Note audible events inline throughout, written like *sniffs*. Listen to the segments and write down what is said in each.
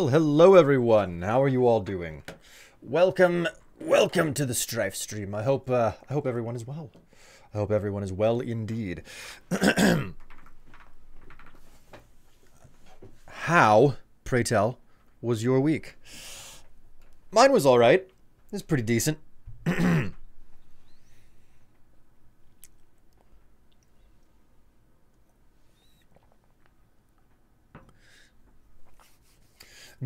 Well, hello everyone. How are you all doing? Welcome, welcome to the Strife stream. I hope, uh, I hope everyone is well. I hope everyone is well indeed. *clears throat* How, pray tell, was your week? Mine was all right. It's pretty decent. *clears throat*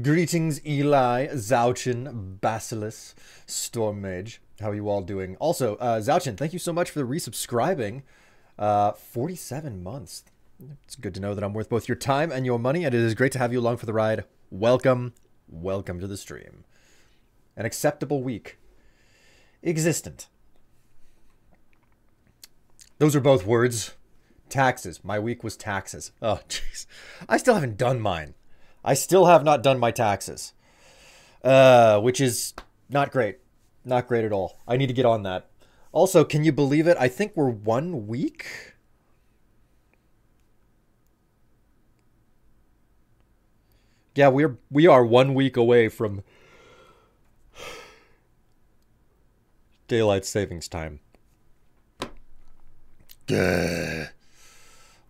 Greetings, Eli, Zouchin, Basilis, Storm Mage. How are you all doing? Also, uh, Zouchin, thank you so much for resubscribing. Uh, 47 months. It's good to know that I'm worth both your time and your money, and it is great to have you along for the ride. Welcome, welcome to the stream. An acceptable week. Existent. Those are both words. Taxes. My week was taxes. Oh, jeez. I still haven't done mine. I still have not done my taxes, uh, which is not great. Not great at all. I need to get on that. Also, can you believe it? I think we're one week. Yeah, we're we are one week away from daylight savings time. Gah.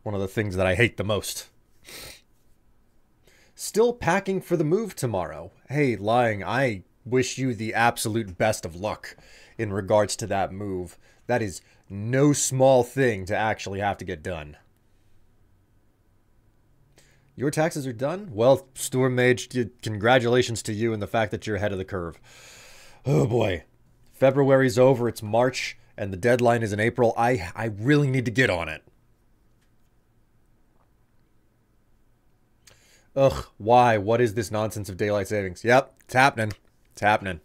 One of the things that I hate the most. Still packing for the move tomorrow. Hey, lying, I wish you the absolute best of luck in regards to that move. That is no small thing to actually have to get done. Your taxes are done? Well, Storm Mage, congratulations to you and the fact that you're ahead of the curve. Oh boy. February's over, it's March, and the deadline is in April. I, I really need to get on it. Ugh, why? What is this nonsense of daylight savings? Yep, it's happening. It's happening.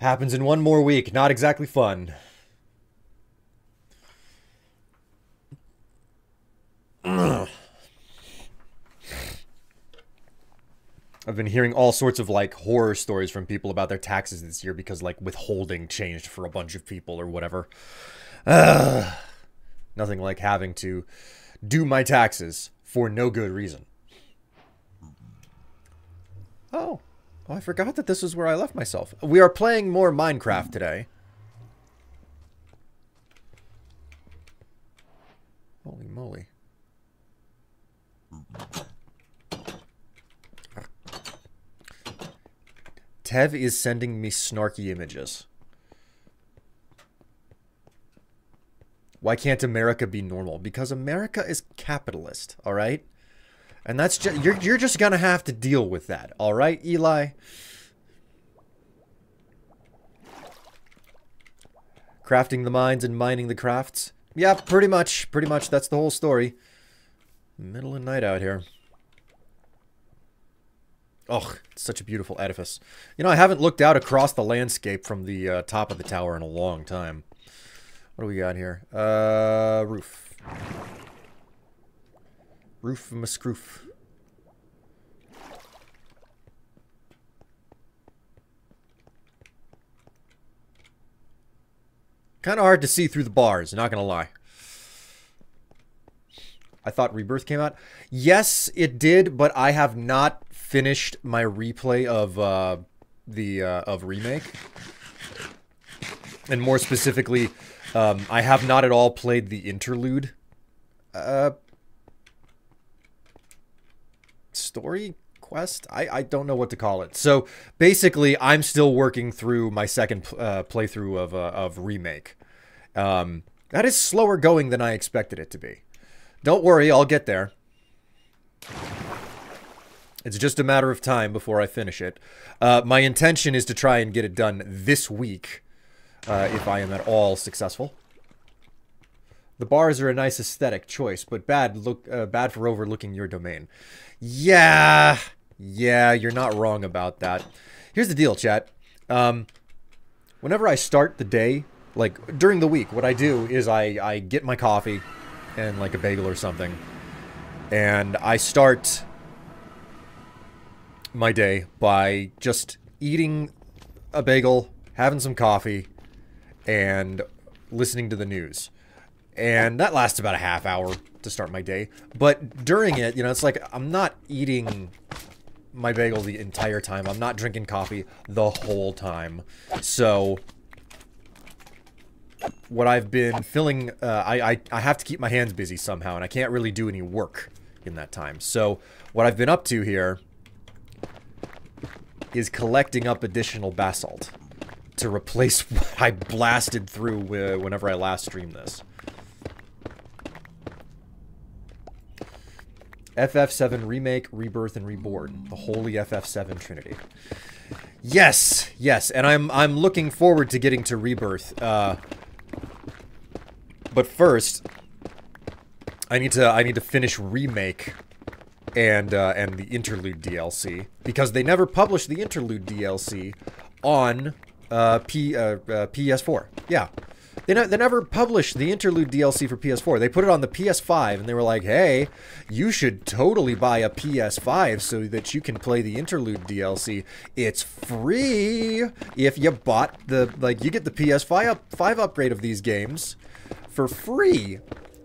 Happens in one more week. Not exactly fun. Ugh. *clears throat* I've been hearing all sorts of like horror stories from people about their taxes this year because like withholding changed for a bunch of people or whatever. Ugh. Nothing like having to do my taxes for no good reason. Oh. oh, I forgot that this was where I left myself. We are playing more Minecraft today. Holy moly. Tev is sending me snarky images. Why can't America be normal? Because America is capitalist, all right? And that's just you're you're just gonna have to deal with that, all right, Eli? Crafting the mines and mining the crafts. Yeah, pretty much, pretty much. That's the whole story. Middle of night out here. Oh, such a beautiful edifice. You know, I haven't looked out across the landscape from the uh, top of the tower in a long time. What do we got here? Uh, roof. Roof of Mascroof. Kind of hard to see through the bars, not gonna lie. I thought Rebirth came out. Yes, it did, but I have not finished my replay of uh, the uh, of remake, and more specifically, um, I have not at all played the interlude uh, story quest. I, I don't know what to call it. So basically, I'm still working through my second uh, playthrough of uh, of remake. Um, that is slower going than I expected it to be. Don't worry, I'll get there. It's just a matter of time before I finish it. Uh, my intention is to try and get it done this week, uh, if I am at all successful. The bars are a nice aesthetic choice, but bad look uh, bad for overlooking your domain. Yeah, yeah, you're not wrong about that. Here's the deal, chat. Um, whenever I start the day, like during the week, what I do is I, I get my coffee and like a bagel or something, and I start my day by just eating a bagel, having some coffee, and listening to the news. And that lasts about a half hour to start my day. But during it, you know, it's like I'm not eating my bagel the entire time. I'm not drinking coffee the whole time. So what I've been filling, uh, I, I, I have to keep my hands busy somehow, and I can't really do any work in that time. So what I've been up to here is collecting up additional basalt to replace *laughs* what I blasted through whenever I last streamed this. FF7 Remake, Rebirth, and Reborn. The holy FF7 trinity. Yes, yes, and I'm I'm looking forward to getting to Rebirth. Uh, but first, I need to I need to finish Remake and uh, and the Interlude DLC because they never published the Interlude DLC on uh, P uh, uh PS4. Yeah, they, ne they never published the interlude DLC for PS4. They put it on the PS5 and they were like, hey, you should totally buy a PS5 so that you can play the interlude DLC. It's free if you bought the, like, you get the PS5 up, 5 upgrade of these games for free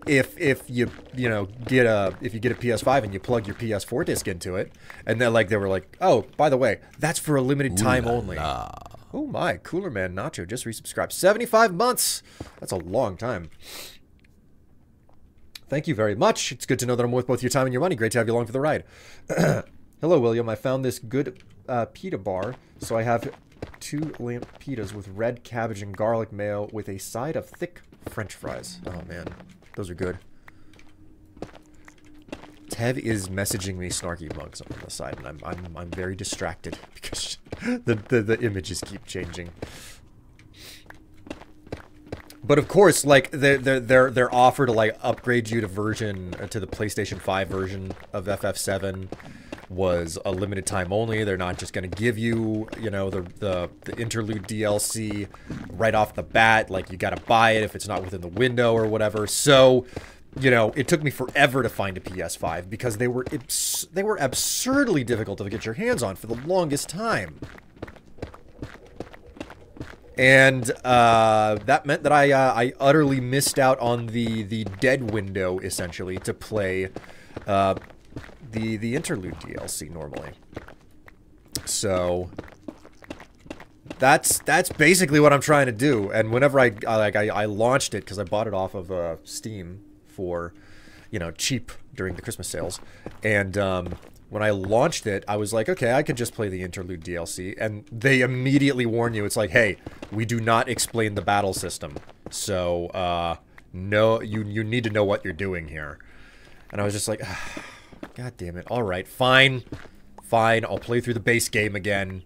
if if you you know get a if you get a PS5 and you plug your PS4 disc into it, and then like they were like, oh, by the way, that's for a limited time Ooh only. La. Oh my, Cooler Man Nacho just resubscribed. 75 months! That's a long time. Thank you very much. It's good to know that I'm worth both your time and your money. Great to have you along for the ride. *clears throat* Hello, William. I found this good uh, pita bar, so I have two lamp pitas with red cabbage and garlic mayo with a side of thick french fries. Oh, man. Those are good. Tev is messaging me snarky mugs on the side, and I'm I'm I'm very distracted *laughs* because the, the the images keep changing. But of course, like they're they're they're offer to like upgrade you to version uh, to the PlayStation 5 version of FF7 was a limited time only. They're not just going to give you, you know, the, the the interlude DLC right off the bat. Like you got to buy it if it's not within the window or whatever. So you know, it took me forever to find a PS5 because they were they were absurdly difficult to get your hands on for the longest time. And uh, that meant that I uh, I utterly missed out on the the dead window essentially to play uh, the the interlude DLC normally. So that's that's basically what I'm trying to do. And whenever I, I like I, I launched it because I bought it off of uh, Steam for, you know, cheap during the Christmas sales. And um, when I launched it, I was like, okay, I could just play the interlude DLC. And they immediately warn you, it's like, hey, we do not explain the battle system. So, uh, no, you, you need to know what you're doing here. And I was just like, ah, God damn it. All right, fine. Fine, I'll play through the base game again.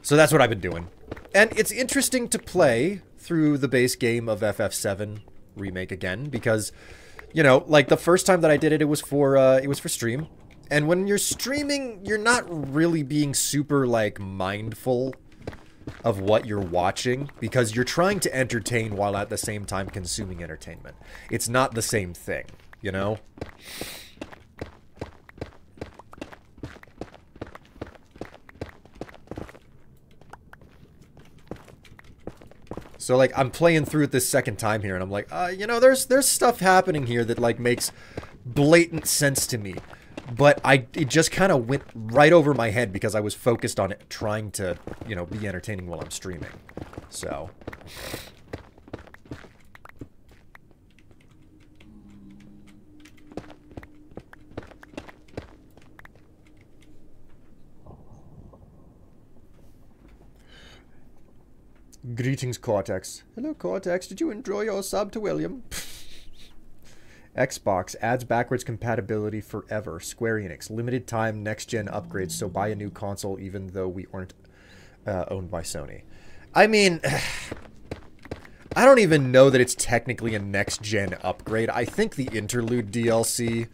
So that's what I've been doing. And it's interesting to play through the base game of FF7 remake again because you know, like the first time that I did it, it was for uh, it was for stream, and when you're streaming, you're not really being super like mindful of what you're watching because you're trying to entertain while at the same time consuming entertainment. It's not the same thing, you know. So like I'm playing through it this second time here and I'm like, uh, you know, there's there's stuff happening here that like makes blatant sense to me. But I it just kind of went right over my head because I was focused on it trying to, you know, be entertaining while I'm streaming. So Greetings, Cortex. Hello, Cortex. Did you enjoy your sub to William? *laughs* Xbox adds backwards compatibility forever. Square Enix. Limited time next gen upgrades, so buy a new console even though we aren't uh, owned by Sony. I mean, *sighs* I don't even know that it's technically a next gen upgrade. I think the interlude DLC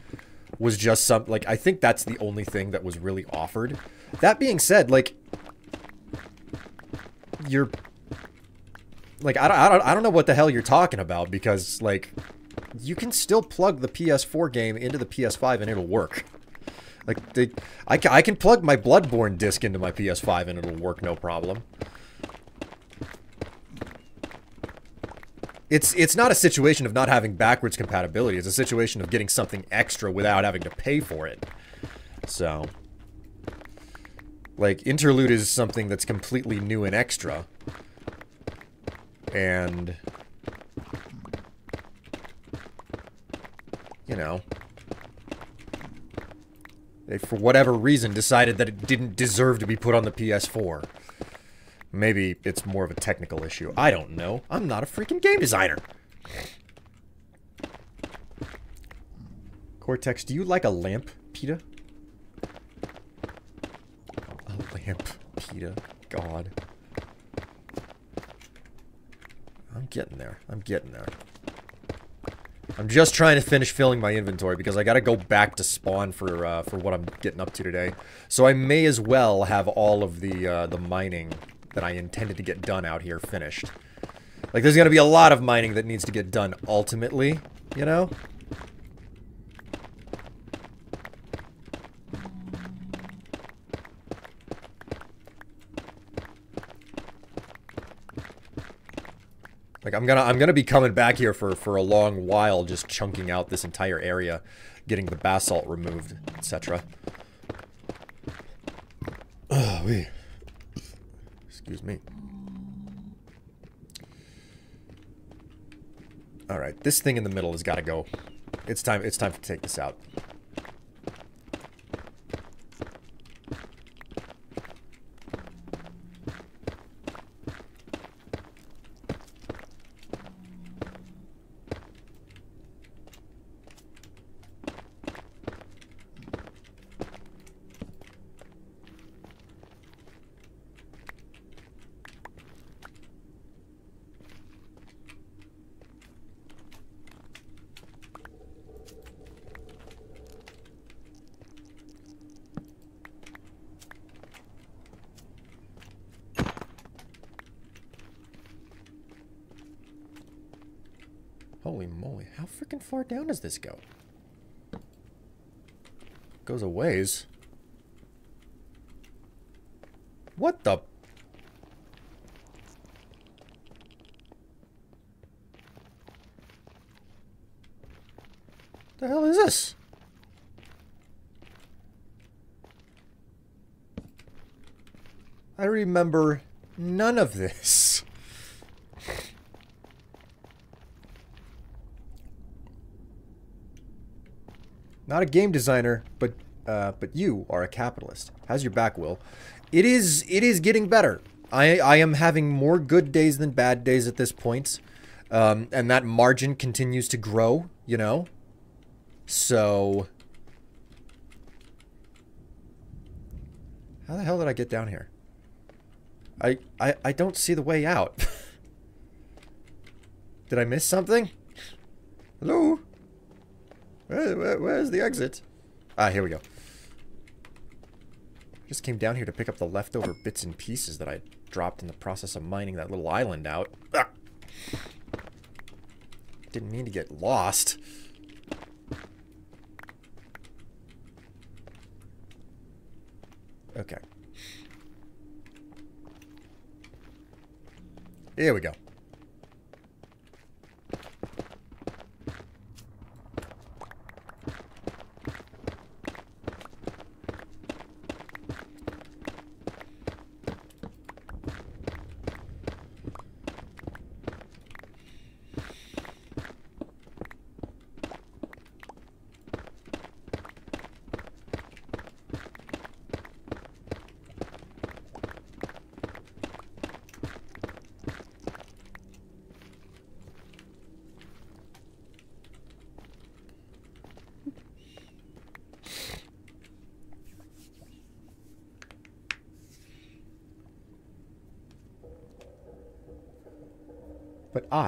was just some like I think that's the only thing that was really offered. That being said, like you're like I don't, I don't I don't know what the hell you're talking about because like you can still plug the PS4 game into the PS5 and it'll work. Like they, I, I can plug my Bloodborne disc into my PS5 and it'll work no problem. It's it's not a situation of not having backwards compatibility. It's a situation of getting something extra without having to pay for it. So, Like, interlude is something that's completely new and extra. And... You know... They, for whatever reason, decided that it didn't deserve to be put on the PS4. Maybe it's more of a technical issue. I don't know. I'm not a freaking game designer. Cortex, do you like a lamp, PETA? A lamp, PETA. God. I'm getting there. I'm getting there. I'm just trying to finish filling my inventory because I gotta go back to spawn for uh, for what I'm getting up to today. So I may as well have all of the uh, the mining that I intended to get done out here finished. Like, there's gonna be a lot of mining that needs to get done ultimately, you know? Like I'm gonna I'm gonna be coming back here for for a long while, just chunking out this entire area, getting the basalt removed, etc. Oh, wait. Excuse me. All right, this thing in the middle has got to go. It's time. It's time to take this out. Holy moly, how freaking far down does this go? Goes a ways. What the? The hell is this? I remember none of this. *laughs* Not a game designer, but uh, but you are a capitalist. How's your back, Will? It is it is getting better. I I am having more good days than bad days at this point, um, and that margin continues to grow. You know, so how the hell did I get down here? I I I don't see the way out. *laughs* did I miss something? Hello. Where, where, where's the exit? Ah, here we go. Just came down here to pick up the leftover bits and pieces that I dropped in the process of mining that little island out. Ah! Didn't mean to get lost. Okay. Here we go.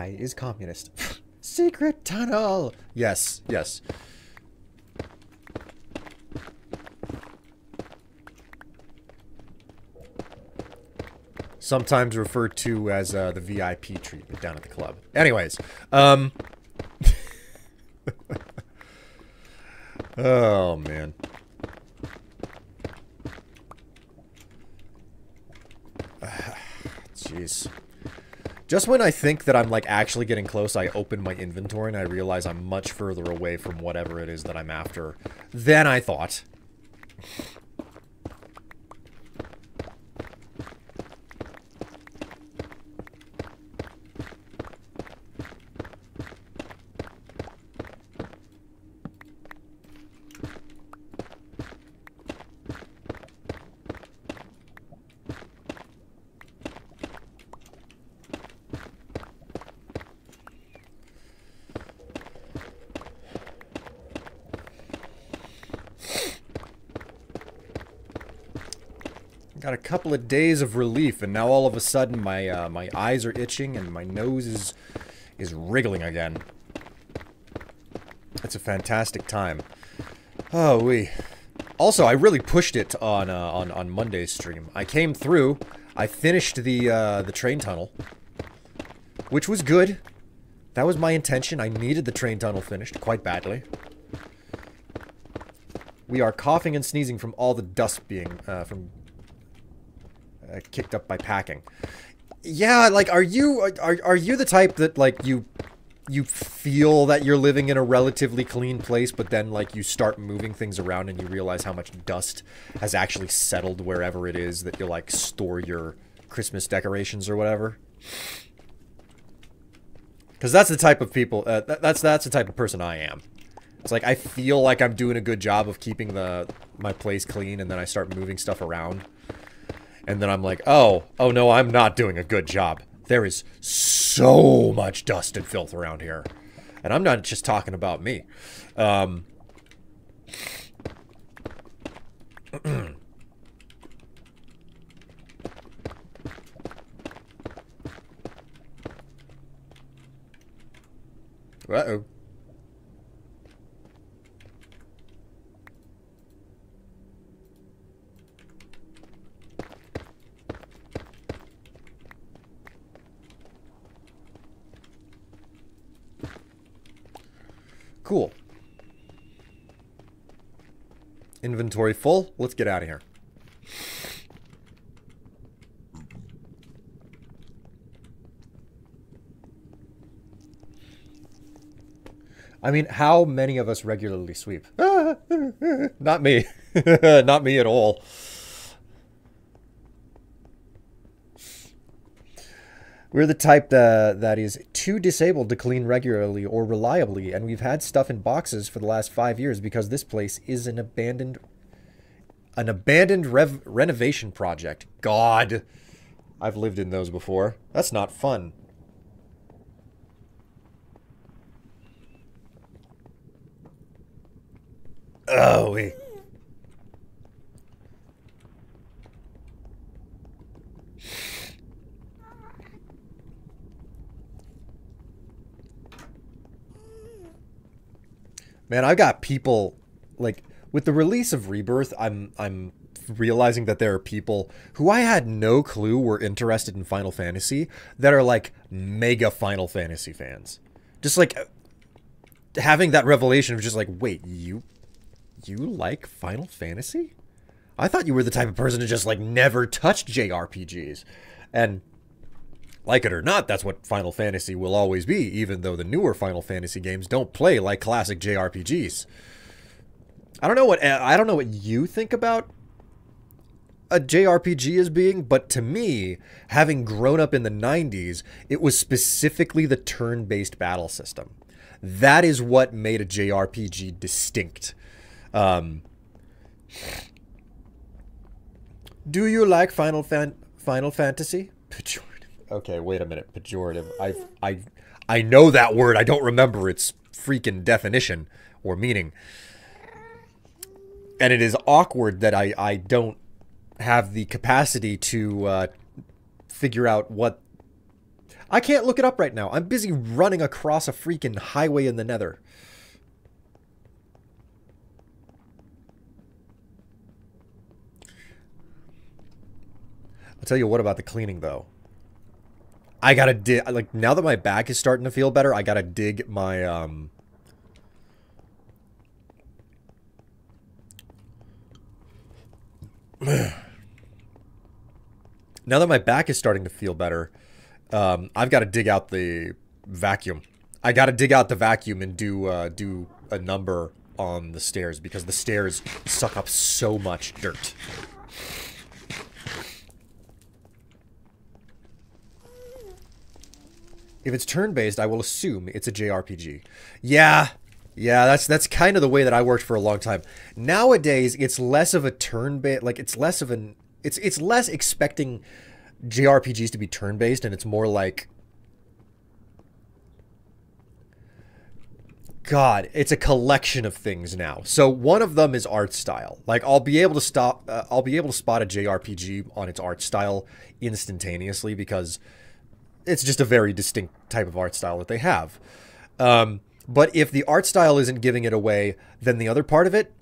I is communist. *laughs* Secret tunnel! Yes, yes. Sometimes referred to as uh, the VIP treatment down at the club. Anyways, um... *laughs* oh, man. *sighs* Jeez. Just when I think that I'm like actually getting close, I open my inventory and I realize I'm much further away from whatever it is that I'm after than I thought. Got a couple of days of relief, and now all of a sudden my uh, my eyes are itching and my nose is is wriggling again. It's a fantastic time. Oh, we. Also, I really pushed it on uh, on on Monday's stream. I came through. I finished the uh, the train tunnel, which was good. That was my intention. I needed the train tunnel finished quite badly. We are coughing and sneezing from all the dust being uh, from kicked up by packing. Yeah, like, are you are are you the type that like you you feel that you're living in a relatively clean place, but then like you start moving things around and you realize how much dust has actually settled wherever it is that you like store your Christmas decorations or whatever. Because that's the type of people. Uh, that's that's the type of person I am. It's like I feel like I'm doing a good job of keeping the my place clean, and then I start moving stuff around, and then I'm like, oh, oh no, I'm not doing a good job. There is so much dust and filth around here. And I'm not just talking about me. Um, *clears throat* Uh-oh. Cool. Inventory full. Let's get out of here. I mean, how many of us regularly sweep? *laughs* Not me. *laughs* Not me at all. We're the type that, that is too disabled to clean regularly or reliably, and we've had stuff in boxes for the last five years because this place is an abandoned an abandoned rev renovation project. God. I've lived in those before. That's not fun. Oh, wait. Man, I've got people like with the release of Rebirth, I'm I'm realizing that there are people who I had no clue were interested in Final Fantasy that are like mega Final Fantasy fans. Just like having that revelation of just like, wait, you you like Final Fantasy? I thought you were the type of person to just like never touch JRPGs. And like it or not, that's what Final Fantasy will always be, even though the newer Final Fantasy games don't play like classic JRPGs. I don't know what I don't know what you think about a JRPG as being, but to me, having grown up in the 90s, it was specifically the turn-based battle system. That is what made a JRPG distinct. Um, do you like Final Fan Final Fantasy? Okay, wait a minute. Pejorative. I I I know that word. I don't remember its freaking definition or meaning. And it is awkward that I I don't have the capacity to uh, figure out what. I can't look it up right now. I'm busy running across a freaking highway in the Nether. I'll tell you what about the cleaning though. I gotta dig, like, now that my back is starting to feel better, I gotta dig my, um... *sighs* now that my back is starting to feel better, um, I've got to dig out the vacuum. I got to dig out the vacuum and do, uh, do a number on the stairs because the stairs suck up so much dirt. If it's turn-based, I will assume it's a JRPG. Yeah, yeah, that's that's kind of the way that I worked for a long time. Nowadays, it's less of a turn-based, like it's less of an, it's it's less expecting JRPGs to be turn-based, and it's more like, God, it's a collection of things now. So one of them is art style. Like I'll be able to stop, uh, I'll be able to spot a JRPG on its art style instantaneously because it's just a very distinct type of art style that they have. Um, but if the art style isn't giving it away, then the other part of it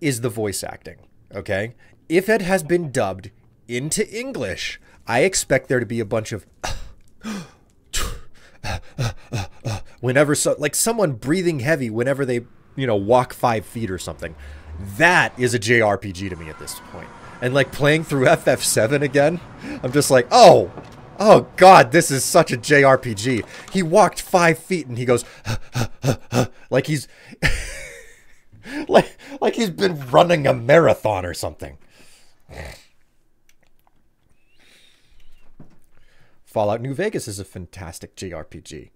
is the voice acting. Okay, if it has been dubbed into English, I expect there to be a bunch of *sniffs* whenever so like someone breathing heavy whenever they you know walk five feet or something that is a jrpg to me at this point and like playing through ff7 again i'm just like oh oh god this is such a jrpg he walked five feet and he goes *laughs* like he's *laughs* like like he's been running a marathon or something Fallout New Vegas is a fantastic JRPG.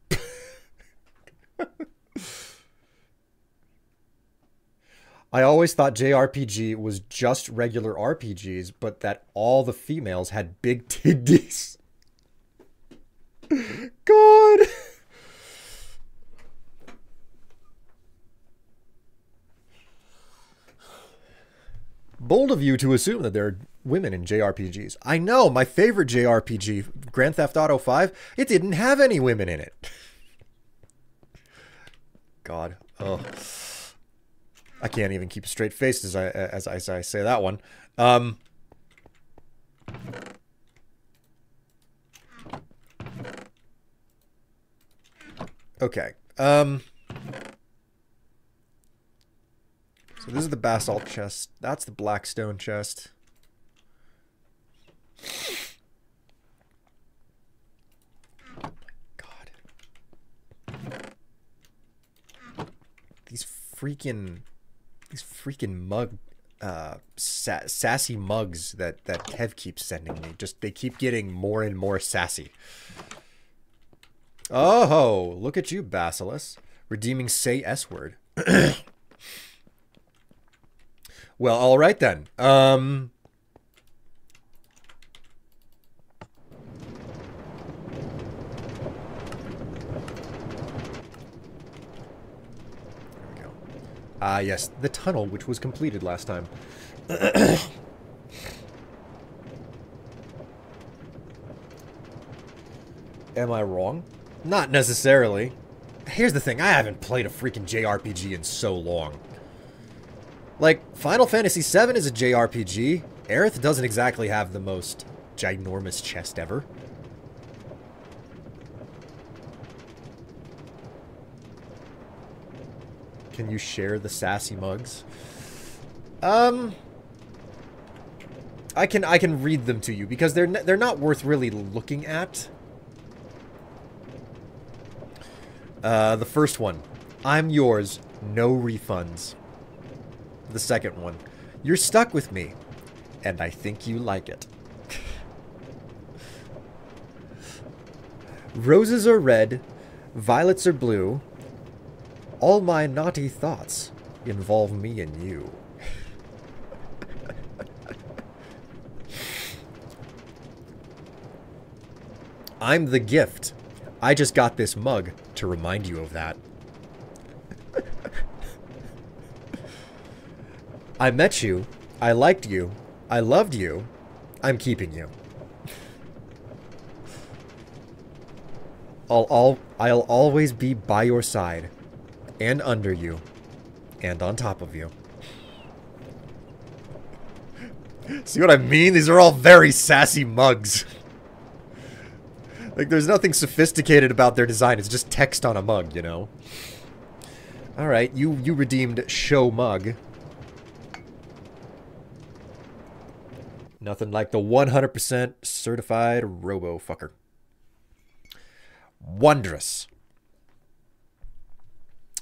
*laughs* I always thought JRPG was just regular RPGs, but that all the females had big titties. *laughs* God. Bold of you to assume that there are women in JRPGs. I know, my favorite JRPG, Grand Theft Auto 5, it didn't have any women in it. God. Oh. I can't even keep a straight face as I as, as I say that one. Um Okay. Um So this is the basalt chest. That's the blackstone chest. Oh my God. These freaking these freaking mug uh sa sassy mugs that that Kev keeps sending me. Just they keep getting more and more sassy. Oh, look at you, Basilisk. Redeeming say S word. *clears throat* well, all right then. Um Ah, yes, the tunnel which was completed last time. *coughs* Am I wrong? Not necessarily. Here's the thing, I haven't played a freaking JRPG in so long. Like, Final Fantasy VII is a JRPG. Aerith doesn't exactly have the most ginormous chest ever. Can you share the sassy mugs? Um, I can I can read them to you because they're they're not worth really looking at. Uh, the first one, I'm yours, no refunds. The second one, you're stuck with me, and I think you like it. *laughs* Roses are red, violets are blue, all my naughty thoughts involve me and you. *laughs* I'm the gift. I just got this mug to remind you of that. I met you. I liked you. I loved you. I'm keeping you. I'll, I'll, I'll always be by your side and under you, and on top of you. See what I mean? These are all very sassy mugs. Like, there's nothing sophisticated about their design. It's just text on a mug, you know? Alright, you, you redeemed show mug. Nothing like the 100% certified robo fucker. Wondrous.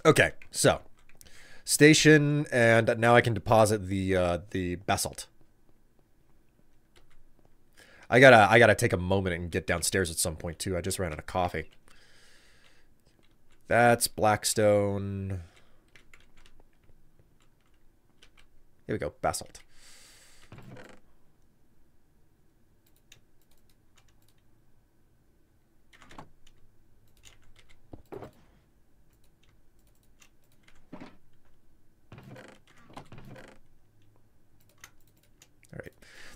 Okay, so station, and now I can deposit the uh, the basalt. I gotta I gotta take a moment and get downstairs at some point too. I just ran out of coffee. That's Blackstone. Here we go, basalt.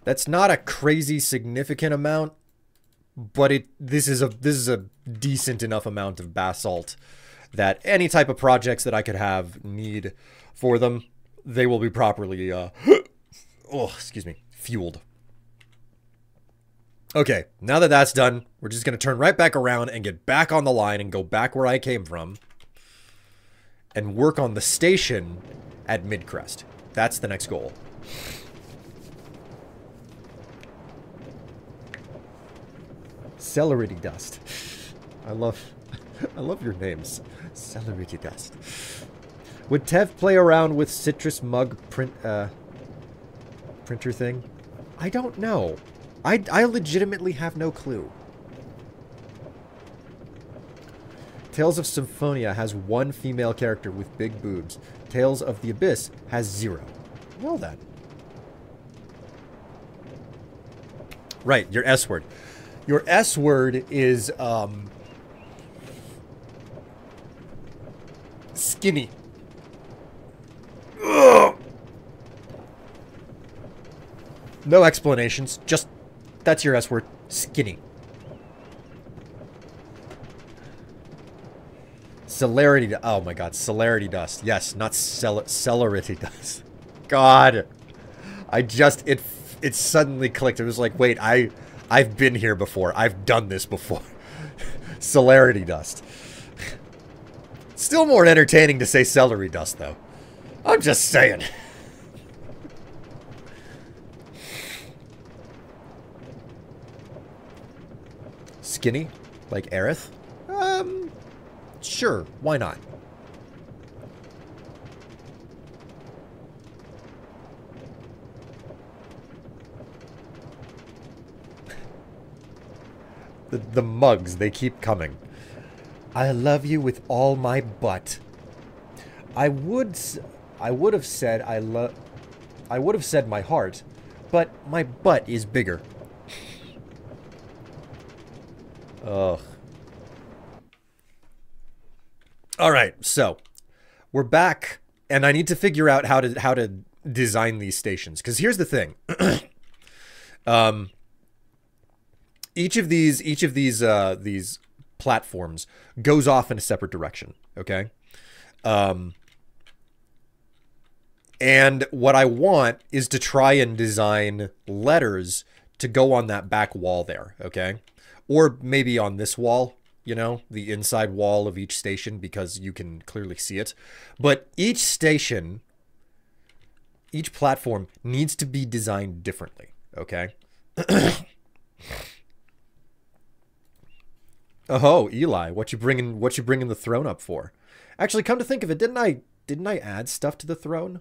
That's not a crazy significant amount, but it this is a this is a decent enough amount of basalt that any type of projects that I could have need for them, they will be properly uh *gasps* oh, excuse me, fueled. Okay, now that that's done, we're just going to turn right back around and get back on the line and go back where I came from and work on the station at Midcrest. That's the next goal. Celery dust. I love *laughs* I love your names. Celery dust. Would Tev play around with citrus mug print uh printer thing? I don't know. I, I legitimately have no clue. Tales of Symphonia has one female character with big boobs. Tales of the Abyss has zero. Well then. Right, your S word. Your S word is, um... Skinny. Ugh. No explanations, just that's your S word. Skinny. Celerity. Oh my god. Celerity dust. Yes, not cel celerity *laughs* dust. God. I just it it suddenly clicked. It was like, wait, I I've been here before. I've done this before. *laughs* celerity dust. Still more entertaining to say celery dust though. I'm just saying. Skinny? Like Aerith? Um, sure, why not? The, the mugs, they keep coming. I love you with all my butt. I would, I would have said I love, I would have said my heart, but my butt is bigger. Ugh. All right, so we're back, and I need to figure out how to how to design these stations. Because here's the thing. *clears throat* um, each of these each of these uh, these platforms goes off in a separate direction. Okay. Um, and what I want is to try and design letters to go on that back wall there. Okay. Or maybe on this wall, you know, the inside wall of each station because you can clearly see it. But each station, each platform needs to be designed differently, okay? *clears throat* oh, Eli, what you bringing what you bringing the throne up for? Actually, come to think of it, didn't I didn't I add stuff to the throne?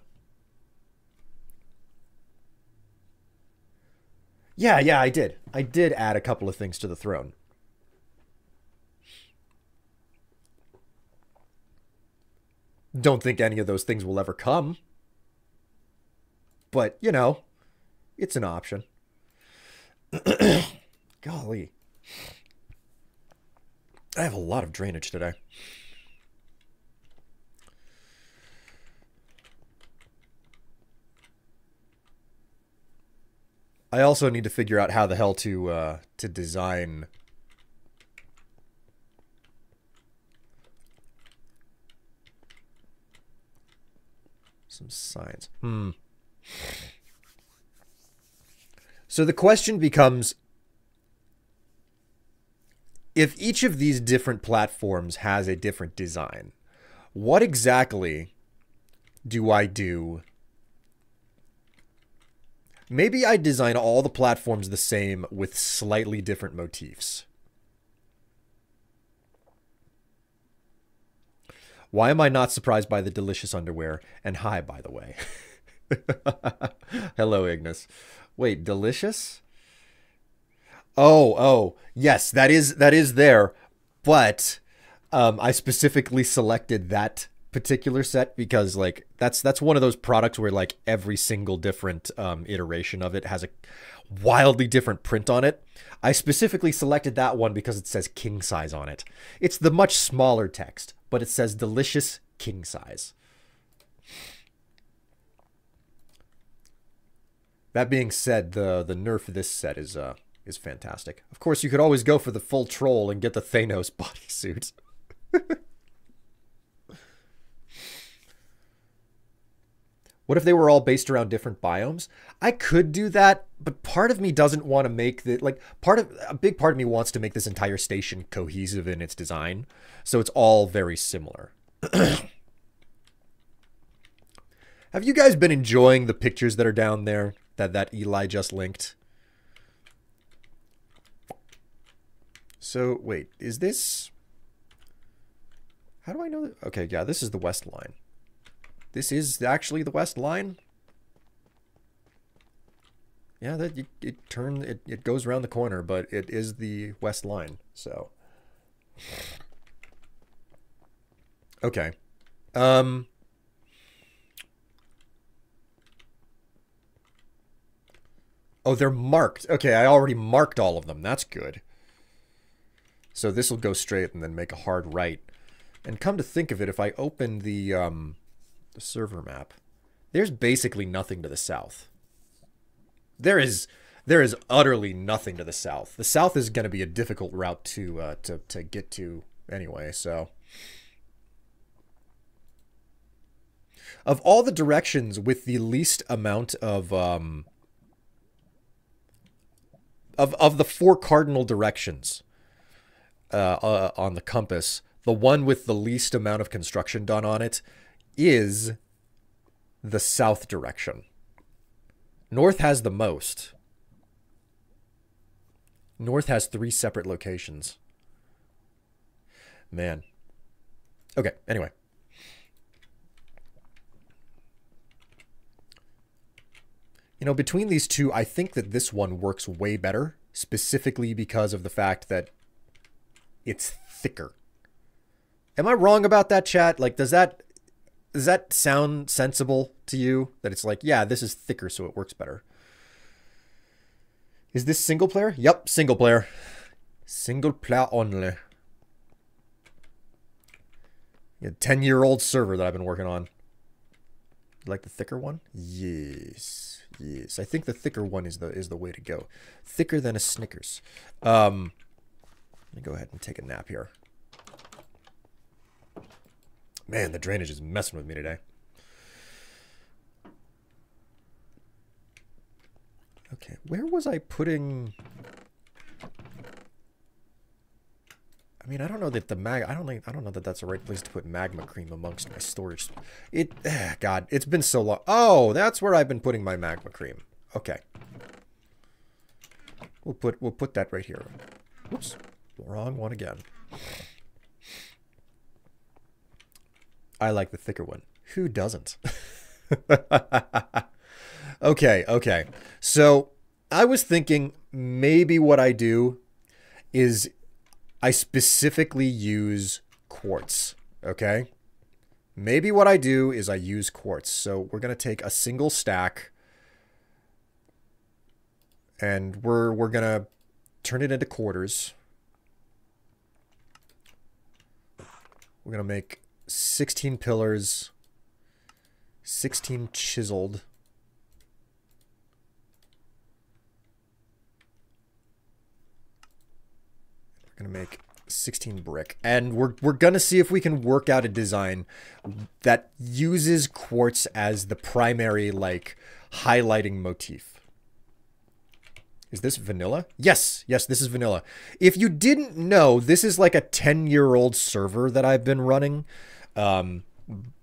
Yeah, yeah, I did. I did add a couple of things to the throne. Don't think any of those things will ever come. But, you know, it's an option. *clears throat* Golly. I have a lot of drainage today. I also need to figure out how the hell to uh, to design some signs. Hmm. So the question becomes if each of these different platforms has a different design, what exactly do I do Maybe I design all the platforms the same with slightly different motifs. Why am I not surprised by the delicious underwear? And hi, by the way. *laughs* Hello, Ignis. Wait, delicious? Oh, oh, yes, that is that is there, but um, I specifically selected that particular set because like that's that's one of those products where like every single different um, iteration of it has a wildly different print on it. I specifically selected that one because it says king size on it. It's the much smaller text, but it says delicious king size. That being said, the the nerf of this set is uh is fantastic. Of course, you could always go for the full troll and get the Thanos *laughs* bodysuit. what if they were all based around different biomes? I could do that, but part of me doesn't want to make the like part of a big part of me wants to make this entire station cohesive in its design, so it's all very similar. *clears throat* Have you guys been enjoying the pictures that are down there that that Eli just linked? So, wait, is this... How do I know that? Okay, yeah, this is the west line. This is actually the west line? Yeah, that it, it turn it, it goes around the corner, but it is the west line, so... Okay. Um... Oh, they're marked. Okay, I already marked all of them. That's good. So this will go straight and then make a hard right. And come to think of it, if I open the, um, the server map, there's basically nothing to the south. There is there is utterly nothing to the south. The south is going to be a difficult route to uh, to to get to anyway. So, of all the directions with the least amount of um, of of the four cardinal directions uh, uh, on the compass, the one with the least amount of construction done on it is the south direction. North has the most. North has three separate locations. Man. Okay, anyway. You know, between these two, I think that this one works way better, specifically because of the fact that it's thicker. Am I wrong about that chat? Like does that does that sound sensible to you that it's like, yeah, this is thicker so it works better. Is this single player? Yep, single player. Single player only. Yeah, 10 year old server that I've been working on. You Like the thicker one? Yes. Yes. I think the thicker one is the is the way to go. Thicker than a Snickers. Um let me go ahead and take a nap here. Man, the drainage is messing with me today. Okay, where was I putting... I mean, I don't know that the mag... I don't think... I don't know that that's the right place to put magma cream amongst my storage. It... Eh, God, it's been so long. Oh, that's where I've been putting my magma cream. Okay. We'll put... We'll put that right here. Whoops. Wrong one again. I like the thicker one. Who doesn't? *laughs* okay, okay. So I was thinking maybe what I do is I specifically use quartz. Okay. Maybe what I do is I use quartz. So we're going to take a single stack and we're, we're going to turn it into quarters. We're going to make 16 pillars, 16 chiseled. We're going to make 16 brick. And we're, we're going to see if we can work out a design that uses quartz as the primary, like, highlighting motif. Is this vanilla? Yes, yes, this is vanilla. If you didn't know, this is like a 10-year-old server that I've been running. Um,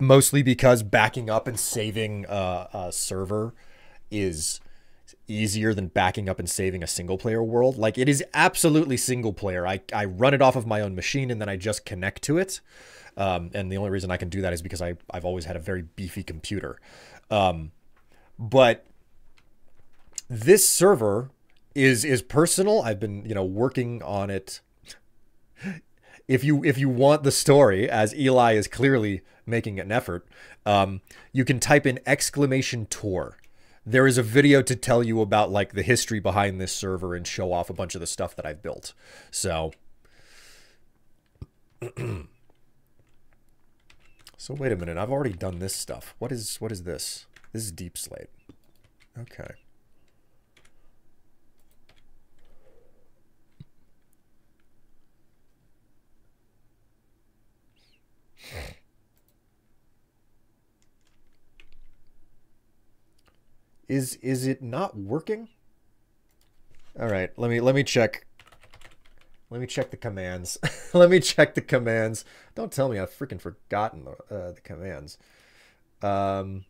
mostly because backing up and saving uh, a server is easier than backing up and saving a single player world. Like it is absolutely single player. I, I run it off of my own machine and then I just connect to it. Um, and the only reason I can do that is because I, I've always had a very beefy computer. Um, but this server is is personal. I've been you know working on it. If you if you want the story, as Eli is clearly making an effort, um, you can type in exclamation tour. There is a video to tell you about like the history behind this server and show off a bunch of the stuff that I've built. So. *clears throat* so wait a minute, I've already done this stuff. What is what is this? This is deepslate. Okay. Is is it not working? All right, let me let me check. Let me check the commands. *laughs* let me check the commands. Don't tell me I've freaking forgotten the, uh, the commands. Um,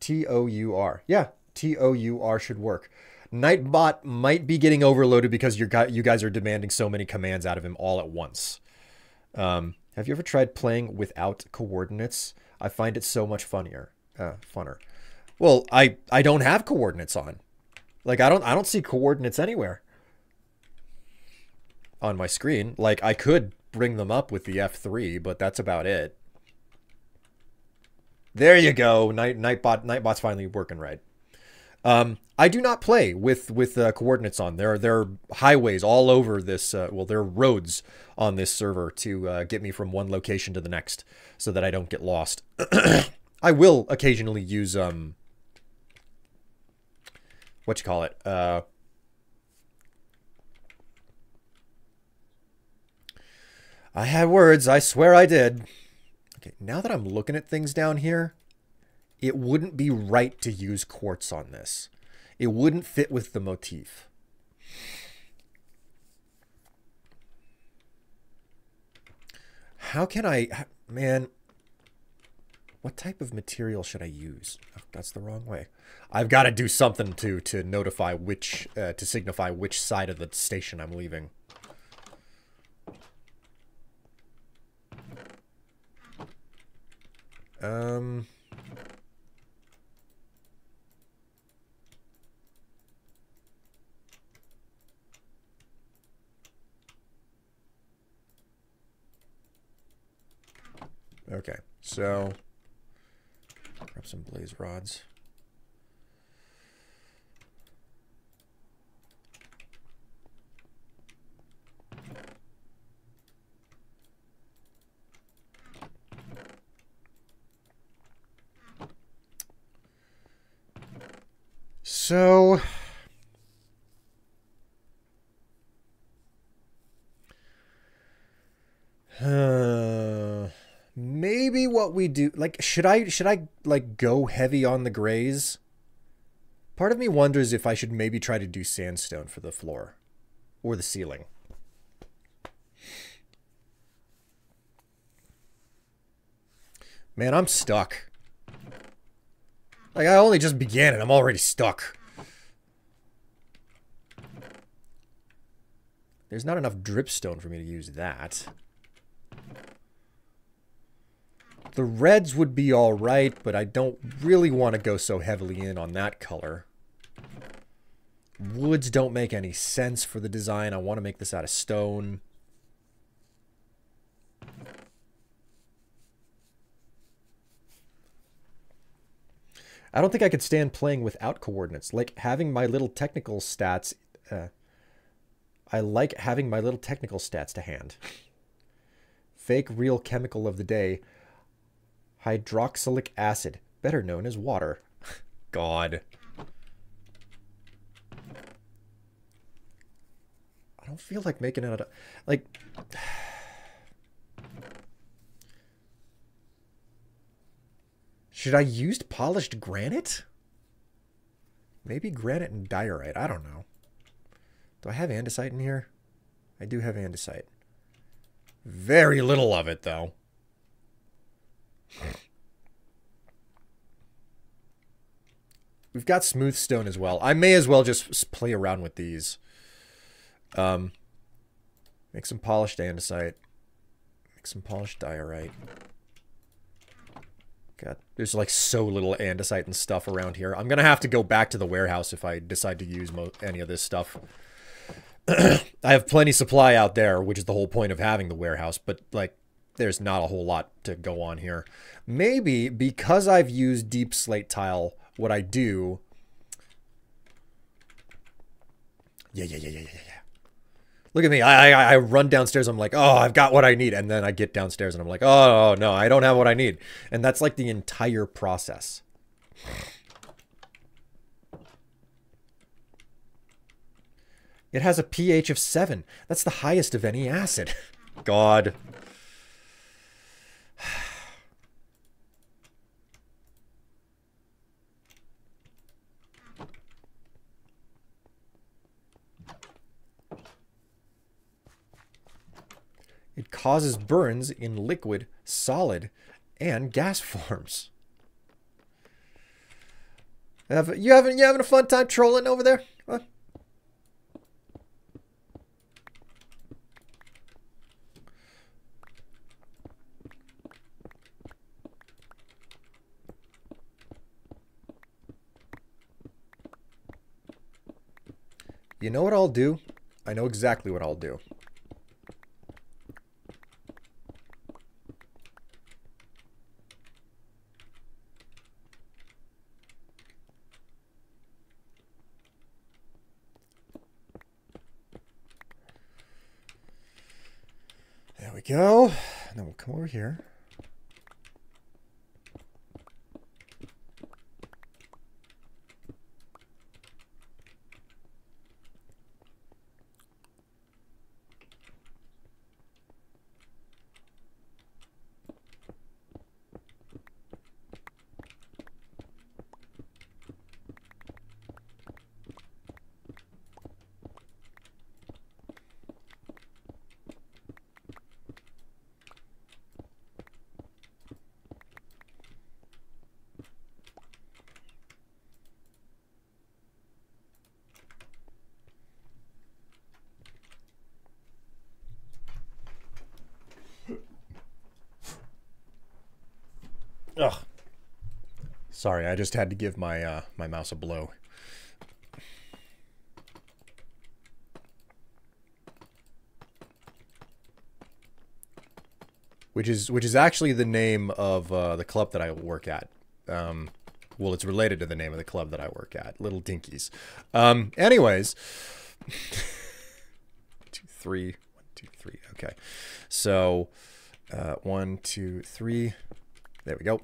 T O U R. Yeah, T O U R should work. Nightbot might be getting overloaded because you you guys are demanding so many commands out of him all at once. Um, have you ever tried playing without coordinates? I find it so much funnier, uh, funner. Well, I I don't have coordinates on. Like I don't I don't see coordinates anywhere on my screen. Like I could bring them up with the F3, but that's about it. There you go. Night Nightbot Nightbot's finally working right. Um, I do not play with with uh, coordinates on. There are there are highways all over this. Uh, well, there are roads on this server to uh, get me from one location to the next, so that I don't get lost. *clears throat* I will occasionally use um. What you call it? Uh. I had words. I swear I did. Okay, now that I'm looking at things down here, it wouldn't be right to use quartz on this. It wouldn't fit with the motif. How can I, man, what type of material should I use? Oh, that's the wrong way. I've got to do something to to notify which, uh, to signify which side of the station I'm leaving. Um... Okay, so grab some blaze rods. So uh, maybe what we do like should I should I like go heavy on the grays? Part of me wonders if I should maybe try to do sandstone for the floor or the ceiling. Man, I'm stuck. Like, I only just began and I'm already stuck. There's not enough dripstone for me to use that. The reds would be alright, but I don't really want to go so heavily in on that color. Woods don't make any sense for the design. I want to make this out of stone. I don't think I could stand playing without coordinates. Like having my little technical stats. Uh, I like having my little technical stats to hand. Fake real chemical of the day. Hydroxylic acid, better known as water. *laughs* God. I don't feel like making it out like *sighs* Should I use polished granite? Maybe granite and diorite. I don't know. Do I have andesite in here? I do have andesite. Very little of it, though. We've got smooth stone as well. I may as well just play around with these. Um, make some polished andesite. Make some polished diorite. God, there's like so little andesite and stuff around here. I'm gonna have to go back to the warehouse if I decide to use any of this stuff. *clears throat* I have plenty supply out there, which is the whole point of having the warehouse, but like there's not a whole lot to go on here. Maybe because I've used deepslate tile, what I do... Yeah, yeah, yeah, yeah, yeah, yeah. Look at me. I, I, I run downstairs. I'm like, oh, I've got what I need. And then I get downstairs and I'm like, oh, no, I don't have what I need. And that's like the entire process. It has a pH of 7. That's the highest of any acid. *laughs* God. It causes burns in liquid, solid, and gas *laughs* forms. You having you having a fun time trolling over there? Huh? You know what I'll do? I know exactly what I'll do. Go. And then we'll come over here. Ugh. Sorry, I just had to give my uh, my mouse a blow. Which is which is actually the name of uh, the club that I work at. Um, well, it's related to the name of the club that I work at, Little Dinkies. Um, anyways, *laughs* two, three, one, two, three. Okay, so uh, one, two, three. There we go.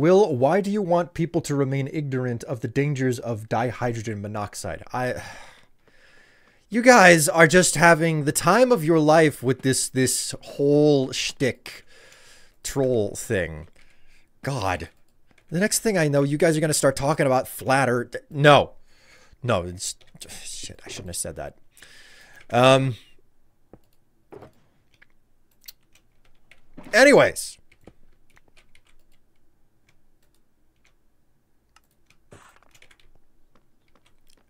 Will, why do you want people to remain ignorant of the dangers of dihydrogen monoxide? I *sighs* you guys are just having the time of your life with this this whole shtick troll thing. God. The next thing I know, you guys are gonna start talking about flat earth. No. No, it's *sighs* shit, I shouldn't have said that. Um Anyways.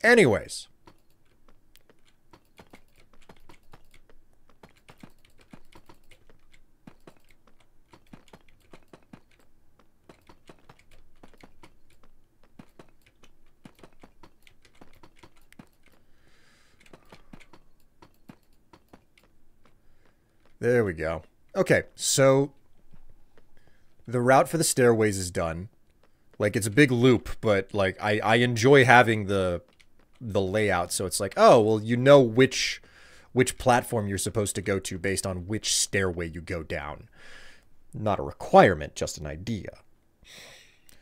Anyways. There we go. Okay, so the route for the stairways is done. Like it's a big loop, but like I I enjoy having the the layout so it's like, "Oh, well you know which which platform you're supposed to go to based on which stairway you go down." Not a requirement, just an idea.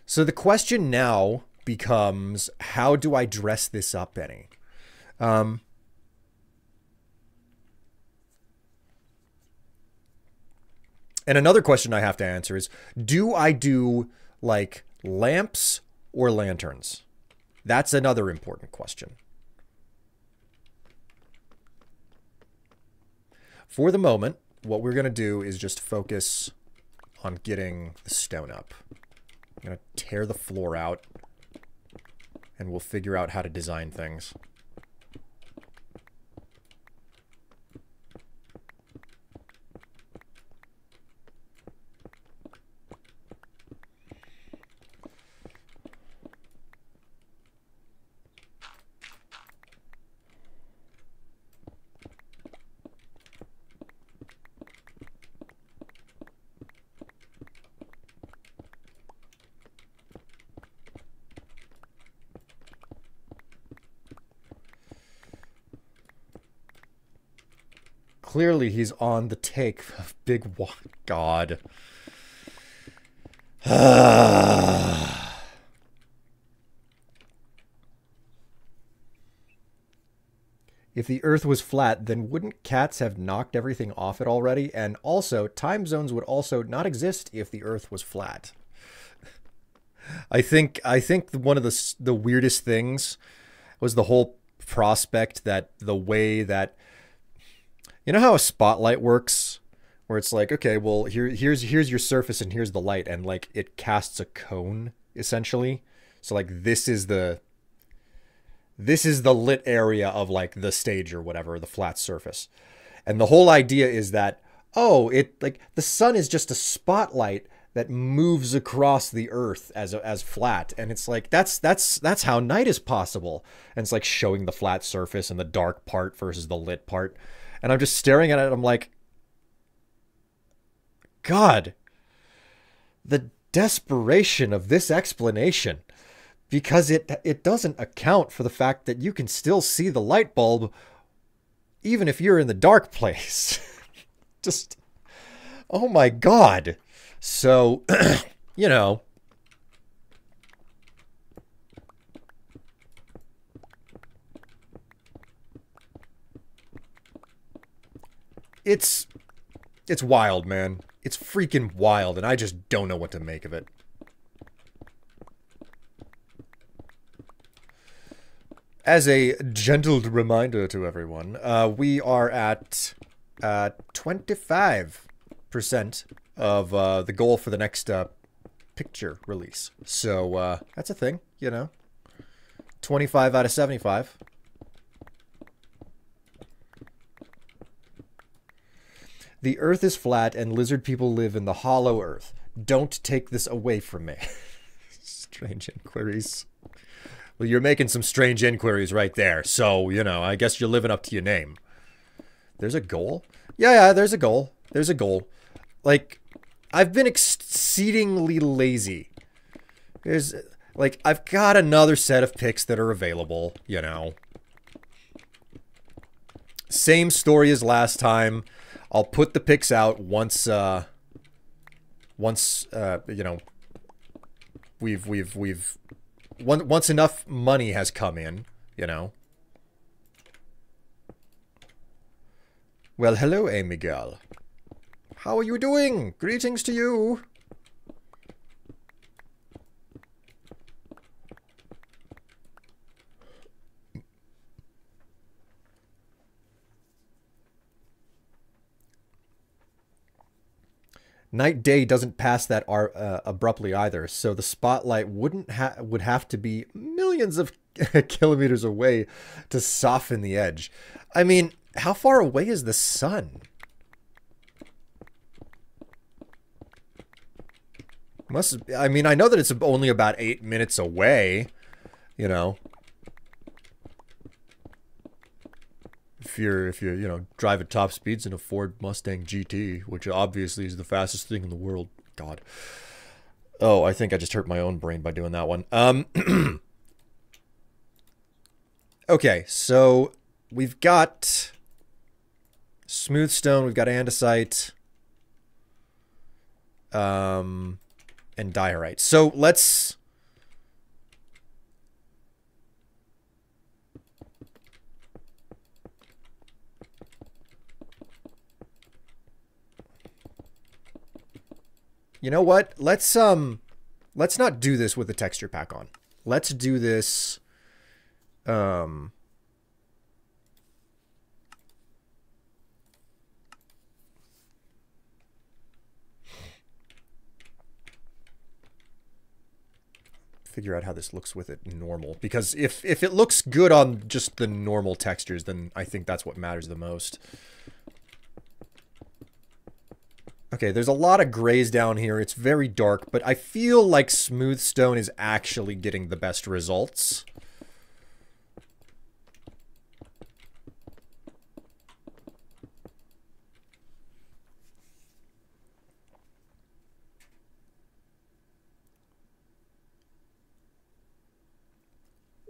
So the question now becomes how do I dress this up any? Um And another question I have to answer is do I do like lamps or lanterns? That's another important question. For the moment, what we're going to do is just focus on getting the stone up. I'm going to tear the floor out and we'll figure out how to design things. Clearly, he's on the take of Big God. *sighs* if the Earth was flat, then wouldn't cats have knocked everything off it already? And also, time zones would also not exist if the Earth was flat. *laughs* I think I think one of the the weirdest things was the whole prospect that the way that you know how a spotlight works where it's like okay well here here's here's your surface and here's the light and like it casts a cone essentially? So like this is the this is the lit area of like the stage or whatever the flat surface. And the whole idea is that oh it like the sun is just a spotlight that moves across the earth as as flat. And it's like that's that's that's how night is possible. And it's like showing the flat surface and the dark part versus the lit part and i'm just staring at it i'm like god the desperation of this explanation because it it doesn't account for the fact that you can still see the light bulb even if you're in the dark *laughs* place. Just oh my god. So, *clears throat* you know, it's it's wild, man. It's freaking wild, and I just don't know what to make of it. As a gentle reminder to everyone, uh, we are at uh, 25% of uh, the goal for the next uh, picture release. So uh, that's a thing, you know. 25 out of 75. The earth is flat and lizard people live in the hollow earth. Don't take this away from me. *laughs* strange inquiries. Well, you're making some strange inquiries right there. So, you know, I guess you're living up to your name. There's a goal? Yeah, yeah, there's a goal. There's a goal. Like, I've been exceedingly lazy. There's like I've got another set of picks that are available, you know. Same story as last time. I'll put the picks out once uh once uh you know we've we've we've once enough money has come in, you know. Well, hello, A. Miguel. How are you doing? Greetings to you. Night day doesn't pass that uh, abruptly either, so the spotlight wouldn't ha would have to be millions of *laughs* kilometers away to soften the edge. I mean, how far away is the sun? Must I mean I know that it's only about eight minutes away, you know. If you're if you're you know drive at top speeds in a Ford Mustang GT, which obviously is the fastest thing in the world. God. Oh, I think I just hurt my own brain by doing that one. Um. *clears throat* okay, so we've got smooth stone. We've got andesite. Um and diorite. So let's... You know what? Let's um let's not do this with the texture pack on. Let's do this um figure out how this looks with it normal. Because if, if it looks good on just the normal textures, then I think that's what matters the most. Okay, there's a lot of grays down here. It's very dark, but I feel like Smooth Stone is actually getting the best results.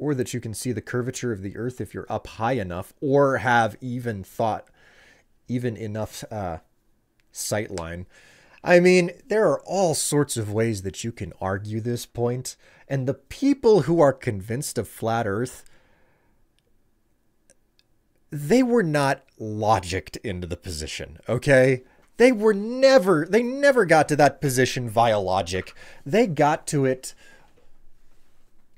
or that you can see the curvature of the earth if you're up high enough, or have even thought even enough uh, sightline. I mean, there are all sorts of ways that you can argue this point, and the people who are convinced of flat Earth, they were not logicked into the position, okay? They were never, they never got to that position via logic. They got to it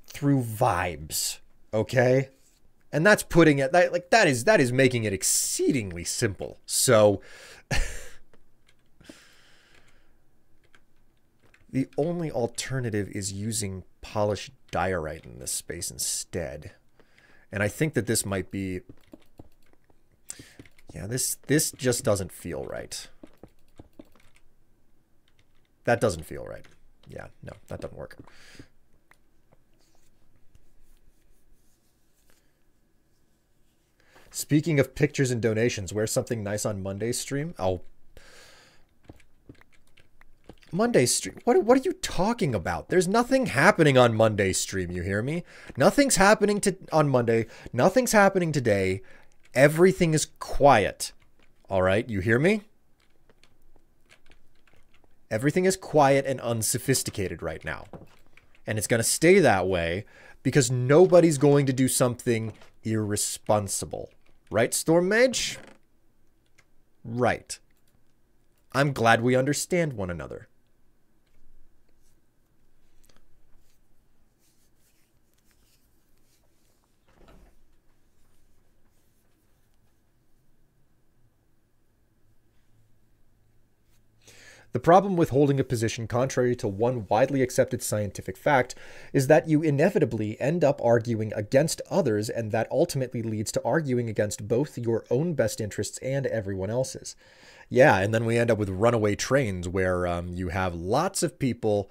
through vibes, okay? And that's putting it that like that is that is making it exceedingly simple. So *laughs* the only alternative is using polished diorite in this space instead. And I think that this might be yeah, this this just doesn't feel right. That doesn't feel right. Yeah, no, that doesn't work. Speaking of pictures and donations, where's something nice on Monday's stream? Oh. Monday's stream? What, what are you talking about? There's nothing happening on Monday stream, you hear me? Nothing's happening to on Monday. Nothing's happening today. Everything is quiet. All right, you hear me? Everything is quiet and unsophisticated right now. And it's going to stay that way because nobody's going to do something irresponsible. Right, Storm Mage? Right. I'm glad we understand one another. The problem with holding a position contrary to one widely accepted scientific fact is that you inevitably end up arguing against others, and that ultimately leads to arguing against both your own best interests and everyone else's. Yeah, and then we end up with runaway trains where um, you have lots of people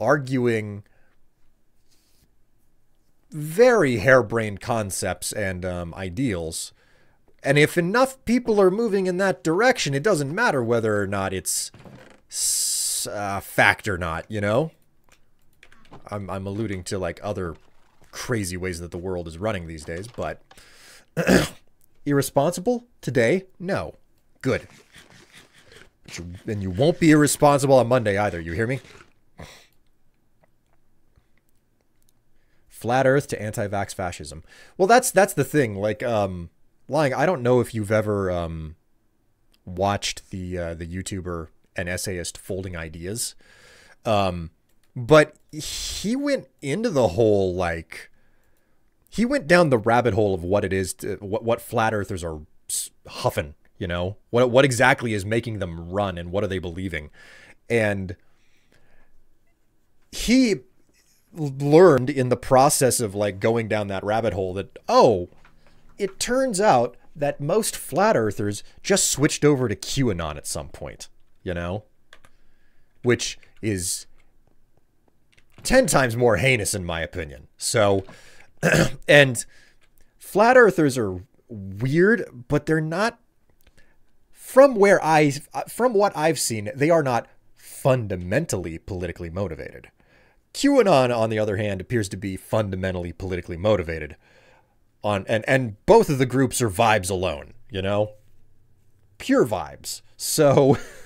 arguing very harebrained concepts and um, ideals. And if enough people are moving in that direction, it doesn't matter whether or not it's uh, fact or not, you know? I'm, I'm alluding to like other crazy ways that the world is running these days, but *clears throat* irresponsible today? No. Good. And you won't be irresponsible on Monday either. You hear me? Flat Earth to anti-vax fascism. Well, that's that's the thing. Like, um, lying. I don't know if you've ever um, watched the uh, the YouTuber an essayist Folding Ideas. Um, but he went into the whole like he went down the rabbit hole of what it is to, what what flat earthers are huffing, you know? What what exactly is making them run and what are they believing? And he learned in the process of like going down that rabbit hole that oh, it turns out that most flat earthers just switched over to QAnon at some point you know? Which is 10 times more heinous in my opinion. So, *clears throat* and flat earthers are weird, but they're not from where I from what I've seen, they are not fundamentally politically motivated. QAnon on the other hand appears to be fundamentally politically motivated. On and and both of the groups are vibes alone, you know? Pure vibes. So *laughs*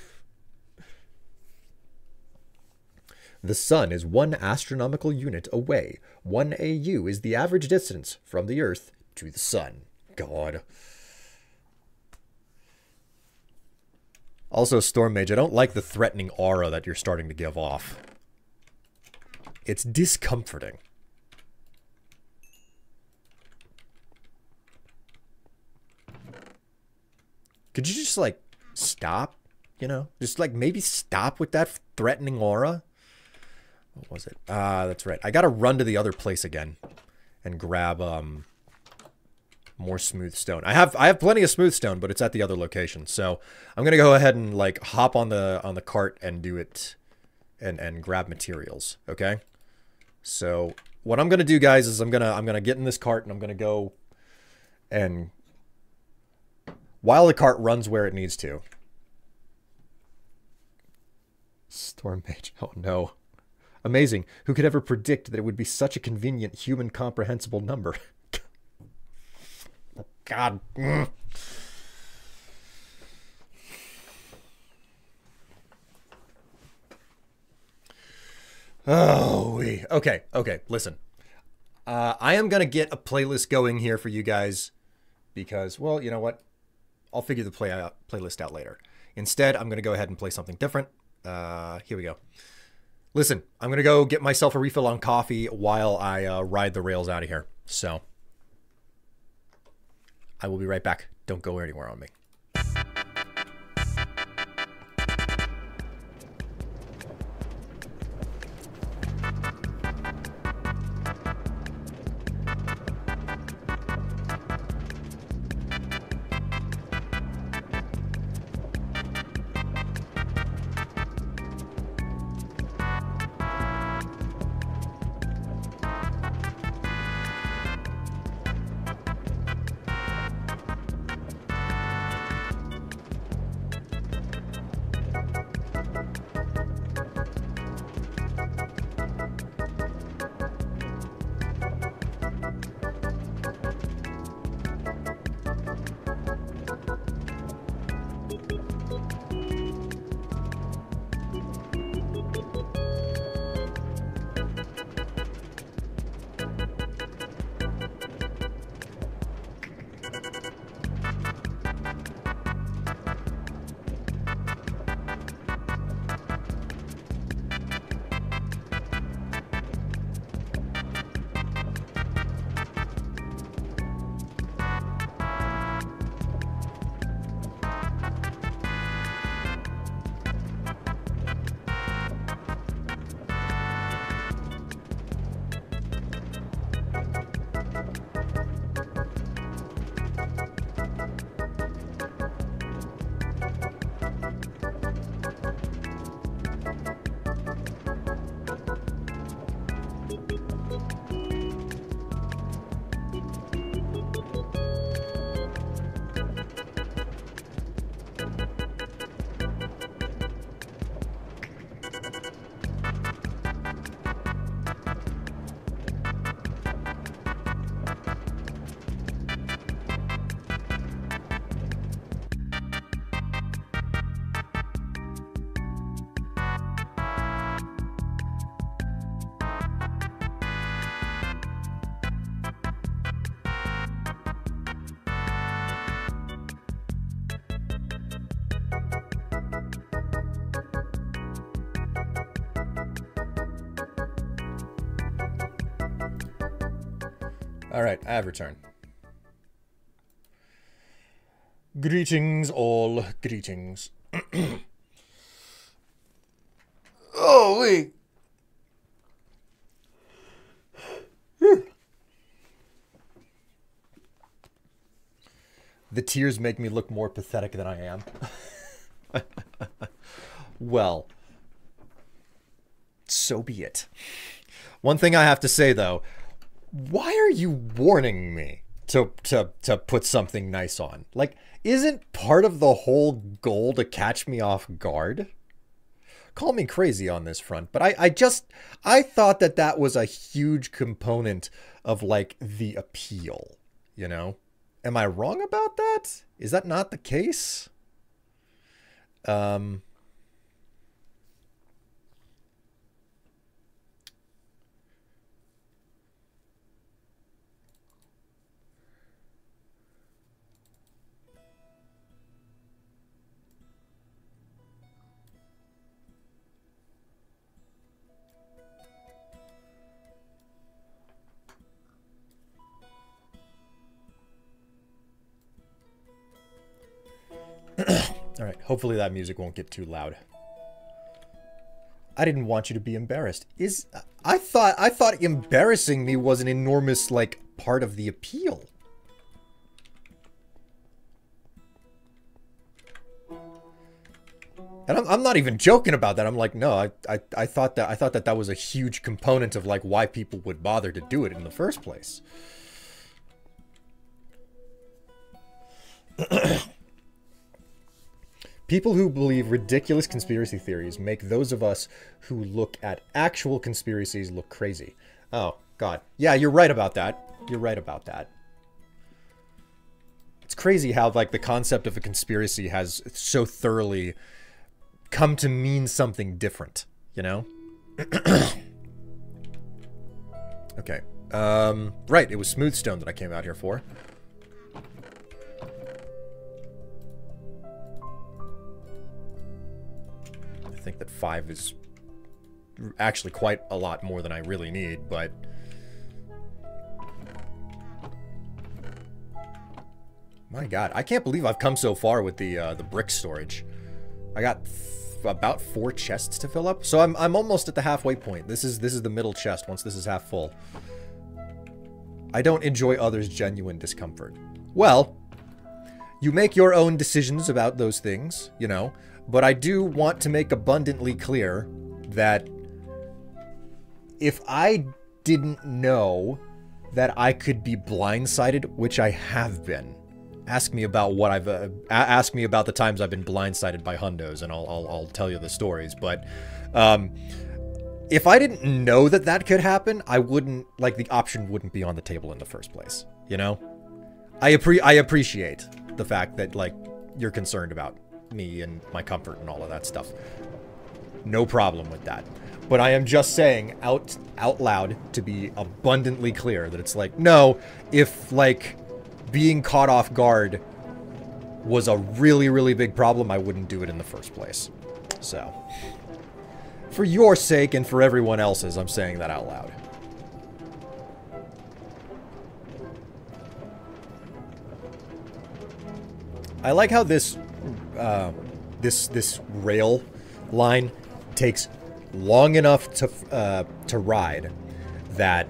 The sun is one astronomical unit away. One AU is the average distance from the Earth to the sun. God. Also, Storm Mage, I don't like the threatening aura that you're starting to give off. It's discomforting. Could you just, like, stop? You know? Just, like, maybe stop with that threatening aura? What was it? Ah, uh, that's right. I gotta run to the other place again and grab um more smooth stone. I have I have plenty of smooth stone, but it's at the other location. So I'm gonna go ahead and like hop on the on the cart and do it and and grab materials. Okay. So what I'm gonna do, guys, is I'm gonna I'm gonna get in this cart and I'm gonna go and while the cart runs where it needs to. Storm mage. *laughs* Oh no. Amazing. Who could ever predict that it would be such a convenient, human comprehensible number? *laughs* God. Mm. Oh, we. Okay, okay, listen. Uh, I am going to get a playlist going here for you guys because, well, you know what? I'll figure the play out, playlist out later. Instead, I'm going to go ahead and play something different. Uh, here we go. Listen, I'm gonna go get myself a refill on coffee while I uh, ride the rails out of here. So I will be right back. Don't go anywhere on me. I have returned. Greetings, all. Greetings. *clears throat* oh, wait. the tears make me look more pathetic than I am. well, so be it. One thing I have to say, though, why are you warning me to to to put something nice on? Like, isn't part of the whole goal to catch me off guard? Call me crazy on this front, but I I just I thought that that was a huge component of like the appeal, you know? Am I wrong about that? Is that not the case? Um hopefully that music won't get too loud. I didn't want you to be embarrassed. Is I thought I thought embarrassing me was an enormous like part of the appeal. And I'm, I'm not even joking about that. I'm like, no, I, I, I thought that I thought that that was a huge component of like why people would bother to do it in the first place. *clears throat* People who believe ridiculous conspiracy theories make those of us who look at actual conspiracies look crazy. Oh, God. Yeah, you're right about that. You're right about that. It's crazy how, like, the concept of a conspiracy has so thoroughly come to mean something different, you know? *clears throat* Okay. Um, right, it was Smoothstone that I came out here for. Think that five is actually quite a lot more than I really need, but... My god, I can't believe I've come so far with the uh, the brick storage. I got about four chests to fill up, so I'm, I'm almost at the halfway point. This is this is the middle chest once this is half full. I don't enjoy others' genuine discomfort. Well, you make your own decisions about those things, you know, but I do want to make abundantly clear that if I didn't know that I could be blindsided, which I have been, ask me about what I've uh, ask me about the times I've been blindsided by hundos, and I'll I'll, I'll tell you the stories. But um, if I didn't know that that could happen, I wouldn't like the option wouldn't be on the table in the first place. You know, I appre I appreciate the fact that like you're concerned about me and my comfort and all of that stuff. No problem with that. But I am just saying out out loud to be abundantly clear that it's like, no, if like being caught off guard was a really, really big problem, I wouldn't do it in the first place. So, for your sake and for everyone else's, I'm saying that out loud. I like how this, uh, this, this rail line takes long enough to, uh, to ride that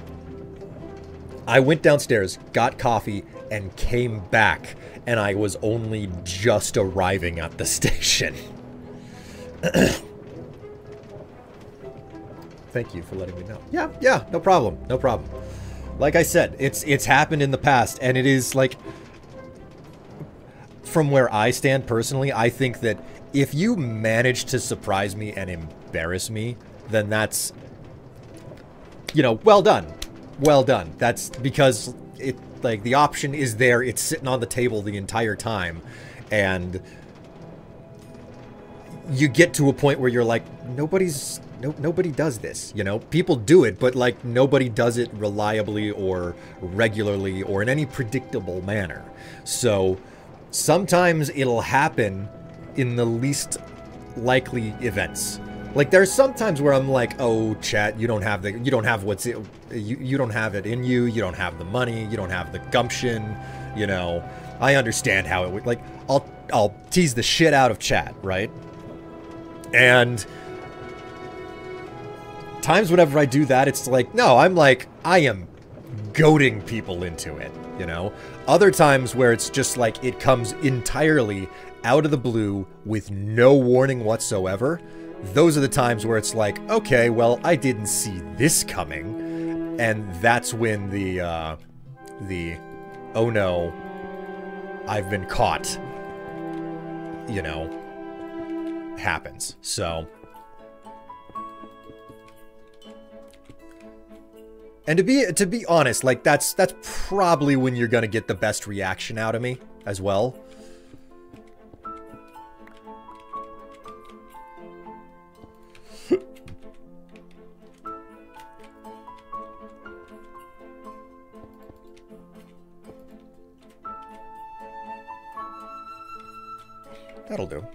I went downstairs, got coffee, and came back, and I was only just arriving at the *laughs* station. Thank you for letting me know. Yeah, yeah, no problem, no problem. Like I said, it's it's happened in the past, and it is like from where I stand personally, I think that if you manage to surprise me and embarrass me, then that's you know, well done. Well done. That's because it like the option is there. It's sitting on the table the entire time, and you get to a point where you're like, nobody's no nobody does this. You know, people do it, but like nobody does it reliably or regularly or in any predictable manner. So sometimes it'll happen in the least likely events. Like there's sometimes where I'm like, oh, chat, you don't have the, you don't have what's, it, you you don't have it in you. You don't have the money. You don't have the gumption. You know, I understand how it would. Like I'll I'll tease the shit out of chat, right? And times whenever I do that, it's like, no, I'm like, I am goading people into it, you know? Other times where it's just like it comes entirely out of the blue with no warning whatsoever those are the times where it's like, okay, well, I didn't see this coming, and that's when the, uh, the, oh no, I've been caught, you know, happens. So, and to be to be honest, like that's that's probably when you're gonna get the best reaction out of me as well. *laughs* That'll do.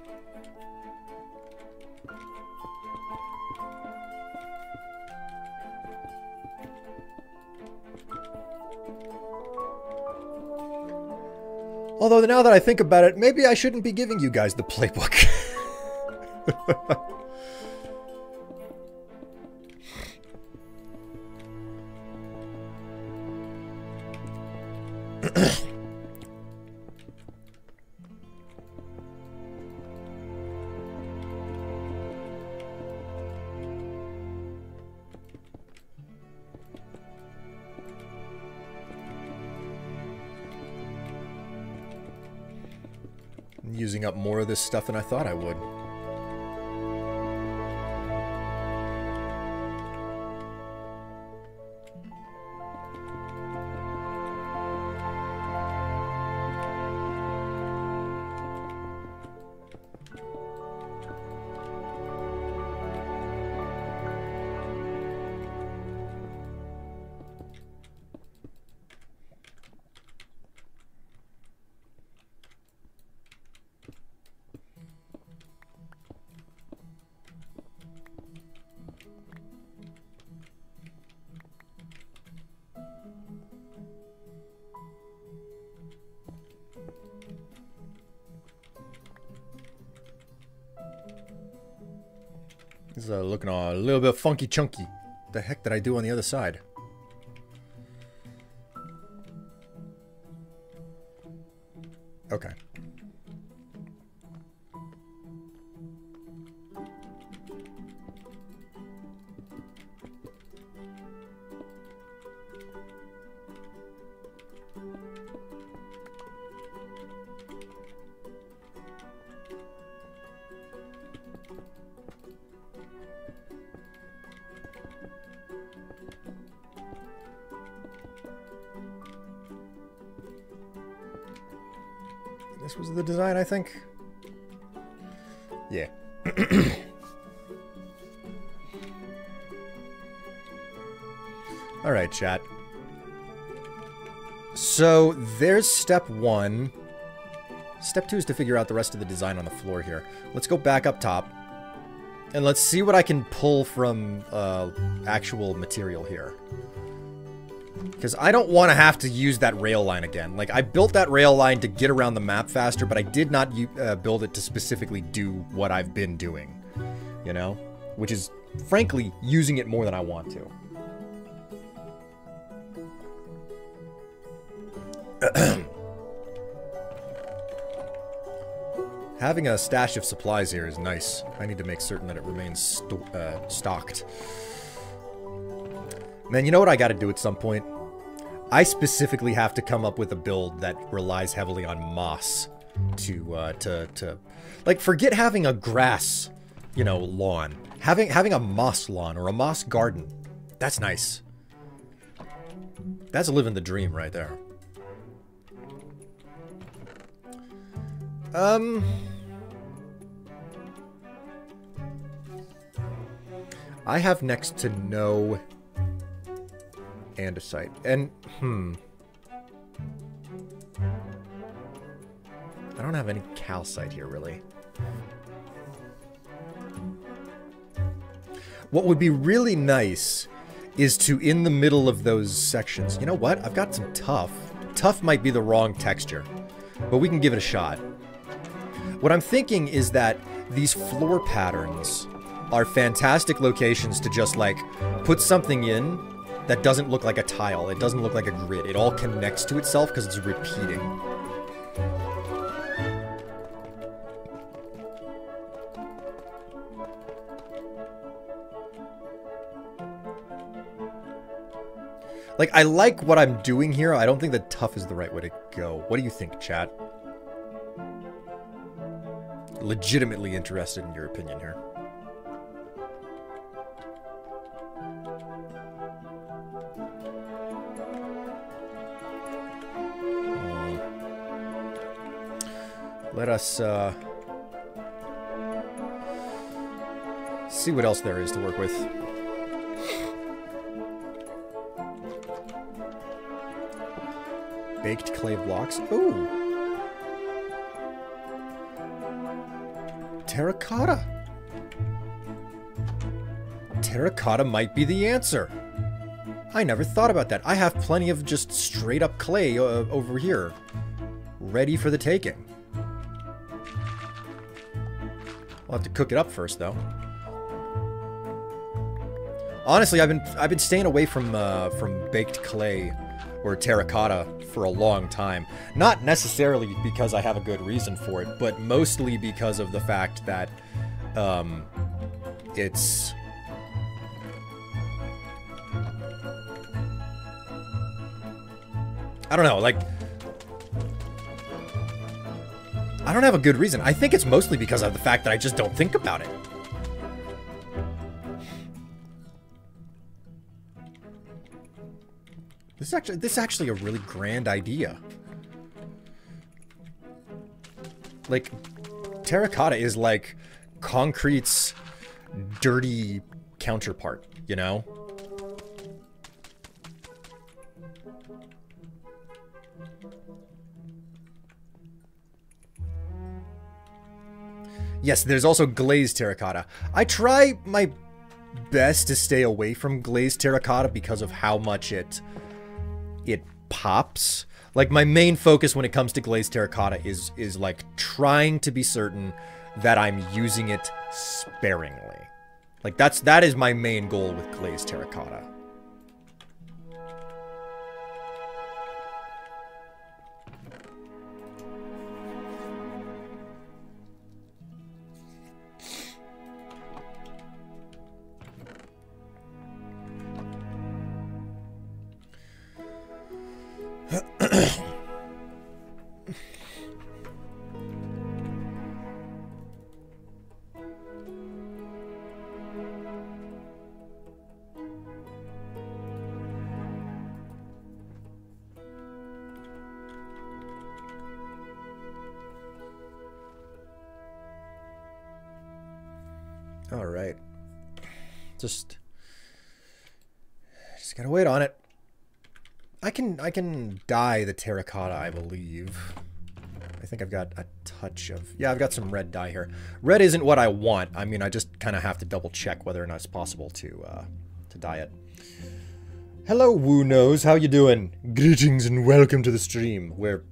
Although now that I think about it, maybe I shouldn't be giving you guys the playbook. *laughs* *laughs* using up more of this stuff than I thought I would. Little bit funky chunky. The heck did I do on the other side? Okay. This was the design, I think. Yeah. *coughs* All right, chat. So there's step one. Step two is to figure out the rest of the design on the floor here. Let's go back up top. And let's see what I can pull from uh, actual material here. Because I don't want to have to use that rail line again. Like, I built that rail line to get around the map faster, but I did not uh, build it to specifically do what I've been doing. You know? Which is, frankly, using it more than I want to. *clears throat* Having a stash of supplies here is nice. I need to make certain that it remains uh, stocked. Man, you know what I gotta do at some point? I specifically have to come up with a build that relies heavily on moss to, uh, to, to... Like, forget having a grass, you know, lawn. Having, having a moss lawn or a moss garden. That's nice. That's living the dream right there. Um... I have next to no andesite. And, hmm. I don't have any calcite here, really. What would be really nice is to, in the middle of those sections... You know what? I've got some tuff. Tuff might be the wrong texture, but we can give it a shot. What I'm thinking is that these floor patterns are fantastic locations to just, like, put something in that doesn't look like a tile. It doesn't look like a grid. It all connects to itself because it's repeating. Like, I like what I'm doing here. I don't think that tuff is the right way to go. What do you think, chat? Legitimately interested in your opinion here. Let us uh, see what else there is to work with. Baked clay blocks. Ooh. Terracotta. Terracotta might be the answer. I never thought about that. I have plenty of just straight up clay uh, over here. Ready for the taking. We'll have to cook it up first, though. Honestly, I've been I've been staying away from uh, from baked clay or terracotta for a long time. Not necessarily because I have a good reason for it, but mostly because of the fact that um, it's I don't know, like I don't have a good reason. I think it's mostly because of the fact that I just don't think about it. This is actually this is actually a really grand idea. Like terracotta is like concrete's dirty counterpart, you know? Yes, there's also glazed terracotta. I try my best to stay away from glazed terracotta because of how much it it pops. Like my main focus when it comes to glazed terracotta is is like trying to be certain that I'm using it sparingly. Like, that's that is my main goal with glazed terracotta. All right. Just just gotta wait on it. I can I can dye the terracotta, I believe. I think I've got a touch of yeah, I've got some red dye here. Red isn't what I want. I mean, I just kind of have to double check whether or not it's possible to uh, to dye it. Hello, Woo Knows. How you doing? Greetings and welcome to the stream, where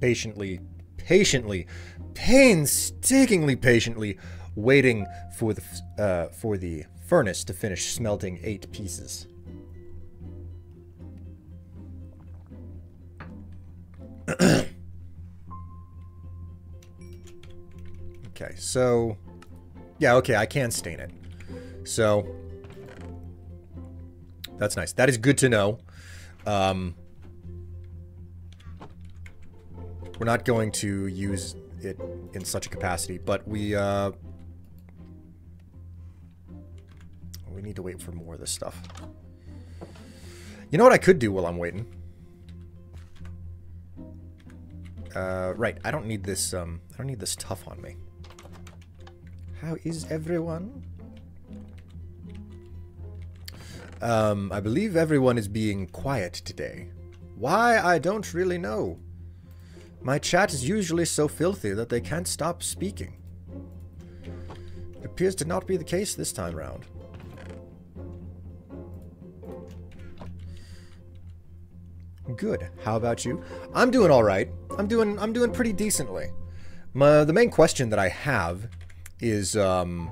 patiently, patiently, painstakingly patiently waiting for the uh, for the furnace to finish smelting eight pieces. *clears throat* okay, so yeah, okay, I can stain it. So that's nice. That is good to know. Um, we're not going to use it in such a capacity, but we uh, we need to wait for more of this stuff. You know what I could do while I'm waiting? Uh, right, I don't need this, um, I don't need this tuff on me. How is everyone? Um, I believe everyone is being quiet today. Why, I don't really know. My chat is usually so filthy that they can't stop speaking. It appears to not be the case this time round. Good. How about you? I'm doing all right. I'm doing I'm doing pretty decently. My, the main question that I have is um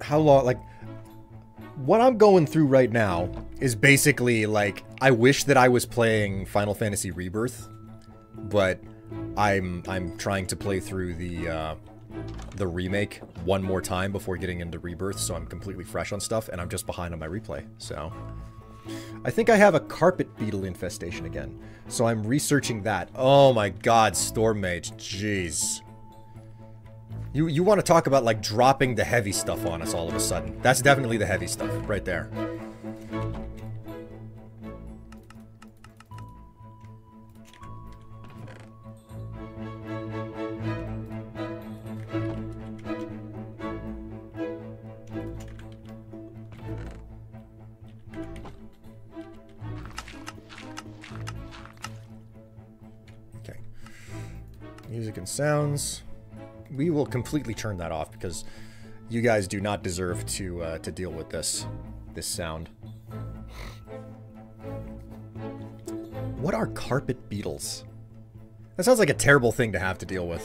how long like what I'm going through right now is basically like I wish that I was playing Final Fantasy Rebirth, but I'm I'm trying to play through the uh the remake one more time before getting into Rebirth, so I'm completely fresh on stuff, and I'm just behind on my replay, so... I think I have a carpet beetle infestation again, so I'm researching that. Oh my god, Storm Mage, jeez. You, you want to talk about, like, dropping the heavy stuff on us all of a sudden. That's definitely the heavy stuff, right there. Sounds. We will completely turn that off because you guys do not deserve to uh, to deal with this this sound. What are carpet beetles? That sounds like a terrible thing to have to deal with.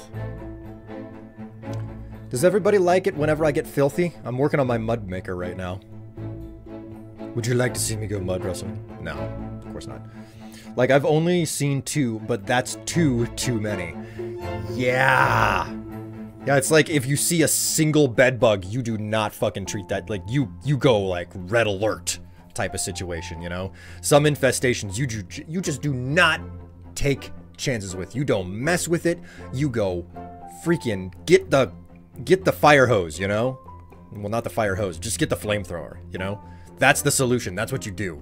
Does everybody like it whenever I get filthy? I'm working on my mud maker right now. Would you like to see me go mud wrestling? No, of course not. Like, I've only seen two, but that's two too many. Yeah. Yeah, it's like if you see a single bed bug, you do not fucking treat that like you you go like red alert type of situation, you know? Some infestations you ju you just do not take chances with. You don't mess with it. You go freaking get the get the fire hose, you know? Well, not the fire hose. Just get the flamethrower, you know? That's the solution. That's what you do.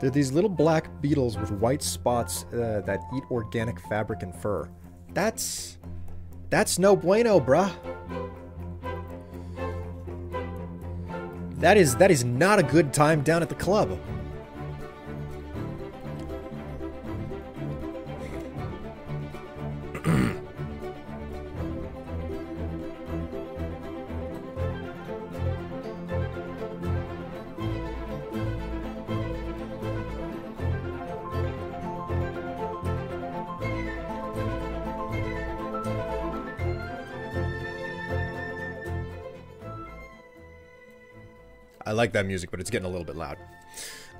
They're these little black beetles with white spots uh, that eat organic fabric and fur. That's... That's no bueno, bruh. That is, that is not a good time down at the club. Like that music, but it's getting a little bit loud.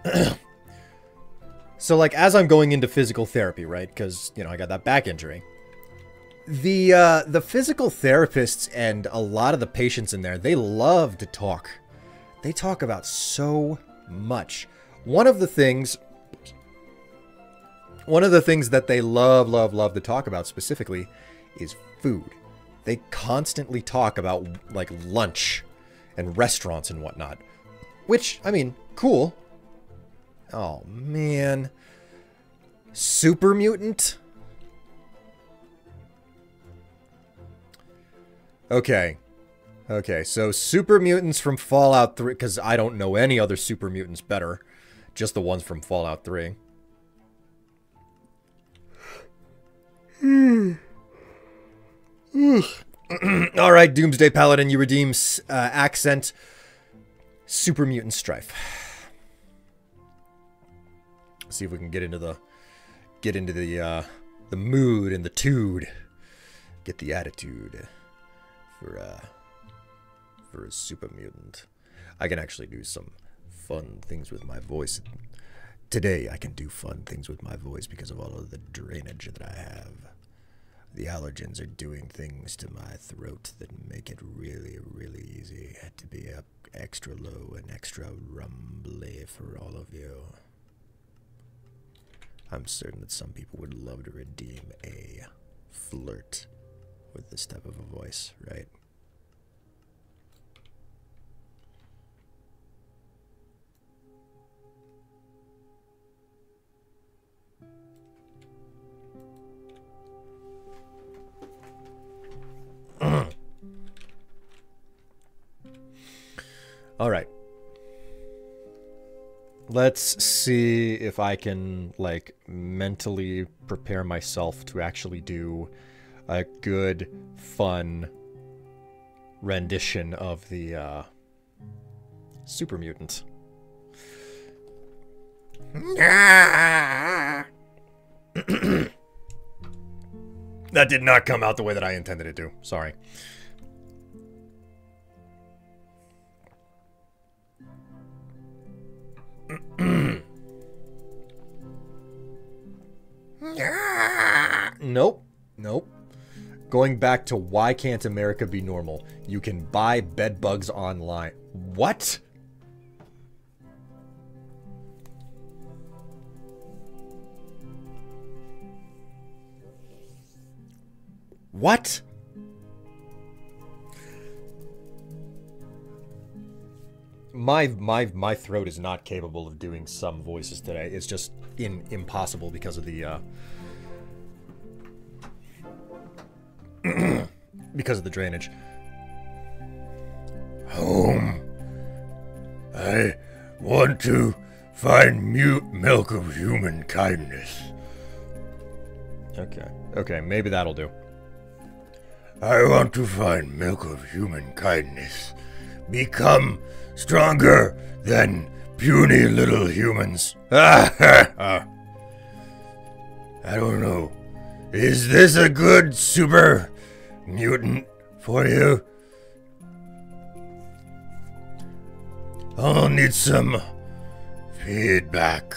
*clears throat* so, like, as I'm going into physical therapy, right? Because, you know, I got that back injury. The, uh, the physical therapists and a lot of the patients in there, they love to talk. They talk about so much. One of the things one of the things that they love, love, love to talk about specifically is food. They constantly talk about like lunch and restaurants and whatnot. Which, I mean, cool. Oh, man. Super mutant? Okay. Okay, so super mutants from Fallout 3, because I don't know any other super mutants better. Just the ones from Fallout 3. *clears throat* All right, Doomsday Paladin, you redeem uh, accent. Super mutant strife. See if we can get into the get into the uh, the mood and the tude. Get the attitude for uh for a super mutant. I can actually do some fun things with my voice. Today I can do fun things with my voice because of all of the drainage that I have. The allergens are doing things to my throat that make it really, really easy to be up extra low and extra rumbly for all of you. I'm certain that some people would love to redeem a flirt with this type of a voice, right? *clears throat* All right. Let's see if I can like mentally prepare myself to actually do a good, fun rendition of the uh, super mutant. *laughs* that did not come out the way that I intended it to. Sorry. *clears throat* nope. Nope. Going back to why can't America be normal? You can buy bed bugs online. What? What? My my my throat is not capable of doing some voices today. It's just in impossible because of the uh, *clears throat* because of the drainage. Home. I want to find mute milk of human kindness. Okay. Okay, maybe that'll do. I want to find milk of human kindness. Become stronger than puny little humans. *laughs* I don't know. Is this a good super mutant for you? I'll need some feedback.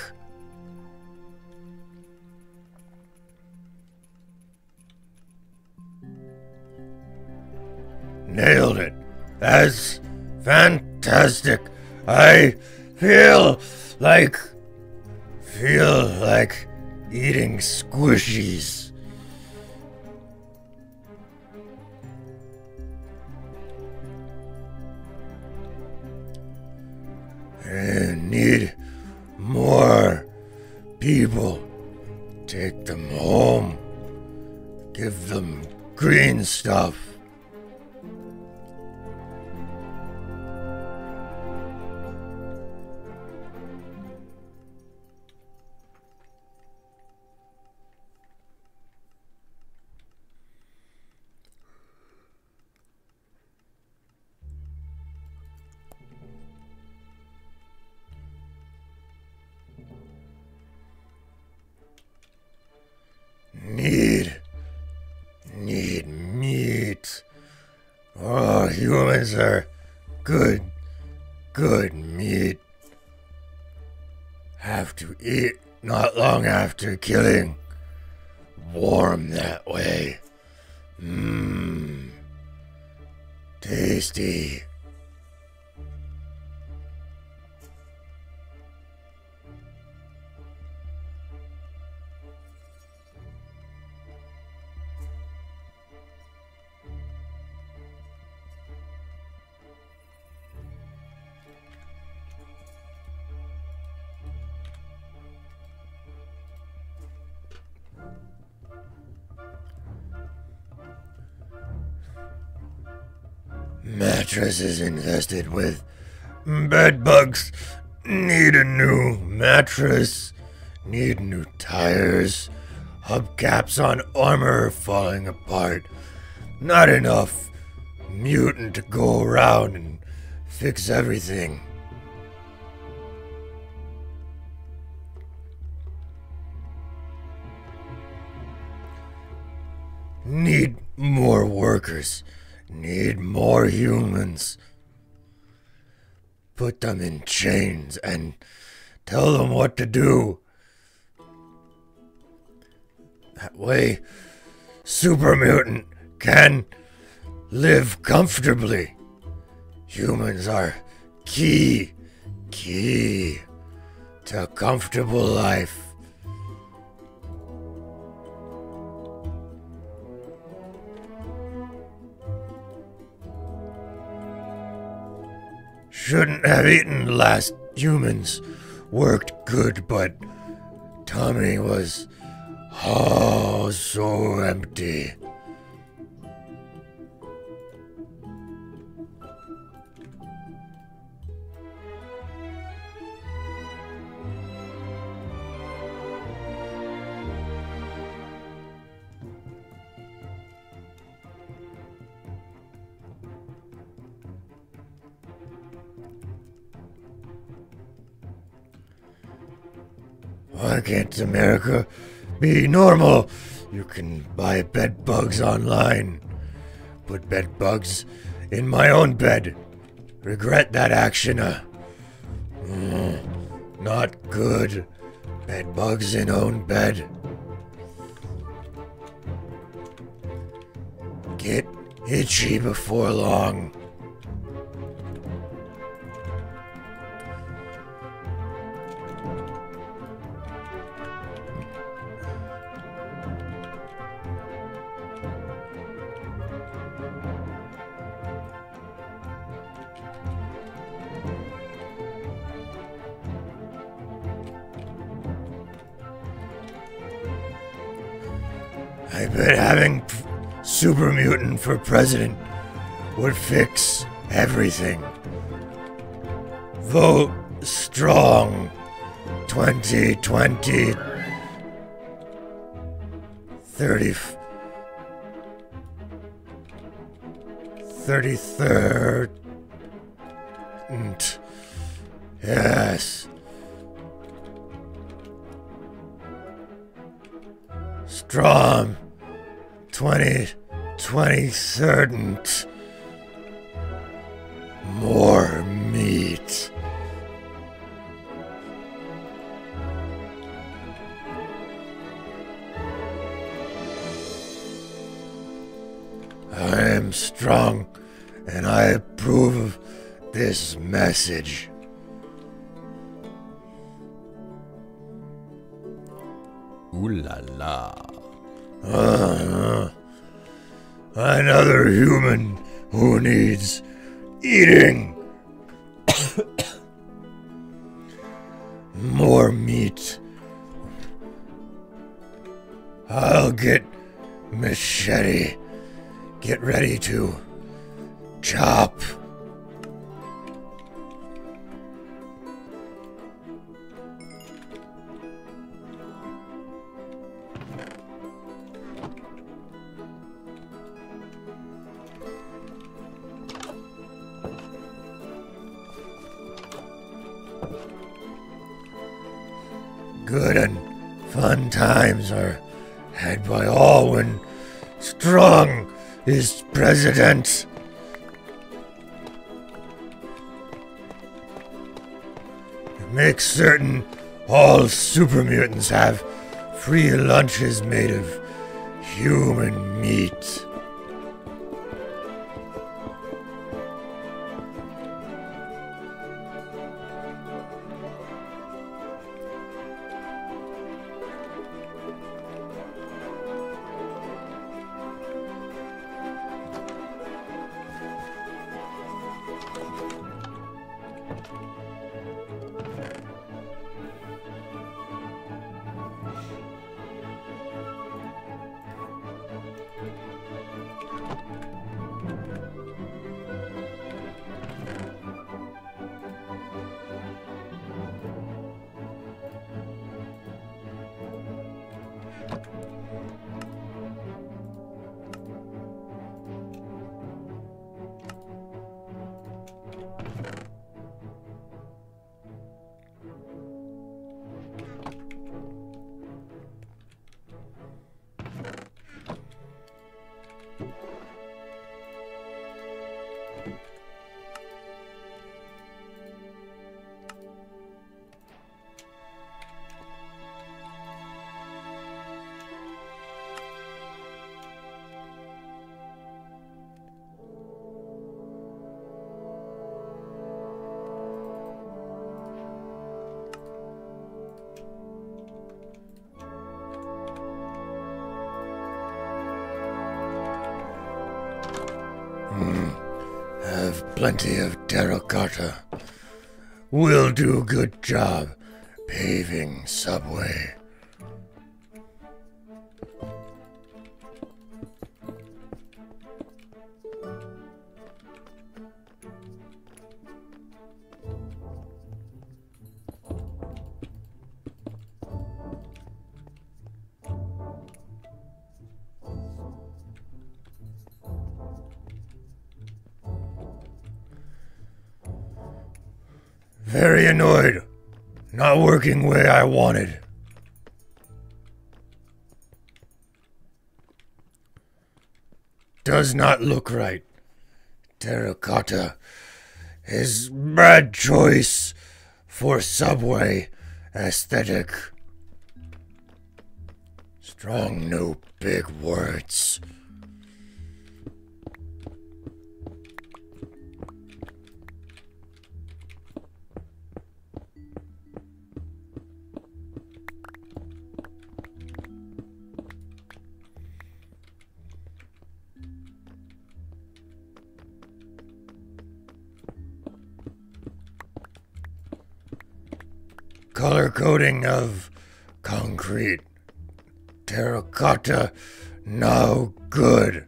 Nailed it. That's fantastic. I feel like feel like eating squishies. I need more people. Take them home. Give them green stuff. Need. Need meat. Oh, humans are good. good meat. Have to eat not long after killing. Warm that way. Mmm. Tasty. Mattress is infested with bed bugs. Need a new mattress. Need new tires. Hubcaps on armor falling apart. Not enough mutant to go around and fix everything. Need more workers. Need more humans. Put them in chains and tell them what to do. That way, Super Mutant can live comfortably. Humans are key, key to a comfortable life. Shouldn't have eaten last humans. Worked good, but tummy was oh so empty. Why can't America be normal? You can buy bed bugs online. Put bed bugs in my own bed. Regret that action. Uh, mm, not good. Bed bugs in own bed. Get itchy before long. Bet having Super Mutant for president would fix everything. Vote strong 2020 30 33rd Yes. Strong 20 23rd More meat. I am strong and I approve of this message. Ooh la la. Uh, another human who needs eating. *coughs* More meat. I'll get machete. Get ready to chop. Good and fun times are had by all when Strong is president. make certain all super mutants have free lunches made of human meat. Plenty of terracotta. We'll do good job paving subway. Very annoyed. Not working way I wanted. Does not look right. Terracotta is bad choice for subway aesthetic. Strong, no big words. Coding of concrete. Terracotta, no good.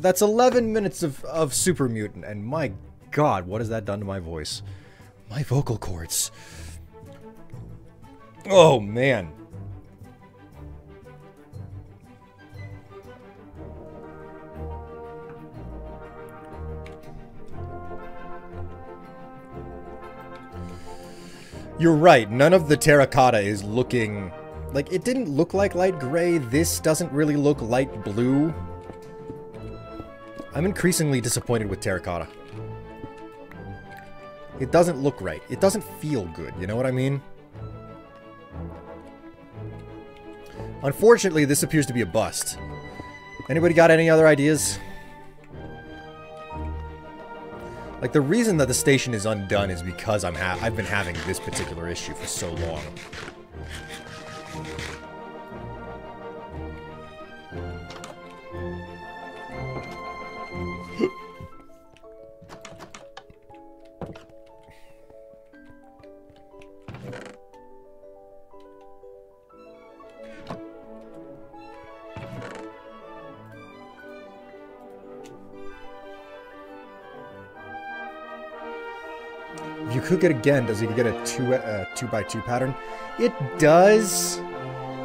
That's that's 11 minutes of, of Super Mutant, and my god, what has that done to my voice? My vocal cords. Oh, man. You're right, none of the terracotta is looking... Like, it didn't look like light gray, this doesn't really look light blue. I'm increasingly disappointed with terracotta. It doesn't look right. It doesn't feel good, you know what I mean? Unfortunately, this appears to be a bust. Anybody got any other ideas? Like, the reason that the station is undone is because I'm I've been having this particular issue for so long. Cook it again, does it get a two uh, two by two pattern? It does.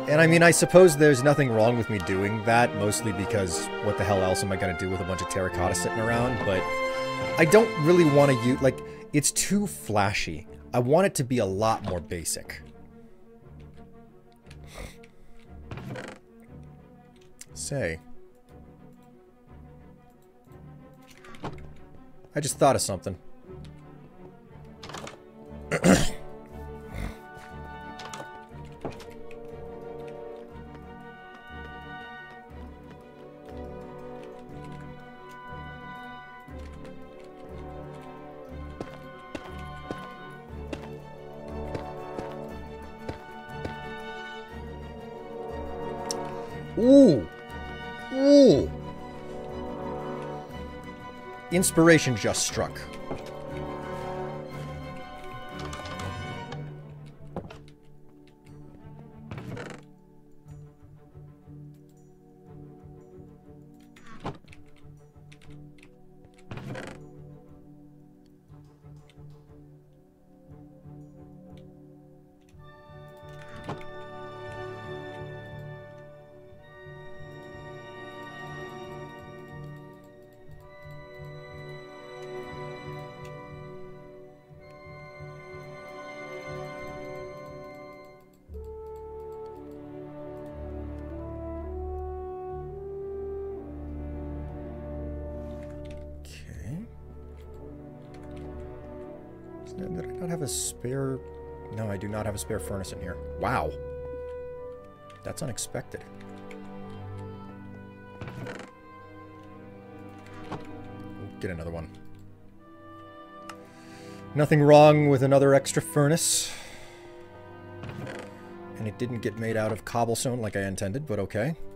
And I mean, I suppose there's nothing wrong with me doing that, mostly because what the hell else am I to do with a bunch of terracotta sitting around? But I don't really want to use, like, it's too flashy. I want it to be a lot more basic. Say. I just thought of something. Inspiration just struck. Spare furnace in here. Wow. That's unexpected. We'll Get another one. Nothing wrong with another extra furnace. And it didn't get made out of cobblestone like I intended, but okay. Ooh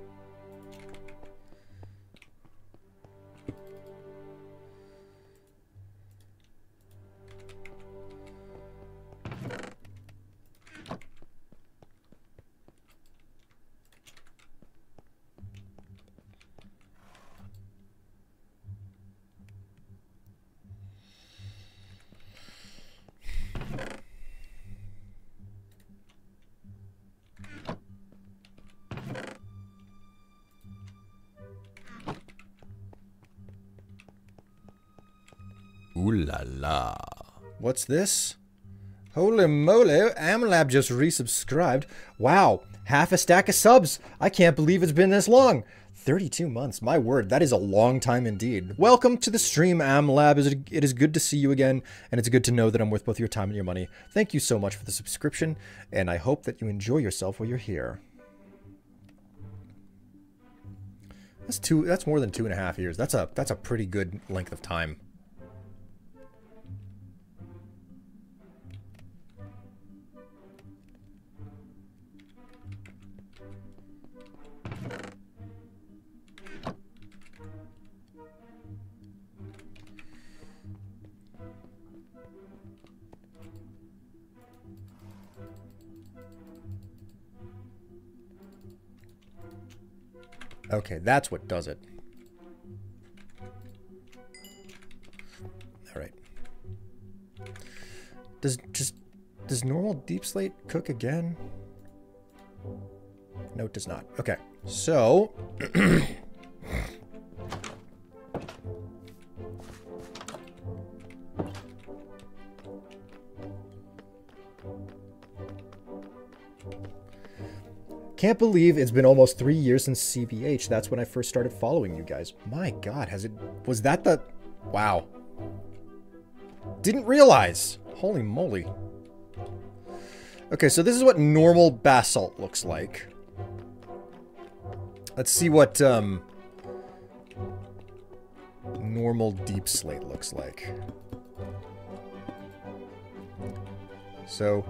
What's this? Holy moly, Amlab just resubscribed. Wow, half a stack of subs. I can't believe it's been this long. 32 months, my word, that is a long time indeed. Welcome to the stream, Amlab. It is- It is good to see you again, and it's good to know that I'm worth both your time and your money. Thank you so much for the subscription, and I hope that you enjoy yourself while you're here. That's two. That's more than two and a half years. That's a that's a pretty good length of time. That's what does it. All right. Does just does normal deepslate cook again? No, it does not. Okay, so *clears throat* Can't believe it's been almost three years since CBH. That's when I first started following you guys. My God, has it? Was that the? Wow. Didn't realize. Holy moly. Okay, so this is what normal basalt looks like. Let's see what um, normal deepslate looks like. So,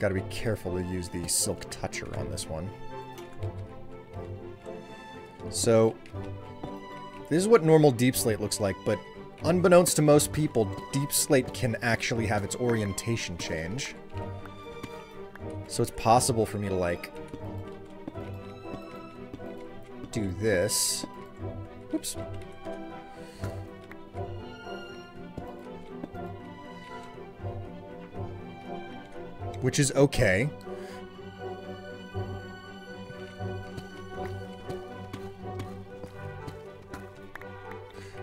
gotta be careful to use the silk toucher on this one. So, this is what normal deepslate looks like, but unbeknownst to most people, deepslate can actually have its orientation change. So it's possible for me to, like, do this. Oops. Which is okay.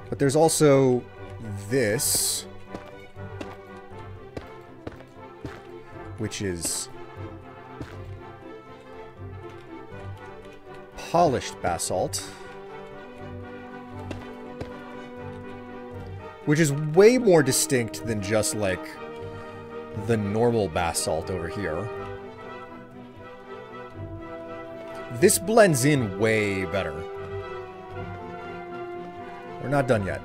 But there's also this, which is polished basalt, which is way more distinct than just like the normal basalt over here. This blends in way better. We're not done yet.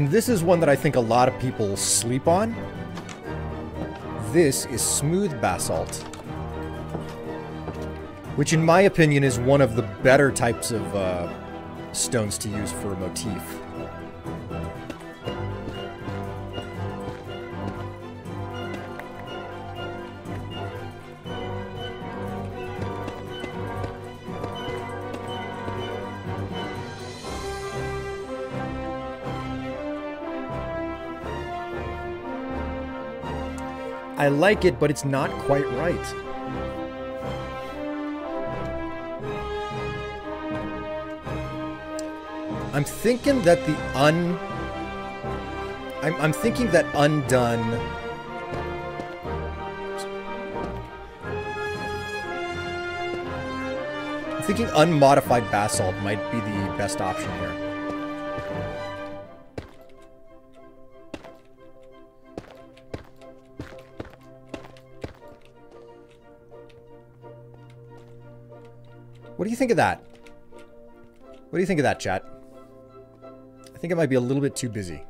And this is one that I think a lot of people sleep on. This is smooth basalt. Which in my opinion is one of the better types of uh, stones to use for a motif. Like it, but it's not quite right. I'm thinking that the un... I'm, I'm thinking that undone... I'm thinking unmodified basalt might be the best option here. What do you think of that? What do you think of that, chat? I think it might be a little bit too busy.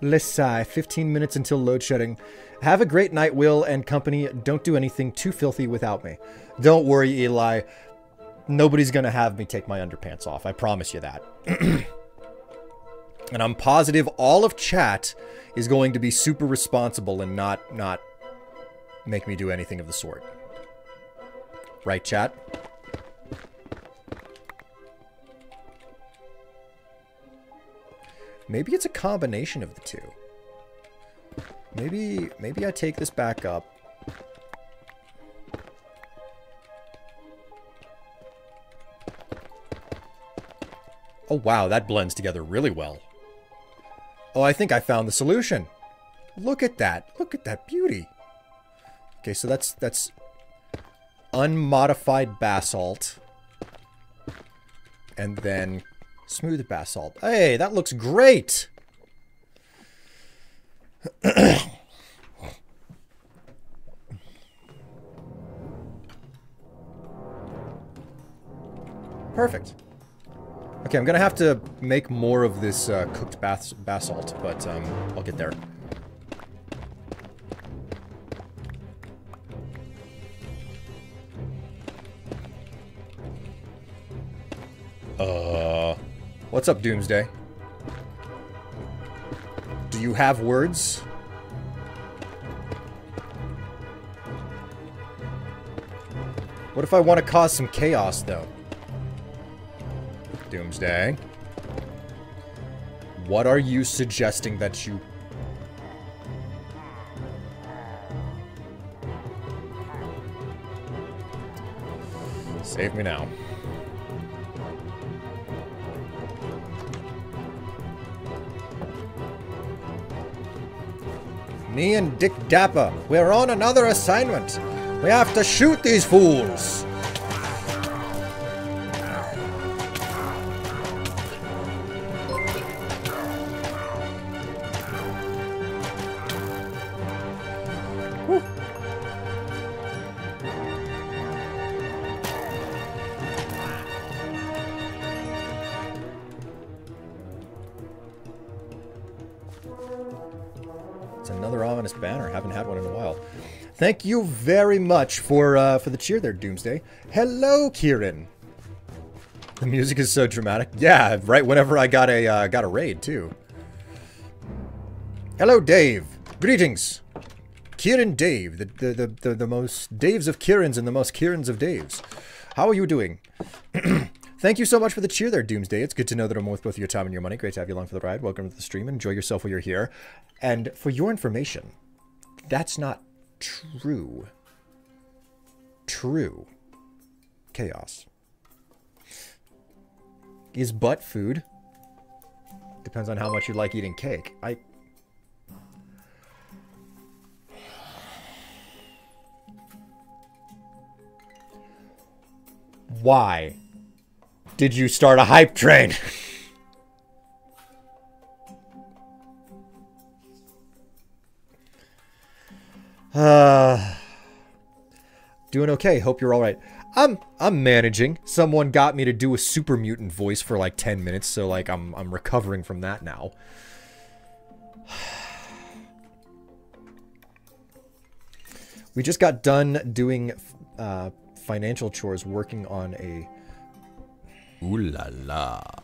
Lissai, 15 minutes until load shedding. Have a great night, Will and company. Don't do anything too filthy without me. Don't worry, Eli. Nobody's going to have me take my underpants off. I promise you that. *clears throat* and I'm positive all of chat is going to be super responsible and not not make me do anything of the sort. Right, chat? Maybe it's a combination of the two. Maybe, maybe I take this back up. Oh wow, that blends together really well. Oh, I think I found the solution. Look at that. Look at that beauty. Okay, so that's that's unmodified basalt. And then smooth basalt. Hey, that looks great! *coughs* Perfect. Okay, I'm gonna have to make more of this uh, cooked bas basalt, but um, I'll get there. Uh, what's up, Doomsday? Do you have words? What if I want to cause some chaos, though? Doomsday. What are you suggesting that you... Save me now. Me and Dick Dapper, we're on another assignment. We have to shoot these fools. Thank you very much for uh, for the cheer there, Doomsday. Hello, Kieran. The music is so dramatic. Yeah, right whenever I got a uh, got a raid too. Hello, Dave. Greetings. Kieran Dave, the, the, the, the, the most Daves of Kierans and the most Kierans of Daves. How are you doing? *clears throat* Thank you so much for the cheer there, Doomsday. It's good to know that I'm worth both your time and your money. Great to have you along for the ride. Welcome to the stream. Enjoy yourself while you're here. And for your information, that's not true. True. Chaos. Is butt food? Depends on how much you like eating cake. I... Why did you start a hype train? *laughs* uh, *sighs* doing okay. Hope you're all right. I'm I'm managing. Someone got me to do a super mutant voice for like 10 minutes, so like I'm I'm recovering from that now. *sighs* We just got done doing uh, financial chores, working on a Ooh la la.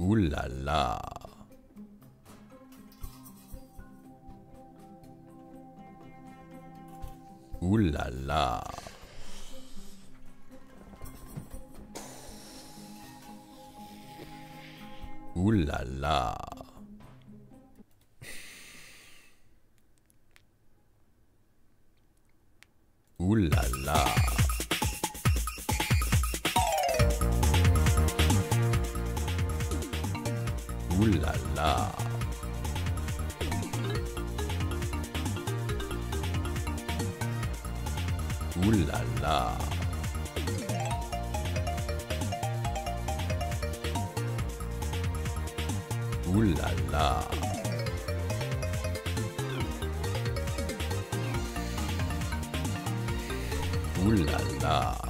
Ouh là là Ouh là là Ouh là là Ouh là là 울랄라. 울랄라. 울랄라. 울랄라.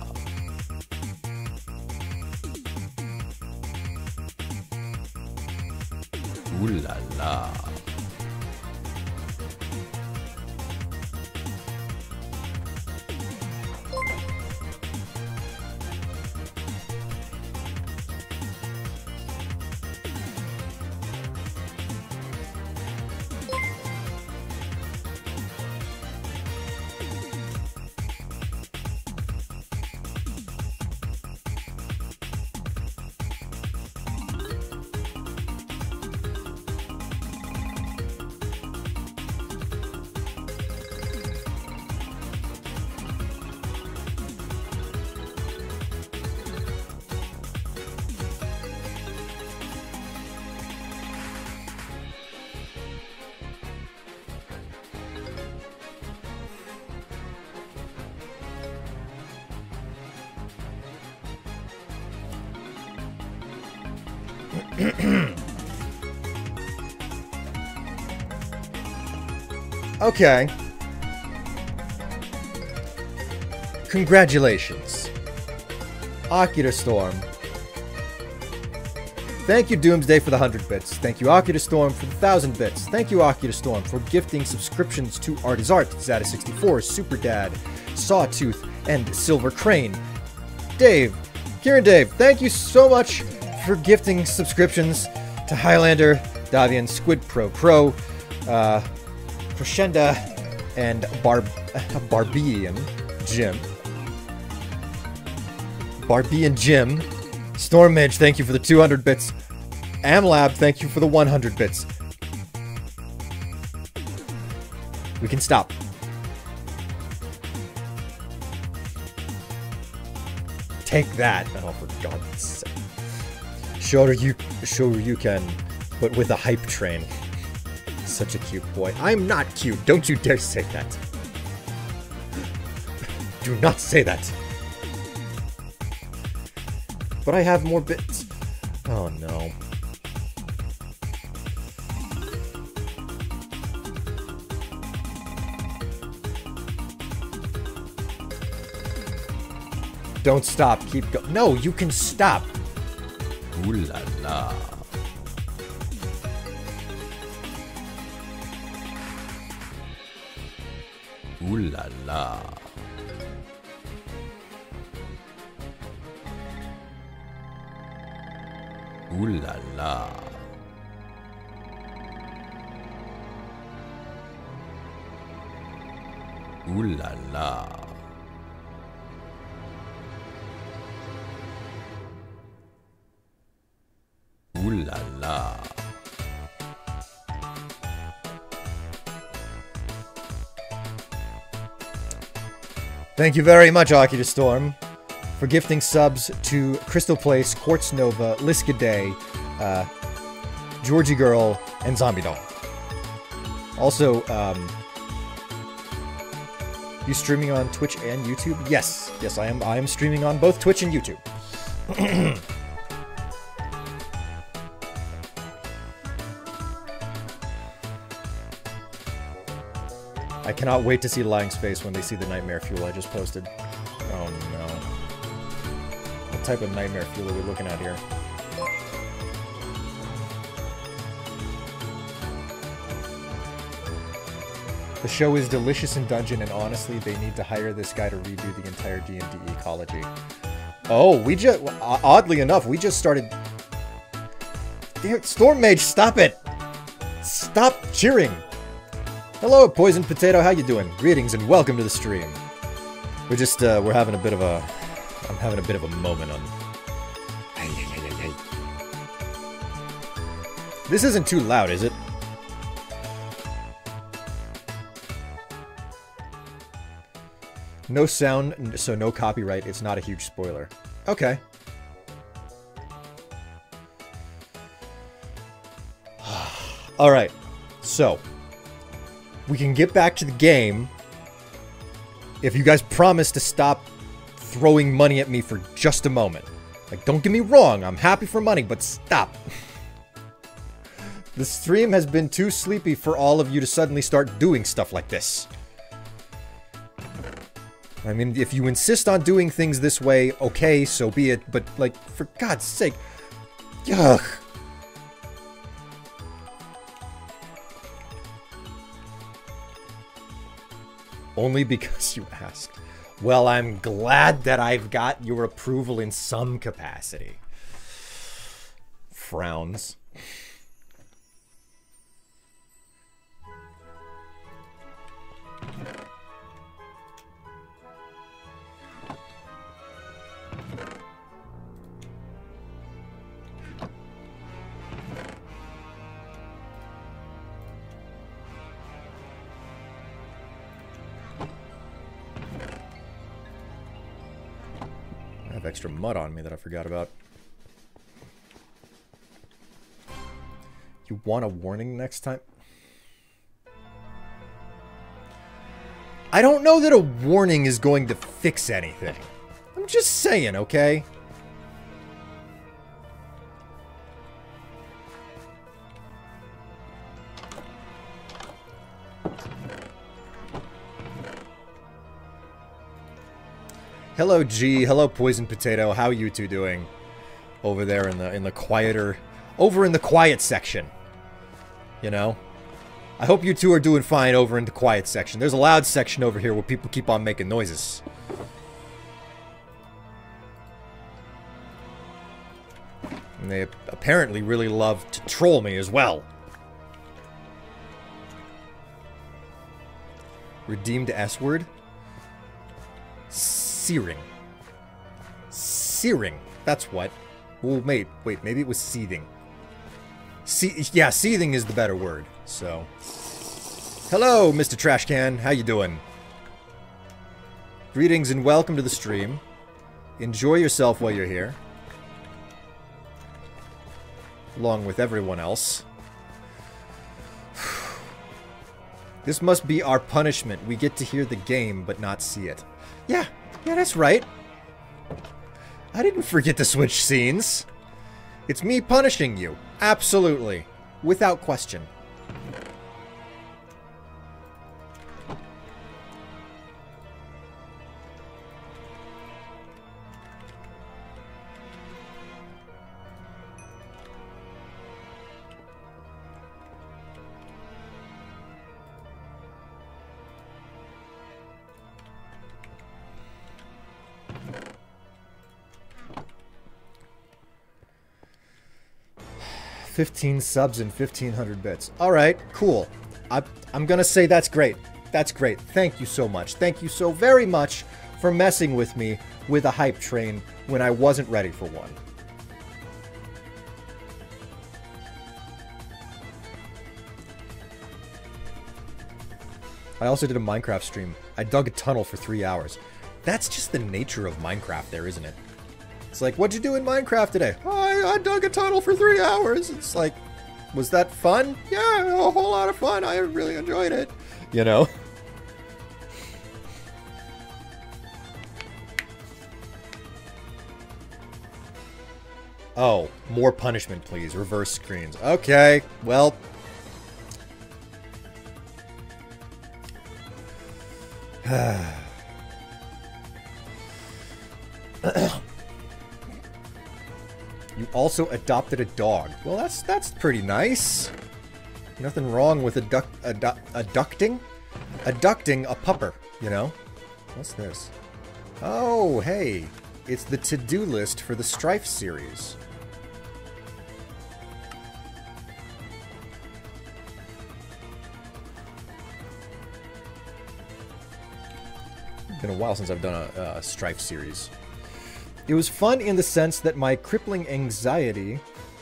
Ooh la la. Okay. Congratulations. Akira Storm. Thank you, Doomsday, for the 100 bits. Thank you, Akira Storm, for the 1,000 bits. Thank you, Akira Storm, for gifting subscriptions to Art is Art, Zata64, Super Dad, Sawtooth, and Silver Crane. Dave, Kieran Dave, thank you so much for gifting subscriptions to Highlander, Davian, Squid Pro Pro, uh, Crescenda, and Bar Barbian Jim. Barbian Jim. Stormmage, thank you for the 200 bits. Amlab, thank you for the 100 bits. We can stop. Take that. Oh, for God's sake. Sure you, sure you can, but with a hype train. Such a cute boy. I'm not cute. Don't you dare say that. Do not say that. But I have more bits. Oh no. Don't stop. Keep going. No, you can stop. Ooh la la. Ooh la la. Ooh la la. Ooh la Thank you very much, Akira Storm, for gifting subs to Crystal Place, Quartz Nova, Liska Day, uh, Georgie Girl, and Zombie Doll. Also, um, you streaming on Twitch and YouTube? Yes, yes, I am. I am streaming on both Twitch and YouTube. *clears throat* cannot wait to see Lying's face when they see the nightmare fuel I just posted. Oh no. What type of nightmare fuel are we looking at here? The show is delicious in dungeon, and honestly, they need to hire this guy to redo the entire D&D ecology. Oh, we just... Oddly enough, we just started... Storm Mage, stop it! Stop cheering! Hello, Poison Potato, how you doing? Greetings and welcome to the stream. We're just, uh, we're having a bit of a... I'm having a bit of a moment on... This isn't too loud, is it? No sound, so no copyright. It's not a huge spoiler. Okay. *sighs* Alright, so... We can get back to the game if you guys promise to stop throwing money at me for just a moment. Like, don't get me wrong, I'm happy for money, but stop. *laughs* the stream has been too sleepy for all of you to suddenly start doing stuff like this. I mean, if you insist on doing things this way, okay, so be it, but, like, for God's sake. Ugh. Only because you asked. Well, I'm glad that I've got your approval in some capacity. Frowns. Extra mud on me that I forgot about. You want a warning next time? I don't know that a warning is going to fix anything. I'm just saying, okay? Hello G, hello Poison Potato. How you two doing? Over there in the in the quieter over in the quiet section. You know? I hope you two are doing fine over in the quiet section. There's a loud section over here where people keep on making noises. And they apparently really love to troll me as well. Redeemed S word? Searing. Searing. That's what. Well, wait, wait, maybe it was seething. See, yeah, seething is the better word, so. Hello, Mr. Trashcan. How you doing? Greetings and welcome to the stream. Enjoy yourself while you're here. Along with everyone else. *sighs* This must be our punishment. We get to hear the game, but not see it. Yeah, yeah, that's right. I didn't forget to switch scenes. It's me punishing you. Absolutely. Without question. Fifteen subs and fifteen hundred bits. All right, cool. I, I'm gonna say that's great. That's great. Thank you so much. Thank you so very much for messing with me with a hype train when I wasn't ready for one. I also did a Minecraft stream. I dug a tunnel for three hours. That's just the nature of Minecraft there, isn't it? It's like, what'd you do in Minecraft today? I, I dug a tunnel for three hours. It's like, was that fun? Yeah, a whole lot of fun. I really enjoyed it. You know? Oh, more punishment, please. Reverse screens. Okay, well, *sighs* *clears throat* you also adopted a dog. Well, that's that's pretty nice. Nothing wrong with adduct, addu adducting? Adducting a pupper, you know? What's this? Oh, hey. It's the to-do list for the Strife series. been a while since I've done a, a Strife series. It was fun in the sense that my crippling anxiety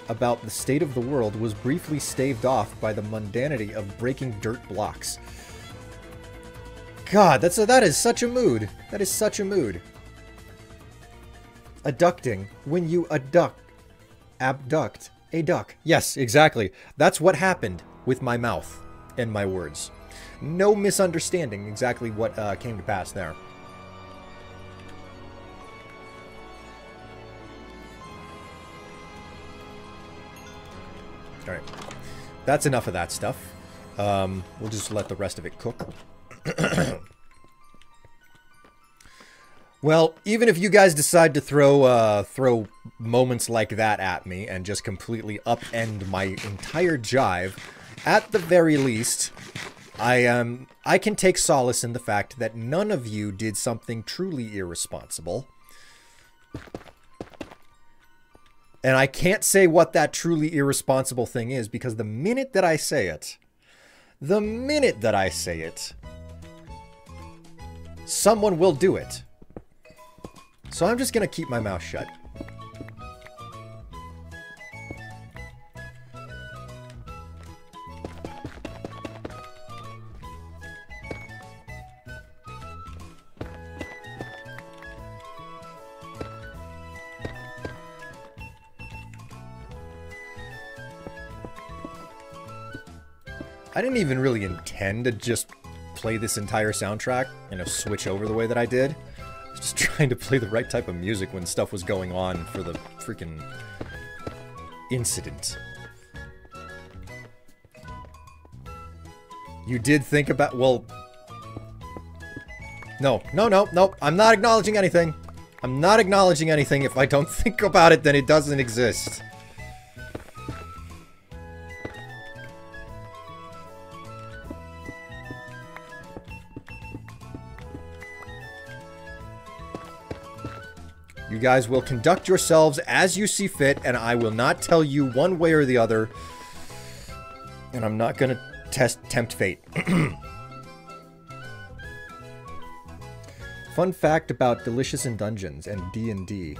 about the state of the world was briefly staved off by the mundanity of breaking dirt blocks. God, that's a, that is such a mood. That is such a mood. Adducting. When you adduct. Abduct. A duck. Yes, exactly. That's what happened with my mouth and my words. No misunderstanding exactly what uh, came to pass there. Alright. That's enough of that stuff. Um, we'll just let the rest of it cook. *coughs* well, even if you guys decide to throw uh, throw moments like that at me and just completely upend my entire jive, at the very least, I um I can take solace in the fact that none of you did something truly irresponsible. And I can't say what that truly irresponsible thing is because the minute that I say it, the minute that I say it, someone will do it. So I'm just going to keep my mouth shut. I didn't even really intend to just play this entire soundtrack, you know, switch over the way that I did. I was just *laughs* trying to play the right type of music when stuff was going on for the freaking incident. You did think about, well... No, no, no, no, I'm not acknowledging anything. I'm not acknowledging anything. If I don't *laughs* think about it, then it doesn't exist. You guys will conduct yourselves as you see fit, and I will not tell you one way or the other. And I'm not going to test tempt fate. *clears throat* Fun fact about Delicious in Dungeons and D&D.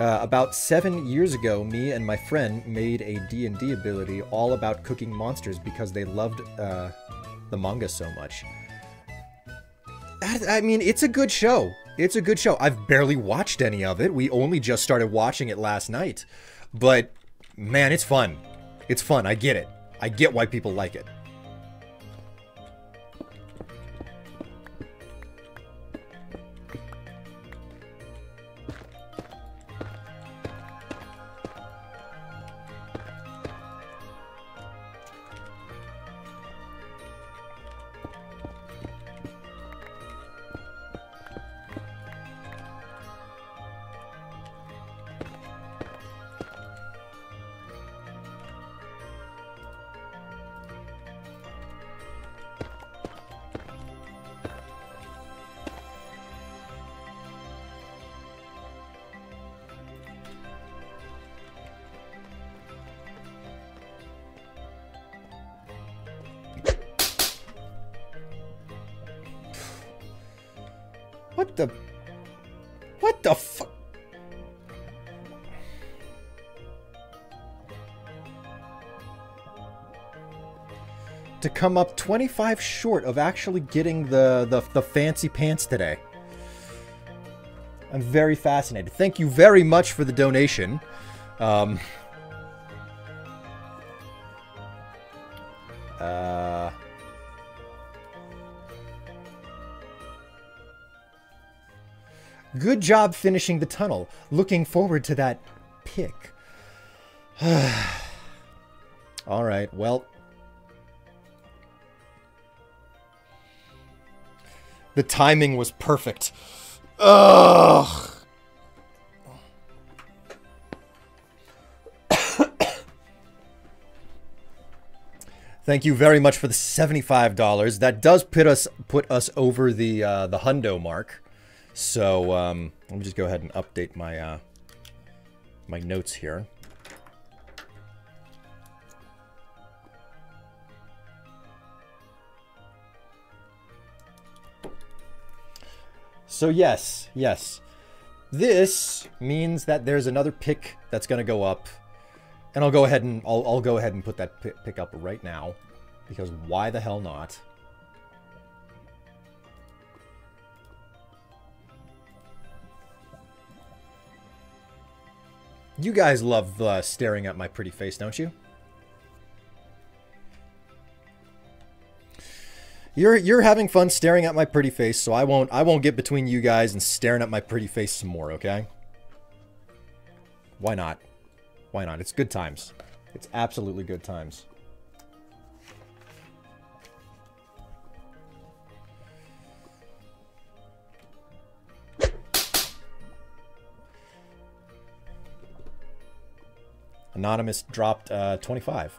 Uh, about seven years ago, me and my friend made a D&D ability all about cooking monsters because they loved uh, the manga so much. I, I mean, it's a good show. It's a good show. I've barely watched any of it. We only just started watching it last night. But, man, it's fun. It's fun. I get it. I get why people like it. Come up 25 short of actually getting the, the, the fancy pants today. I'm very fascinated. Thank you very much for the donation. Um... Uh... Good job finishing the tunnel. Looking forward to that pick. *sighs* All right, well. The timing was perfect. Ugh. Thank you very much for the $75. That does put us put us over the uh, the hundo mark. So um, let me just go ahead and update my uh, my notes here. So yes, yes. This means that there's another pick that's going to go up. And I'll go ahead and I'll, I'll go ahead and put that pick up right now because why the hell not? You guys love uh, staring at my pretty face, don't you? You're you're having fun staring at my pretty face, so I won't I won't get between you guys and staring at my pretty face some more, okay? Why not? Why not? It's good times. It's absolutely good times. Anonymous dropped uh, 25.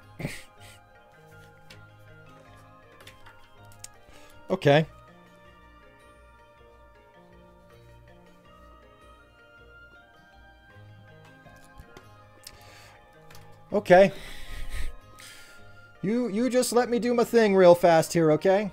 Okay. Okay. You you just let me do my thing real fast here, okay?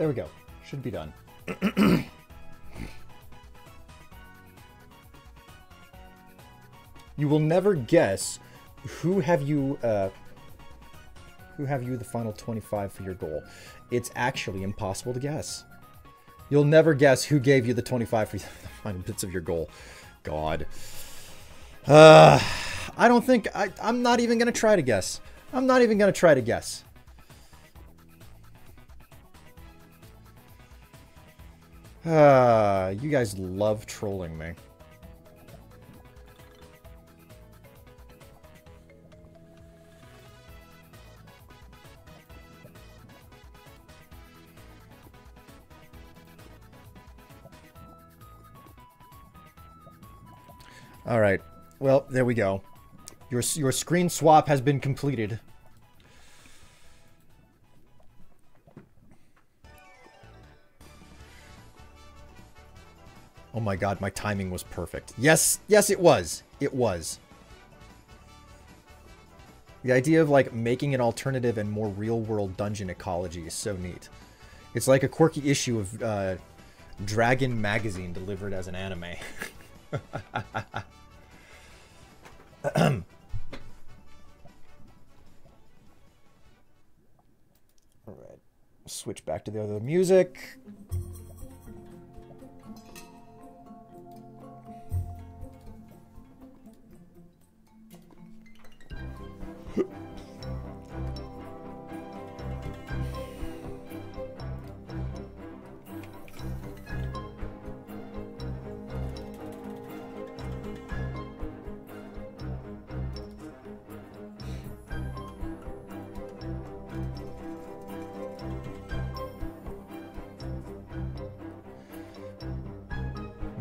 There we go. Should be done. *clears throat* you will never guess who have you uh, who have you the final 25 for your goal. It's actually impossible to guess. You'll never guess who gave you the 25 for *laughs* the final bits of your goal. God. Uh, I don't think I, I'm not even gonna try to guess. I'm not even gonna try to guess. Ah, you guys love trolling me. All right. Well, there we go. Your your screen swap has been completed. My god, my timing was perfect. Yes, yes it was. It was. The idea of like making an alternative and more real-world dungeon ecology is so neat. It's like a quirky issue of uh, Dragon magazine delivered as an anime. *laughs* All right. Switch back to the other music.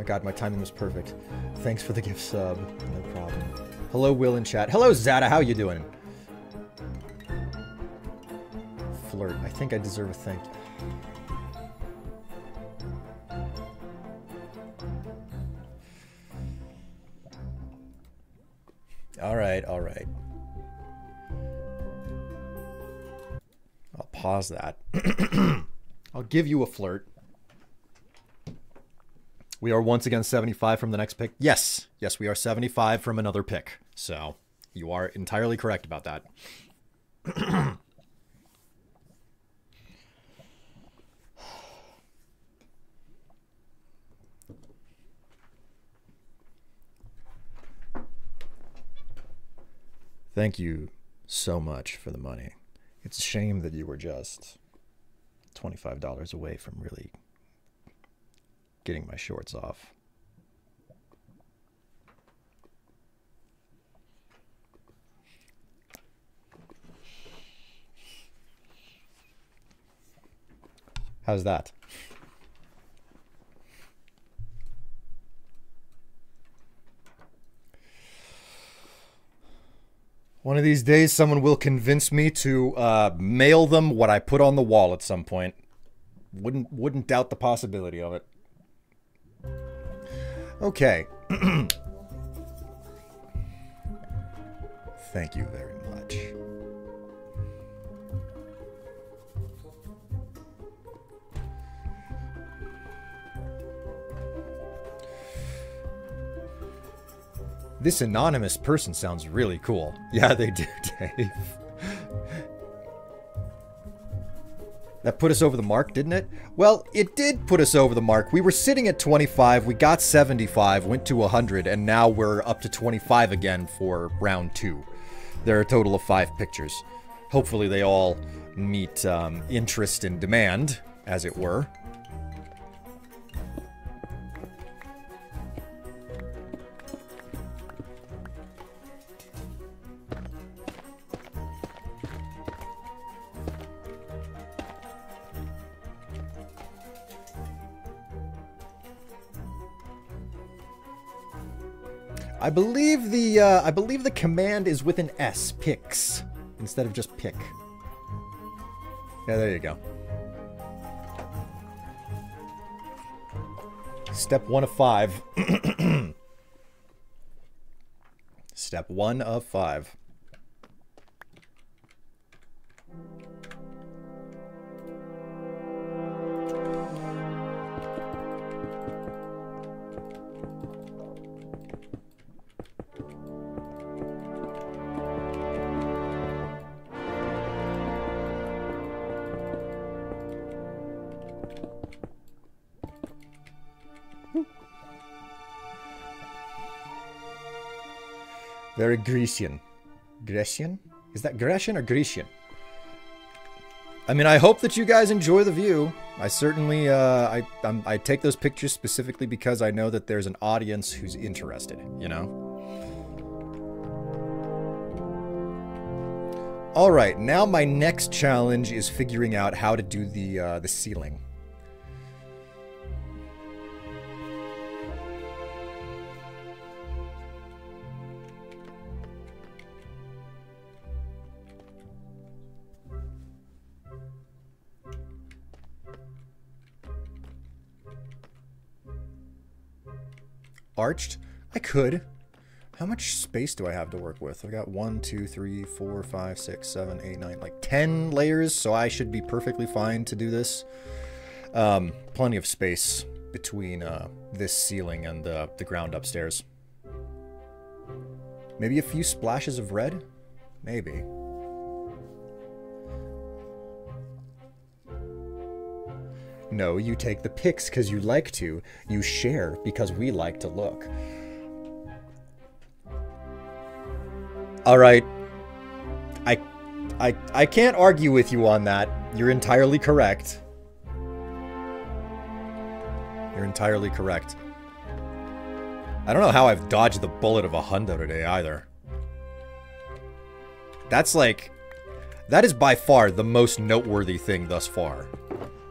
God, my timing was perfect. Thanks for the gift sub. Um, no problem. Hello, Will in chat. Hello, Zada. How you doing? Flirt. I think I deserve a thank you. All right, all right. I'll pause that. *clears throat* I'll give you a flirt. We are once again 75 from the next pick. Yes, yes, we are 75 from another pick. So you are entirely correct about that. *clears throat* Thank you so much for the money. It's a shame that you were just $25 away from really getting my shorts off. How's that? One of these days, someone will convince me to uh, mail them what I put on the wall at some point. Wouldn't wouldn't doubt the possibility of it. Okay. *clears throat* Thank you very much. This anonymous person sounds really cool. *laughs* Yeah, they do, Dave. That put us over the mark, didn't it? Well, it did put us over the mark. We were sitting at 25, we got 75, went to 100, and now we're up to 25 again for round two. There are a total of five pictures. Hopefully, they all meet um, interest and demand, as it were. I believe the uh, I believe the command is with an S, pix, instead of just pick. Yeah, there you go. Step one of five. *clears throat* Step one of five. Very Grecian. Grecian? Is that Grecian or Grecian? I mean, I hope that you guys enjoy the view. I certainly, uh, I, I'm, I take those pictures specifically because I know that there's an audience who's interested, you know? All right, now my next challenge is figuring out how to do the, uh, the ceiling. Arched? I could. How much space do I have to work with? I've got one, two, three, four, five, six, seven, eight, nine, like 10 layers, so I should be perfectly fine to do this. Um, plenty of space between uh, this ceiling and uh, the ground upstairs. Maybe a few splashes of red? Maybe. No, you take the pics because you like to. You share because we like to look. All right. I I I can't argue with you on that. You're entirely correct. You're entirely correct. I don't know how I've dodged the bullet of a hundo today either. That's like that is by far the most noteworthy thing thus far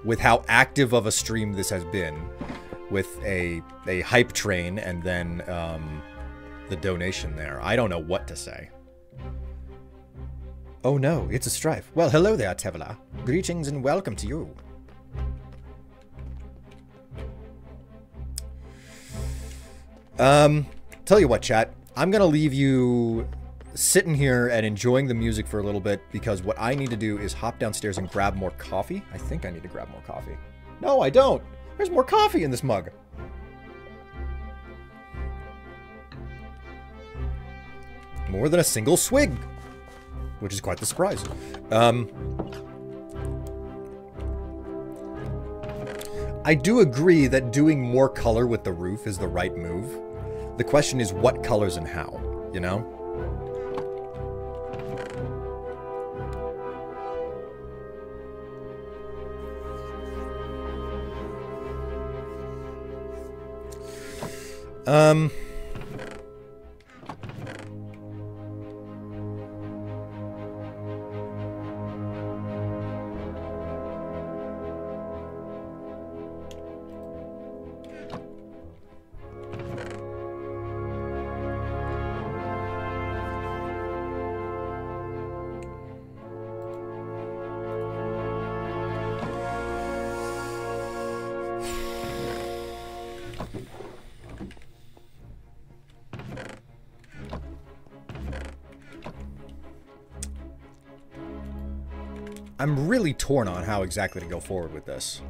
with how active of a stream this has been with a a hype train and then um, the donation there. I don't know what to say. Oh no, it's a strife. Well, hello there, Tevela. Greetings and welcome to you. Um, tell you what, chat. I'm gonna leave you sitting here and enjoying the music for a little bit because what I need to do is hop downstairs and grab more coffee. I think I need to grab more coffee. No, I don't. There's more coffee in this mug. More than a single swig, which is quite the surprise. Um, I do agree that doing more color with the roof is the right move. The question is what colors and how, you know? Um... I'm really torn on how exactly to go forward with this.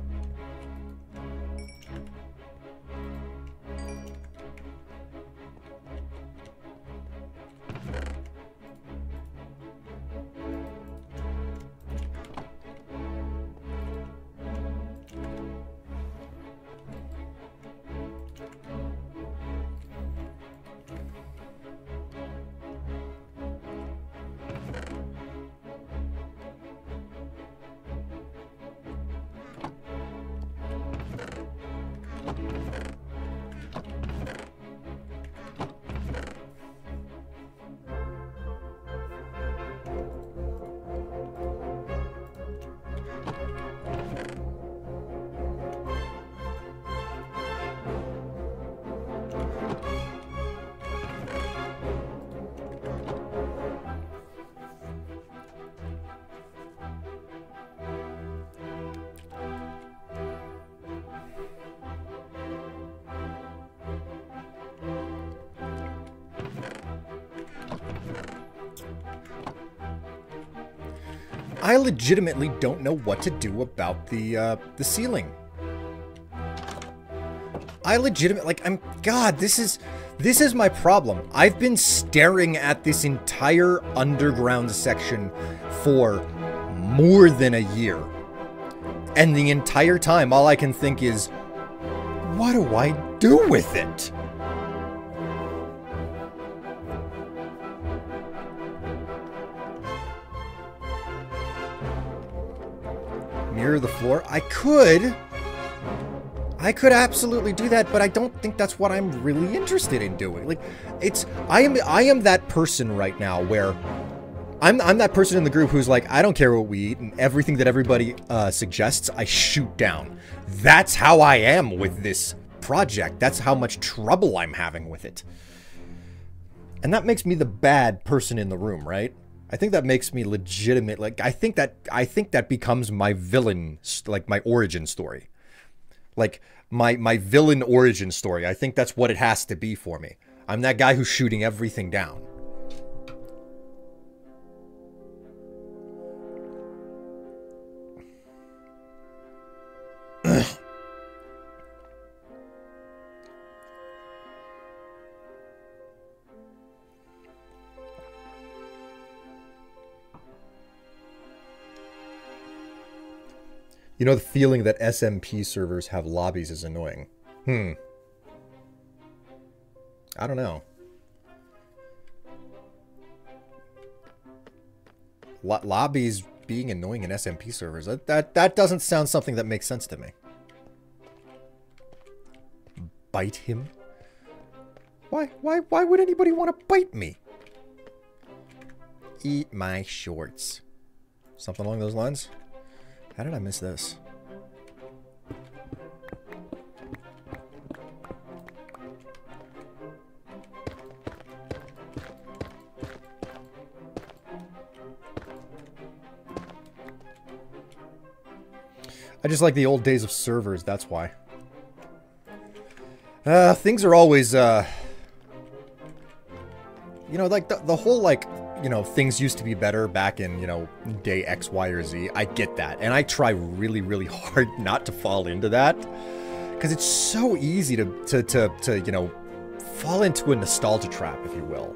Legitimately don't know what to do about the, uh, the ceiling. I legitimate like I'm god, this is this is my problem. I've been staring at this entire underground section for more than a year. And the entire time all I can think is what do I do with it? Mirror the floor? I could. I could absolutely do that, but I don't think that's what I'm really interested in doing. Like, it's I am I am that person right now where I'm I'm that person in the group who's like, I don't care what we eat, and everything that everybody uh, suggests, I shoot down. That's how I am with this project. That's how much trouble I'm having with it. And that makes me the bad person in the room, right? I think that makes me legitimate. Like, I think that I think that becomes my villain, like my origin story like my my villain origin story. I think that's what it has to be for me. I'm that guy who's shooting everything down. You know, the feeling that SMP servers have lobbies is annoying. Hmm. I don't know. Lo lobbies being annoying in SMP servers. That, that that doesn't sound something that makes sense to me. Bite him? Why why why would anybody want to bite me? Eat my shorts. Something along those lines? How did I miss this? I just like the old days of servers, that's why. Uh, things are always, uh... You know, like, the, the whole, like, you know, things used to be better back in, you know, day X, Y, or Z. I get that. And I try really, really *laughs* hard not to fall into that. Because it's so easy to, to, to, to, you know, fall into a nostalgia trap, if you will.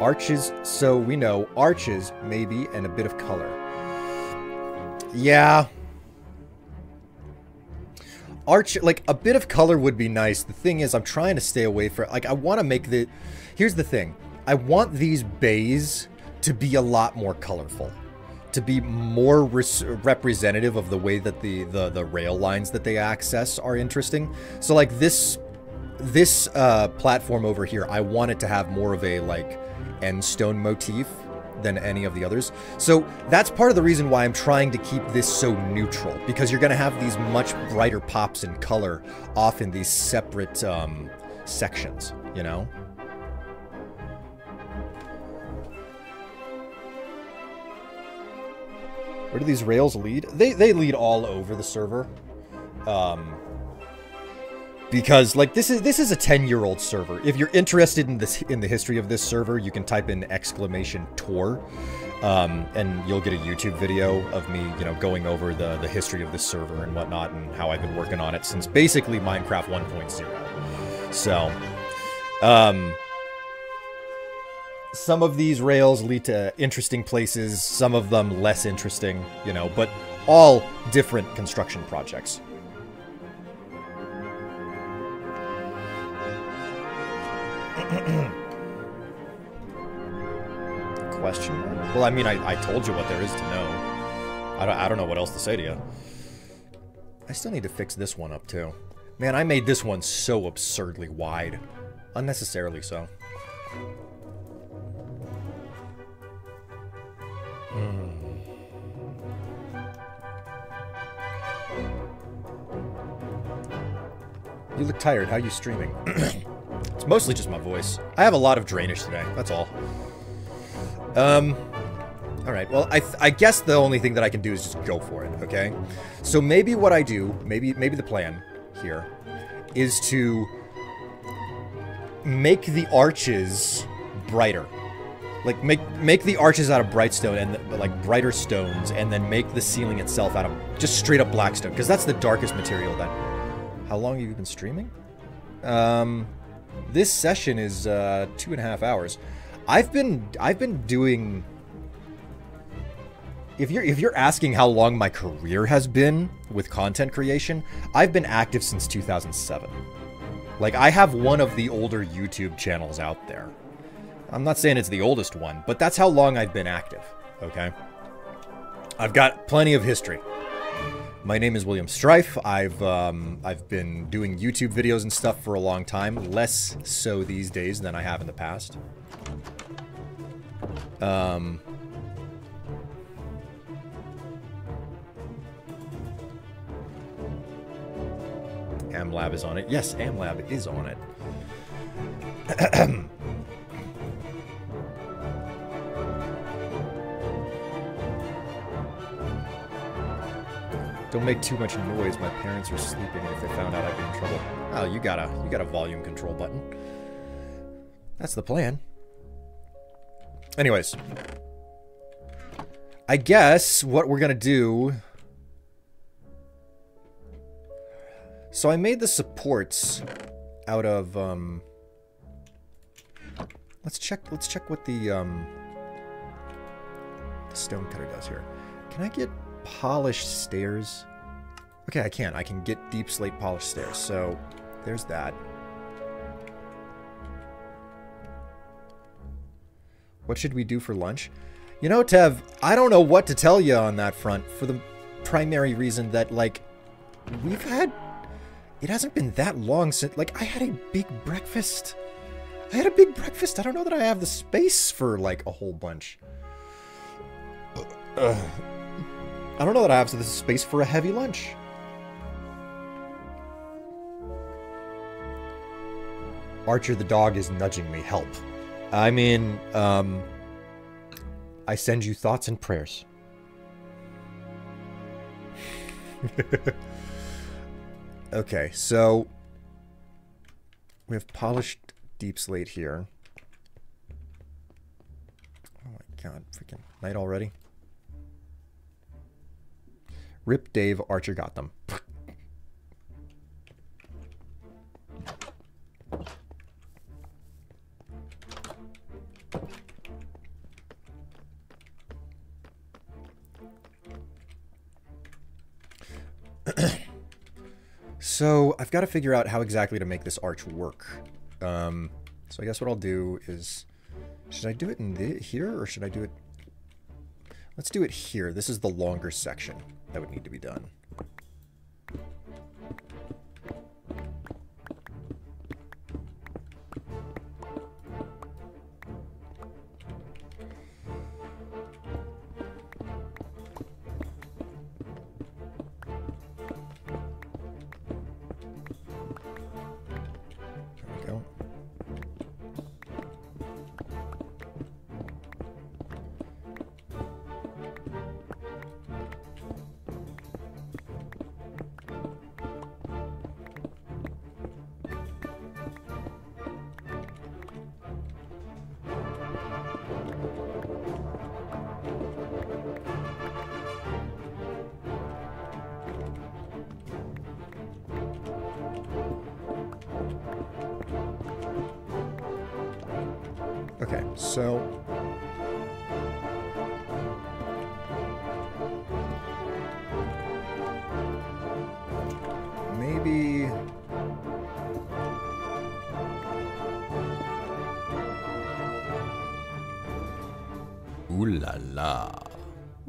Arches, so we know arches, maybe, and a bit of color. Yeah. Arch, like, a bit of color would be nice. The thing is, I'm trying to stay away from, like, I want to make the, Here's the thing. I want these bays to be a lot more colorful. To be more representative of the way that the, the, the rail lines that they access are interesting. So like this this uh, platform over here, I want it to have more of a like end stone motif than any of the others. So that's part of the reason why I'm trying to keep this so neutral, because you're going to have these much brighter pops in color off in these separate um, sections, you know? Where do these rails lead? They, they lead all over the server. Um, because like this is this is a 10 year old server if you're interested in this in the history of this server you can type in exclamation tour um, and you'll get a youtube video of me you know going over the the history of this server and whatnot and how i've been working on it since basically minecraft 1.0 so um some of these rails lead to interesting places, some of them less interesting, you know, but all different construction projects. *clears throat* Question? Well, I mean, I, I told you what there is to know. I don't, I don't know what else to say to you. I still need to fix this one up, too. Man, I made this one so absurdly wide. Unnecessarily so. You look tired. How are you streaming? *clears throat* it's mostly just my voice. I have a lot of drainage today. That's all. Um... Alright, well, I, I guess the only thing that I can do is just go for it, okay? So maybe what I do, maybe maybe the plan here, is to make the arches brighter. Like, make make the arches out of bright stone and, like, brighter stones, and then make the ceiling itself out of just straight up blackstone, because that's the darkest material that... How long have you been streaming? Um, this session is, uh, two and a half hours. I've been, I've been doing... If you're, if you're asking how long my career has been with content creation, I've been active since 2007. Like, I have one of the older YouTube channels out there. I'm not saying it's the oldest one, but that's how long I've been active, okay? I've got plenty of history. My name is William Strife. I've um, I've been doing YouTube videos and stuff for a long time. Less so these days than I have in the past. Um, AmLab is on it. Yes, AmLab is on it. *clears throat* Don't make too much noise. My parents are sleeping, if they found out, I'd be in trouble. Oh, you got a you got a volume control button. That's the plan. Anyways, I guess what we're gonna do. So I made the supports out of um. Let's check. Let's check what the um. The stone cutter does here. Can I get polished stairs? Okay, I can. I can get deepslate polished stairs. So there's that. What should we do for lunch? You know, Tev, I don't know what to tell you on that front for the primary reason that, like, we've had. It hasn't been that long since. Like, I had a big breakfast. I had a big breakfast. I don't know that I have the space for, like, a whole bunch. Uh, I don't know that I have the space for a heavy lunch. Archer the dog is nudging me. Help. I mean, um, I send you thoughts and prayers. *laughs* okay, so we have polished deepslate here. Oh my god, freaking night already. Rip Dave Archer got them. *clears throat* so I've got to figure out how exactly to make this arch work. Um, so I guess what I'll do is, should I do it in the, here or should I do it? Let's do it here. This is the longer section that would need to be done.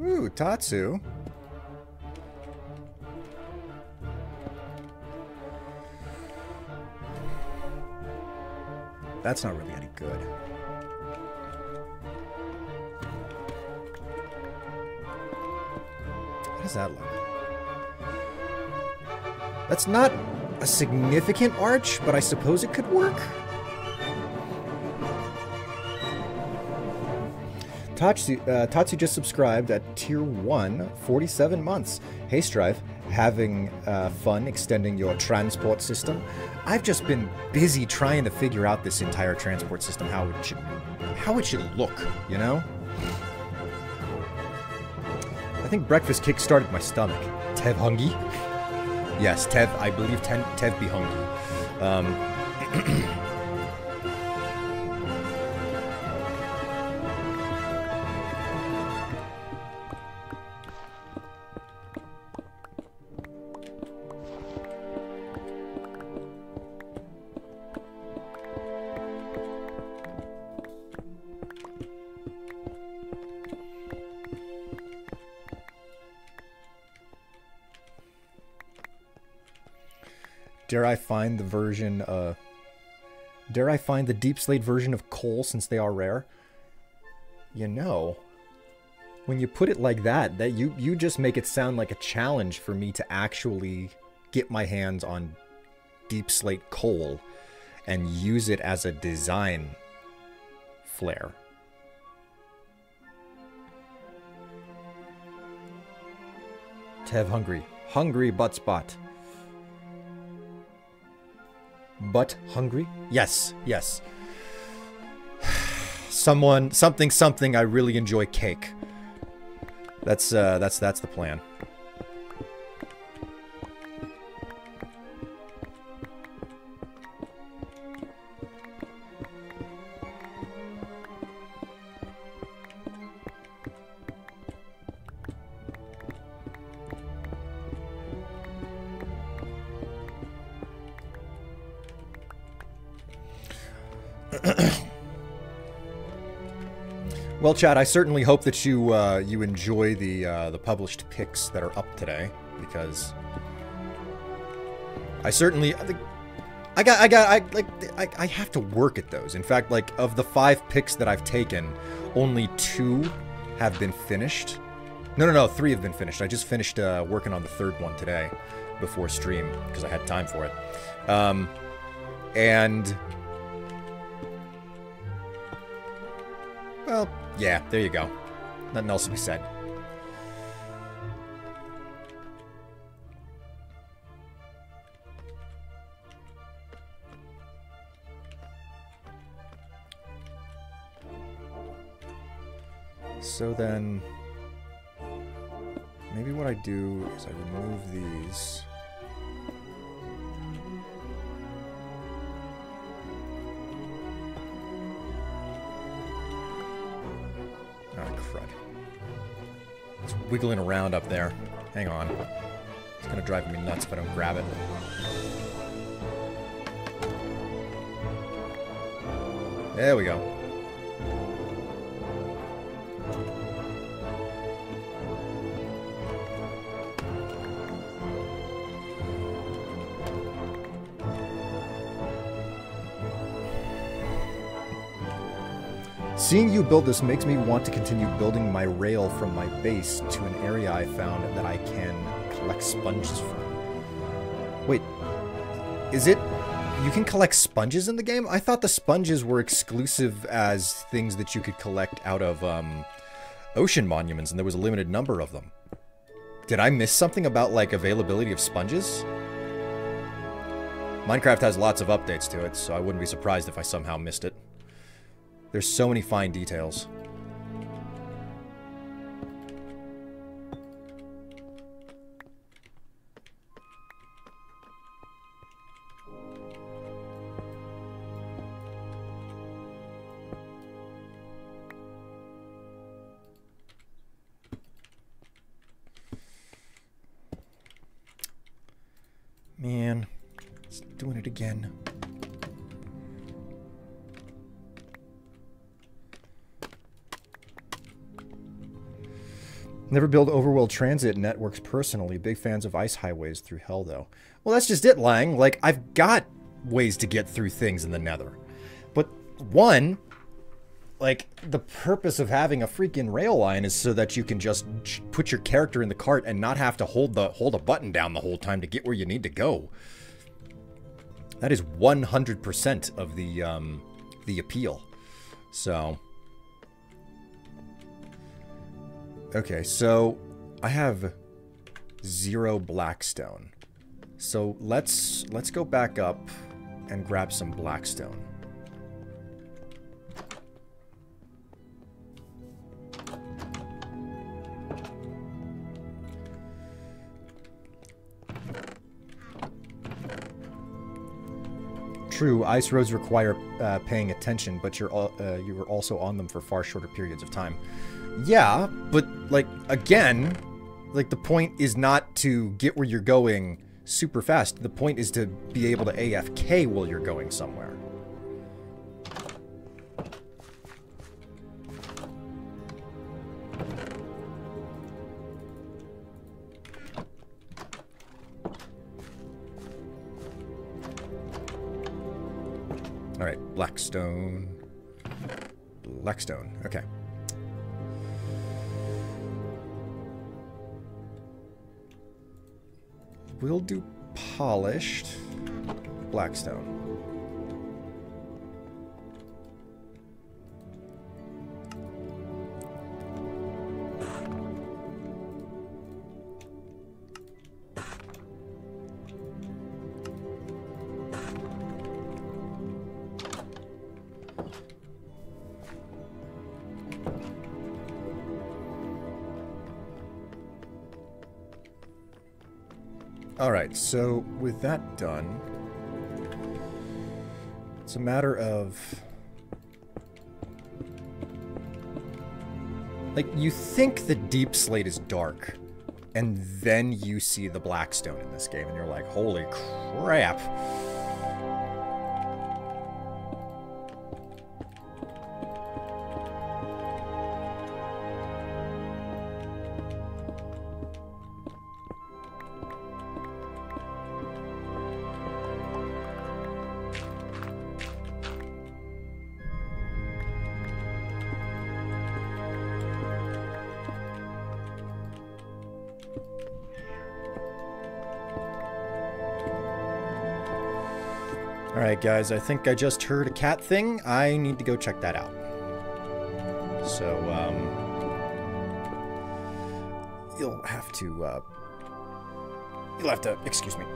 Ooh Tatsu. That's not really any good. How does that look? That's not a significant arch, but I suppose it could work. Tatsu, uh, Tatsu just subscribed at tier 1, 47 months. Hey Strife, having uh, fun extending your transport system? I've just been busy trying to figure out this entire transport system, how it should, how it should look, you know? I think breakfast kick-started my stomach. Tev hungry? Yes, Tev, I believe ten, Tev be hungry. Um, *clears throat* Dare I find the version, uh... Dare I find the deepslate version of coal since they are rare? You know, when you put it like that, that you, you just make it sound like a challenge for me to actually get my hands on deepslate coal and use it as a design flair. Tev hungry. Hungry butt spot. Butt hungry? Yes, yes. *sighs* Someone, something, something. I really enjoy cake. That's uh, that's that's the plan. *clears throat* Well, Chad, I certainly hope that you uh, you enjoy the uh, the published pics that are up today because I certainly I, got I got I like I, I have to work at those. In fact, like of the five pics that I've taken, only two have been finished. No, no, no, three have been finished. I just finished uh, working on the third one today before stream because I had time for it. Um, and well, yeah, there you go. Nothing else to be said. So then, maybe what I do is I remove these. Oh, wiggling around up there. Hang on. It's gonna drive me nuts if I don't grab it. There we go. Seeing you build this makes me want to continue building my rail from my base to an area I found that I can collect sponges from. Wait, is it... You can collect sponges in the game? I thought the sponges were exclusive as things that you could collect out of um, ocean monuments, and there was a limited number of them. Did I miss something about, like, availability of sponges? Minecraft has lots of updates to it, so I wouldn't be surprised if I somehow missed it. There's so many fine details. Man, it's doing it again. Never build overworld transit networks personally. Big fans of ice highways through hell, though. Well, that's just it, Lang. Like, I've got ways to get through things in the nether. But, one, like, the purpose of having a freaking rail line is so that you can just put your character in the cart and not have to hold the hold a button down the whole time to get where you need to go. That is 100% of the, um, the appeal. So... Okay, so I have zero blackstone. So let's let's go back up and grab some blackstone. True, ice roads require uh, paying attention, but you're uh, you are also on them for far shorter periods of time. Yeah, but, like, again, like, the point is not to get where you're going super fast. The point is to be able to AFK while you're going somewhere. All right, Blackstone. Blackstone. Okay. We'll do polished Blackstone. So with that done, it's a matter of... Like, you think the deepslate is dark, and then you see the blackstone in this game, and you're like, holy crap. Guys, I think I just heard a cat thing. I need to go check that out. So, um. You'll have to, uh. You'll have to. Excuse me.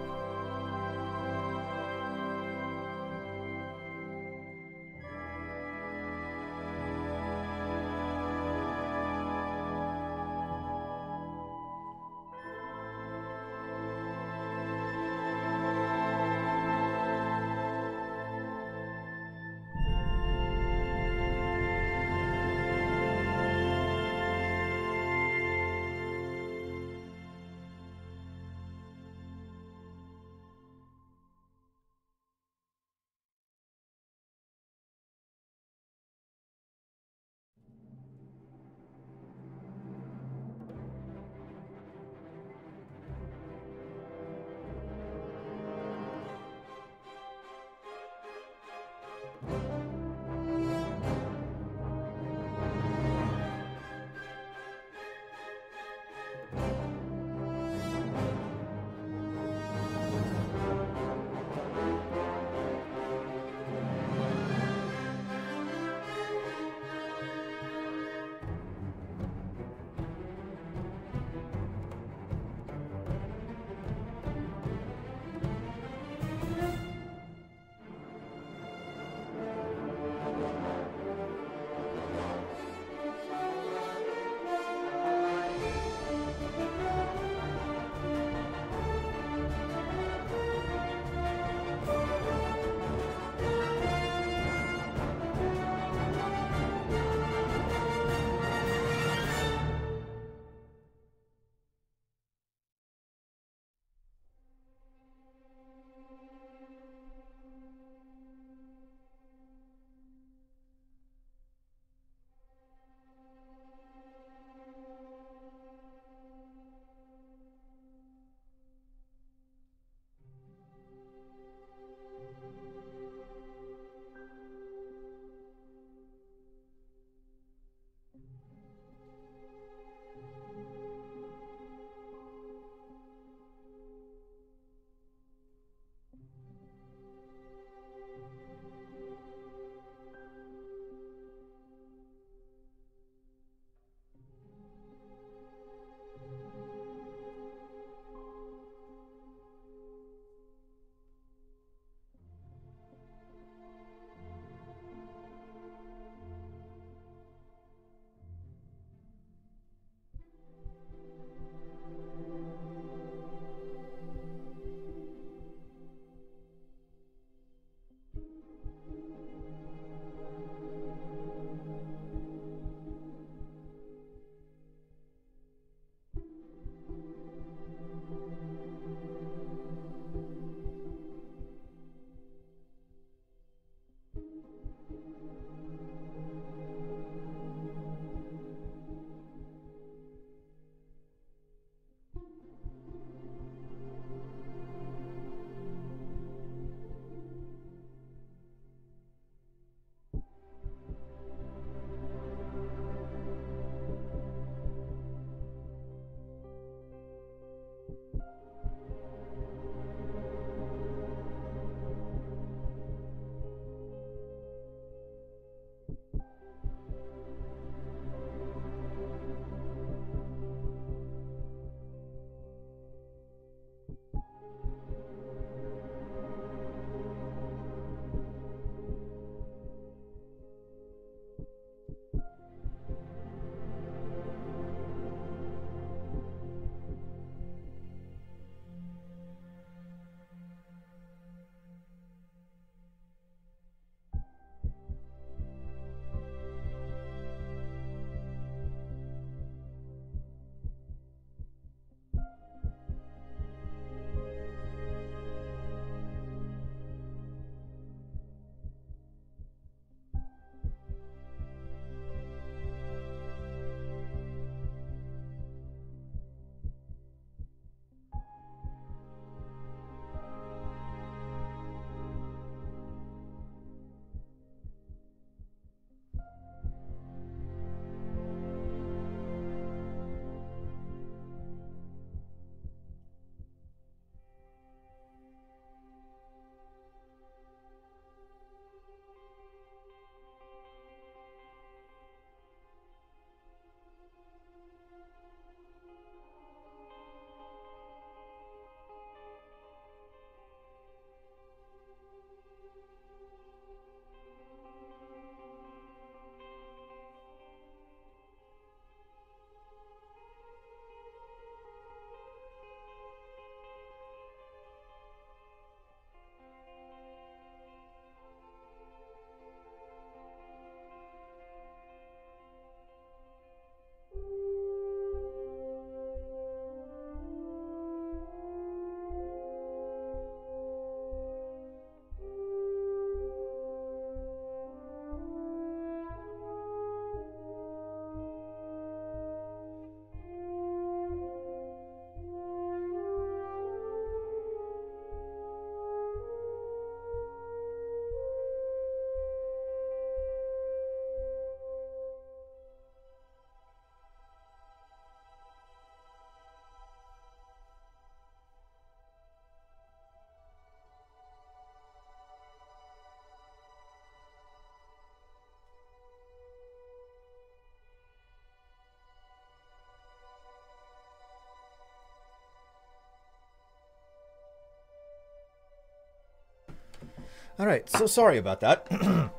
All right, so sorry about that. *clears throat*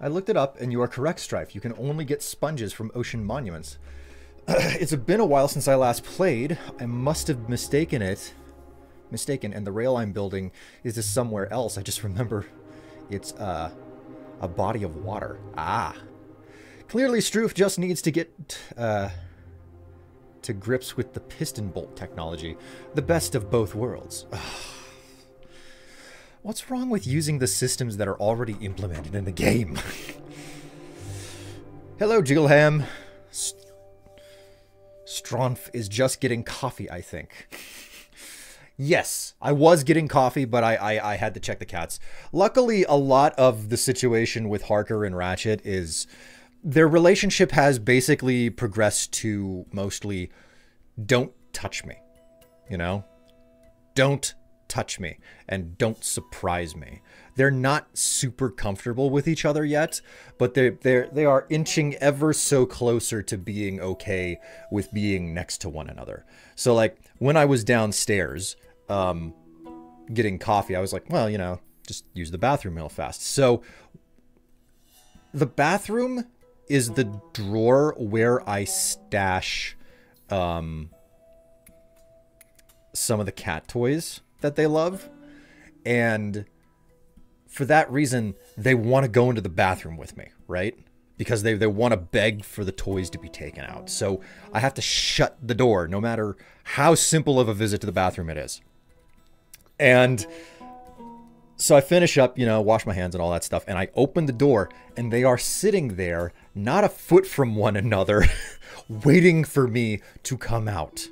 I looked it up, and you are correct, Strife. You can only get sponges from ocean monuments. *clears throat* it's been a while since I last played. I must have mistaken it. Mistaken, and the rail I'm building is just somewhere else. I just remember it's uh, a body of water. Ah. Clearly, Stroof just needs to get uh, to grips with the piston bolt technology. The best of both worlds. *sighs* What's wrong with using the systems that are already implemented in the game? *laughs* Hello, Jiggleham. St Stronf is just getting coffee, I think. yes, I was getting coffee, but I, I, I had to check the cats. Luckily, a lot of the situation with Harker and Ratchet is their relationship has basically progressed to mostly don't touch me, you know? Don't touch me and don't surprise me. They're not super comfortable with each other yet, but they they they are inching ever so closer to being okay with being next to one another. So like when I was downstairs um getting coffee, I was like, well, you know, just use the bathroom real fast. So the bathroom is the drawer where I stash um, some of the cat toys that they love. And for that reason, they want to go into the bathroom with me, right? Because they, they want to beg for the toys to be taken out. So I have to shut the door, no matter how simple of a visit to the bathroom it is. And so I finish up, you know, wash my hands and all that stuff, and I open the door, and they are sitting there, not a foot from one another, *laughs* waiting for me to come out.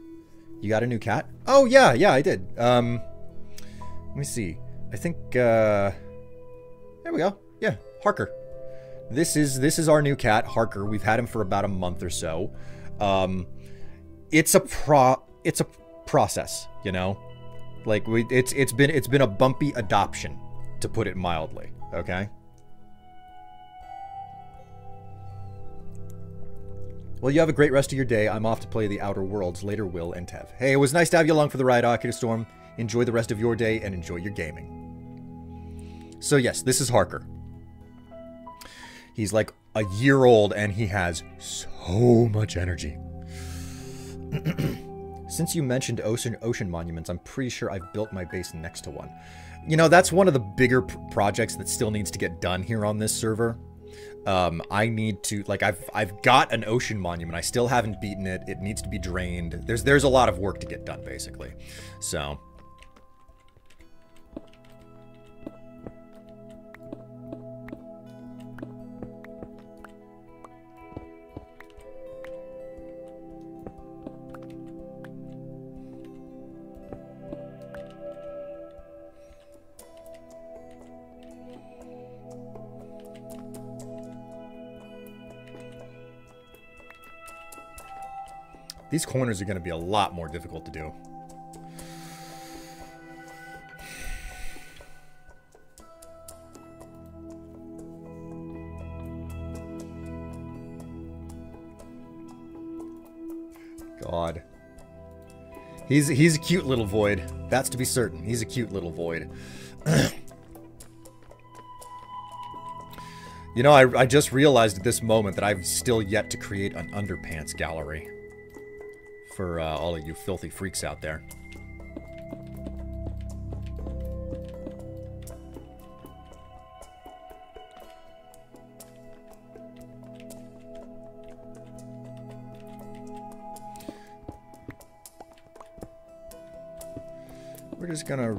You got a new cat? Oh, yeah, yeah, I did. Um, let me see. I think, uh, there we go. Yeah, Harker. This is, this is our new cat, Harker. We've had him for about a month or so. Um, it's a pro, it's a process, you know? Like we, it's it's been it's been a bumpy adoption, to put it mildly. Okay. Well, you have a great rest of your day. I'm off to play the Outer Worlds later, Will and Tev. Hey, it was nice to have you along for the ride, Oculus Storm. Enjoy the rest of your day and enjoy your gaming. So yes, this is Harker. He's like a year old and he has so much energy. *clears throat* Since you mentioned ocean ocean monuments, I'm pretty sure I've built my base next to one. You know, that's one of the bigger projects that still needs to get done here on this server. Um, I need to like I've I've got an ocean monument. I still haven't beaten it. It needs to be drained. There's there's a lot of work to get done basically. So These corners are going to be a lot more difficult to do. God. He's he's a cute little void. That's to be certain. He's a cute little void. *clears throat* you know, I, I just realized at this moment that I've still yet to create an underpants gallery for uh, all of you filthy freaks out there. We're just gonna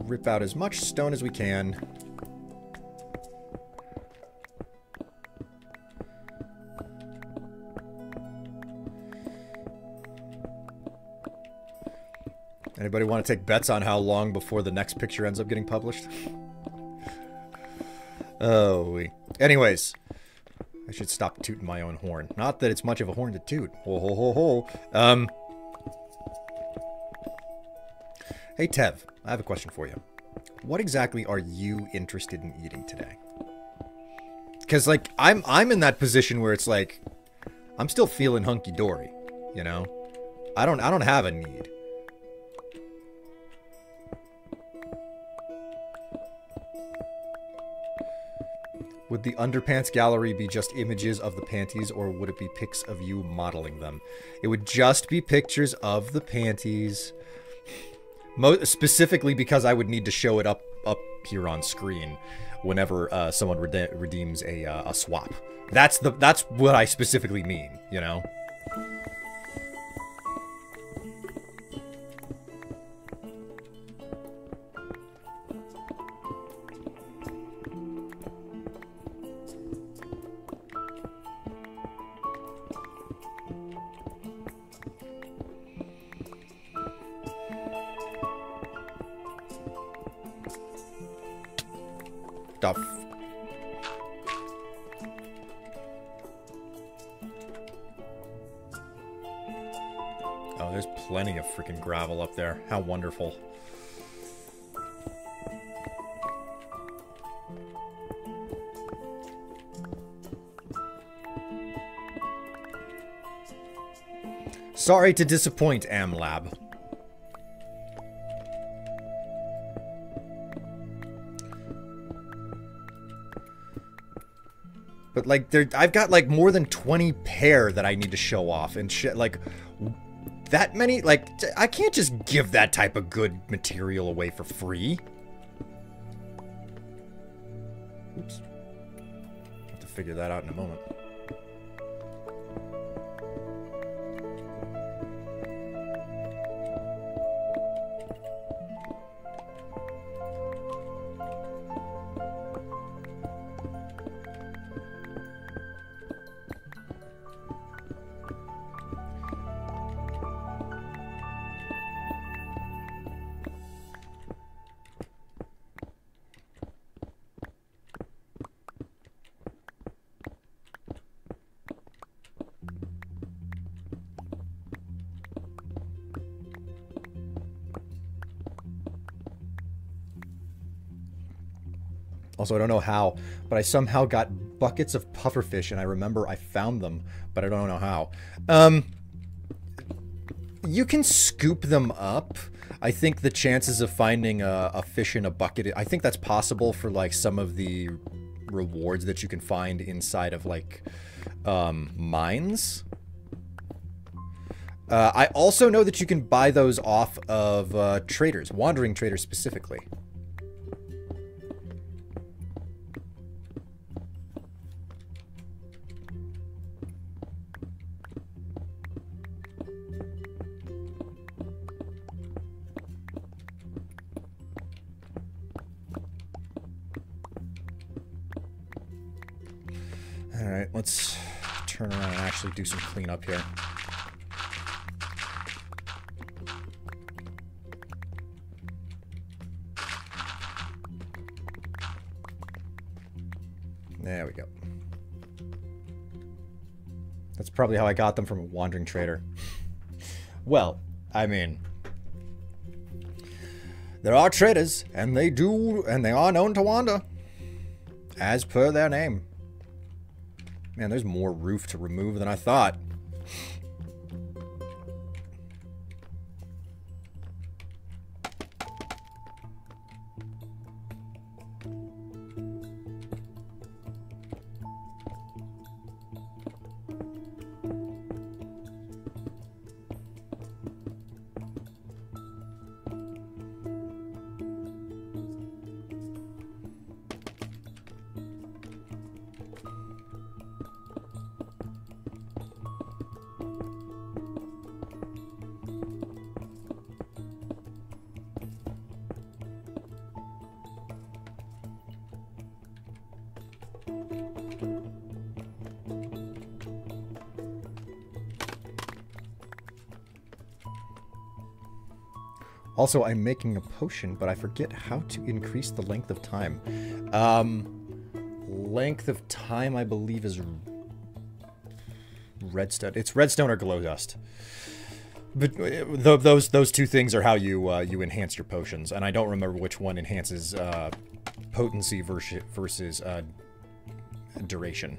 rip out as much stone as we can. Anybody want to take bets on how long before the next picture ends up getting published? oh, we. Anyways, I should stop tooting my own horn. Not that it's much of a horn to toot. Ho ho ho ho. Um. Hey Tev, I have a question for you. What exactly are you interested in eating today? Cause like I'm I'm in that position where it's like I'm still feeling hunky dory, you know? I don't I don't have a need. The underpants gallery be just images of the panties, or would it be pics of you modeling them? It would just be pictures of the panties. Mo- specifically because I would need to show it up up here on screen whenever uh, someone rede- redeems a uh, a swap. That's the that's what I specifically mean. You know. Gravel up there. How wonderful. Sorry to disappoint, AmLab. But like, there, I've got like more than 20 pair that I need to show off and shit. Like, that many? Like, I can't just give that type of good material away for free. Oops. Have to figure that out in a moment. Also, I don't know how, but I somehow got buckets of pufferfish, and I remember I found them, but I don't know how. Um, you can scoop them up. I think the chances of finding a, a fish in a bucket, I think that's possible for like some of the rewards that you can find inside of like um, mines. Uh, I also know that you can buy those off of uh, traders, wandering traders specifically. Let's turn around and actually do some cleanup here. There we go. That's probably how I got them from a wandering trader. *laughs* well, I mean, there are traders, and they do, and they are known to wander, as per their name. Man, there's more roof to remove than I thought. Also, I'm making a potion, but I forget how to increase the length of time. Um, length of time, I believe, is redstone. It's redstone or glow dust. But uh, th those those two things are how you uh, you enhance your potions, and I don't remember which one enhances uh, potency versus versus uh, duration.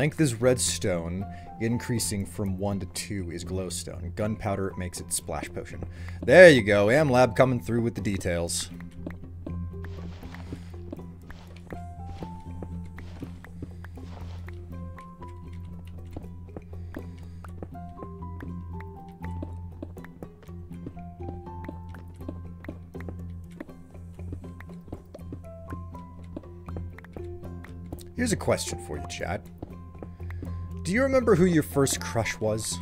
Length is redstone, increasing from 1 to 2 is glowstone. Gunpowder makes it splash potion. There you go, AmLab coming through with the details. Here's a question for you, chat. Do you remember who your first crush was?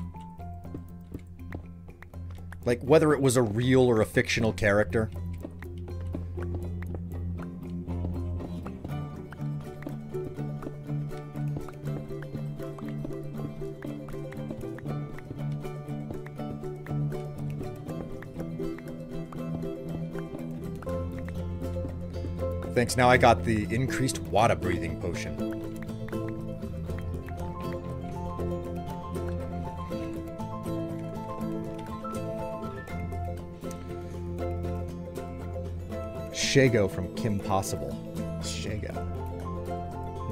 Like, whether it was a real or a fictional character? Thanks, now I got the increased water breathing potion. Shego from Kim Possible. Shego.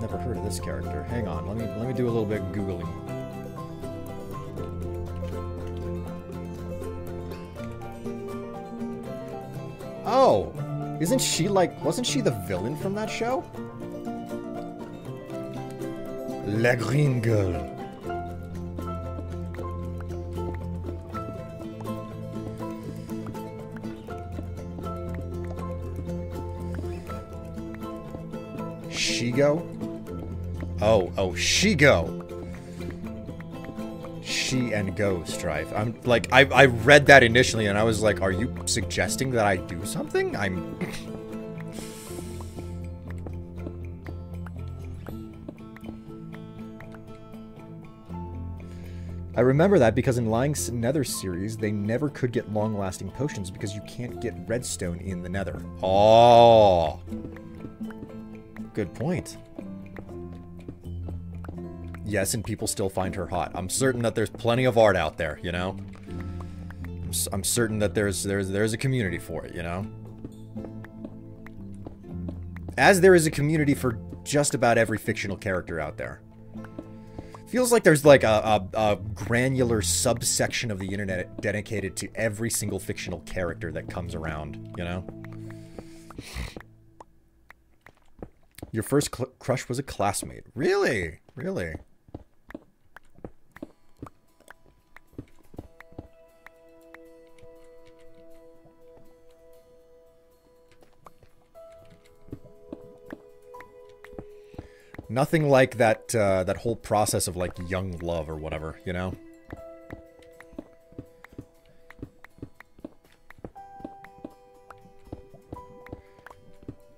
Never heard of this character. Hang on, let me let me do a little bit of googling. Oh, isn't she like wasn't she the villain from that show? La Green Girl. Shego? Oh, oh, Shego. She and Go strife. I'm like, I, I read that initially and I was like, are you suggesting that I do something? I'm. I remember that because in Lying's Nether series, they never could get long-lasting potions because you can't get redstone in the Nether. Oh. Good point. Yes, and people still find her hot. I'm certain that there's plenty of art out there, you know? I'm, certain that there's there's there's a community for it, you know? As there is a community for just about every fictional character out there. Feels like there's like a, a, a granular subsection of the internet dedicated to every single fictional character that comes around, you know? Your first crush was a classmate. Really? Really? Nothing like that uh, that whole process of like young love or whatever, you know?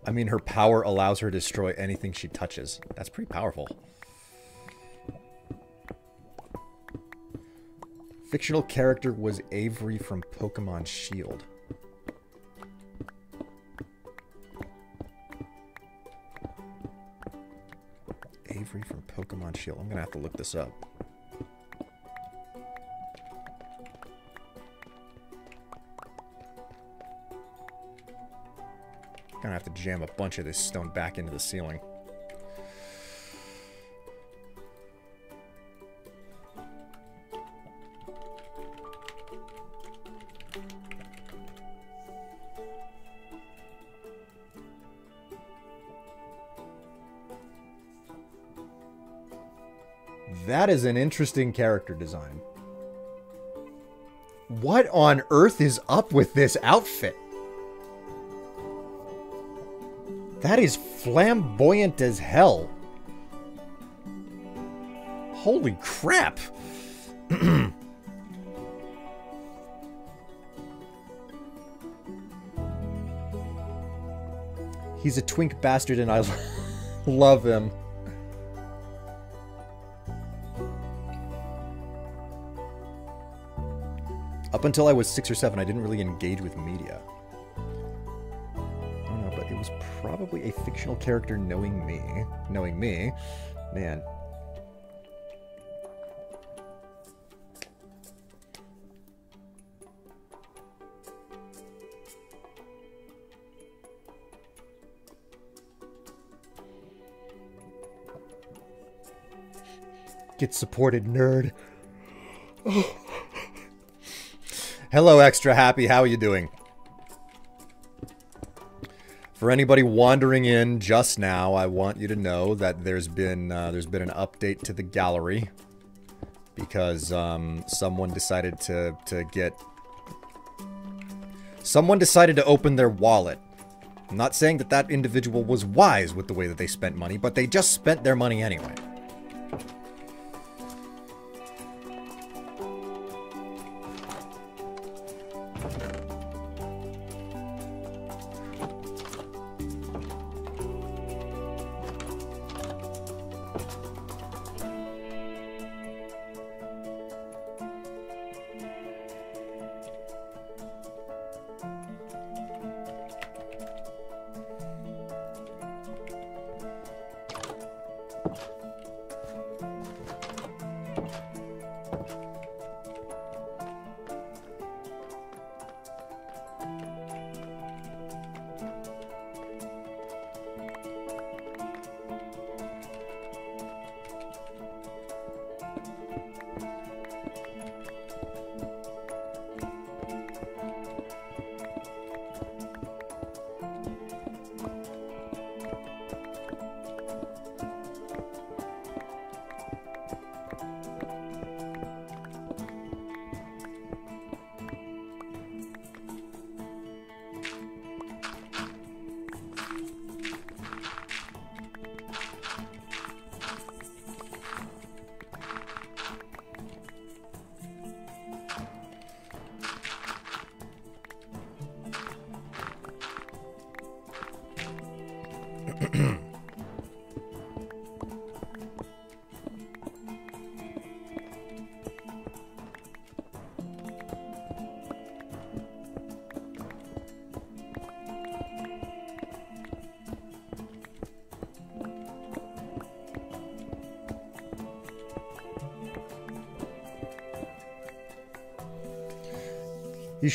I mean, her power allows her to destroy anything she touches. That's pretty powerful. Fictional character was Avery from Pokemon Shield. Avery from Pokemon Shield. I'm gonna have to look this up. Gonna have to jam a bunch of this stone back into the ceiling. That is an interesting character design. What on earth is up with this outfit? That is flamboyant as hell. Holy crap. *clears throat* He's a twink bastard and I *laughs* love him. Up until I was six or seven, I didn't really engage with media. Probably a fictional character knowing me. Knowing me. Man. Get supported, nerd. *laughs* Hello, extra happy. How are you doing? For anybody wandering in just now, I want you to know that there's been uh, there's been an update to the gallery because um, someone decided to to get someone decided to open their wallet. I'm not saying that that individual was wise with the way that they spent money, but they just spent their money anyway.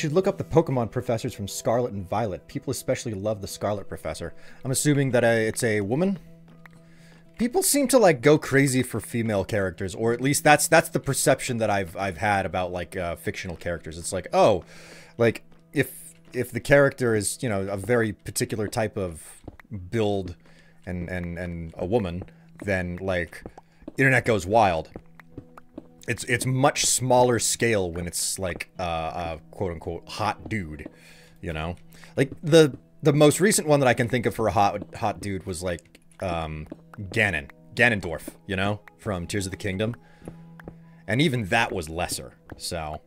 Should look up the Pokemon professors from Scarlet and Violet. People especially love the Scarlet professor. I'm assuming that uh, it's a woman. People seem to like go crazy for female characters, or at least that's that's the perception that I've I've had about like uh, fictional characters. It's like, oh, like if if the character is you know a very particular type of build and and and a woman, then like internet goes wild it's it's much smaller scale when it's like uh, a quote unquote hot dude, you know. Like the the most recent one that I can think of for a hot hot dude was like um, Ganon, Ganondorf, you know, from Tears of the Kingdom, and even that was lesser. So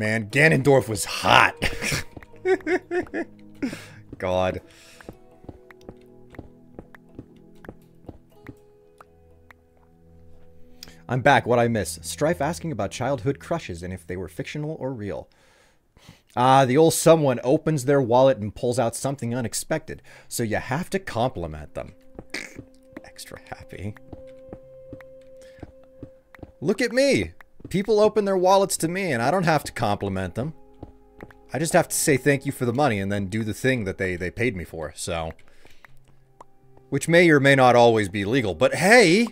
Man, Ganondorf was hot. God. I'm back. What I miss? Strife asking about childhood crushes and if they were fictional or real. Ah, the old someone opens their wallet and pulls out something unexpected, so you have to compliment them. Extra happy. Look at me. People open their wallets to me and I don't have to compliment them. I just have to say thank you for the money and then do the thing that they, they paid me for, so... Which may or may not always be legal, but hey!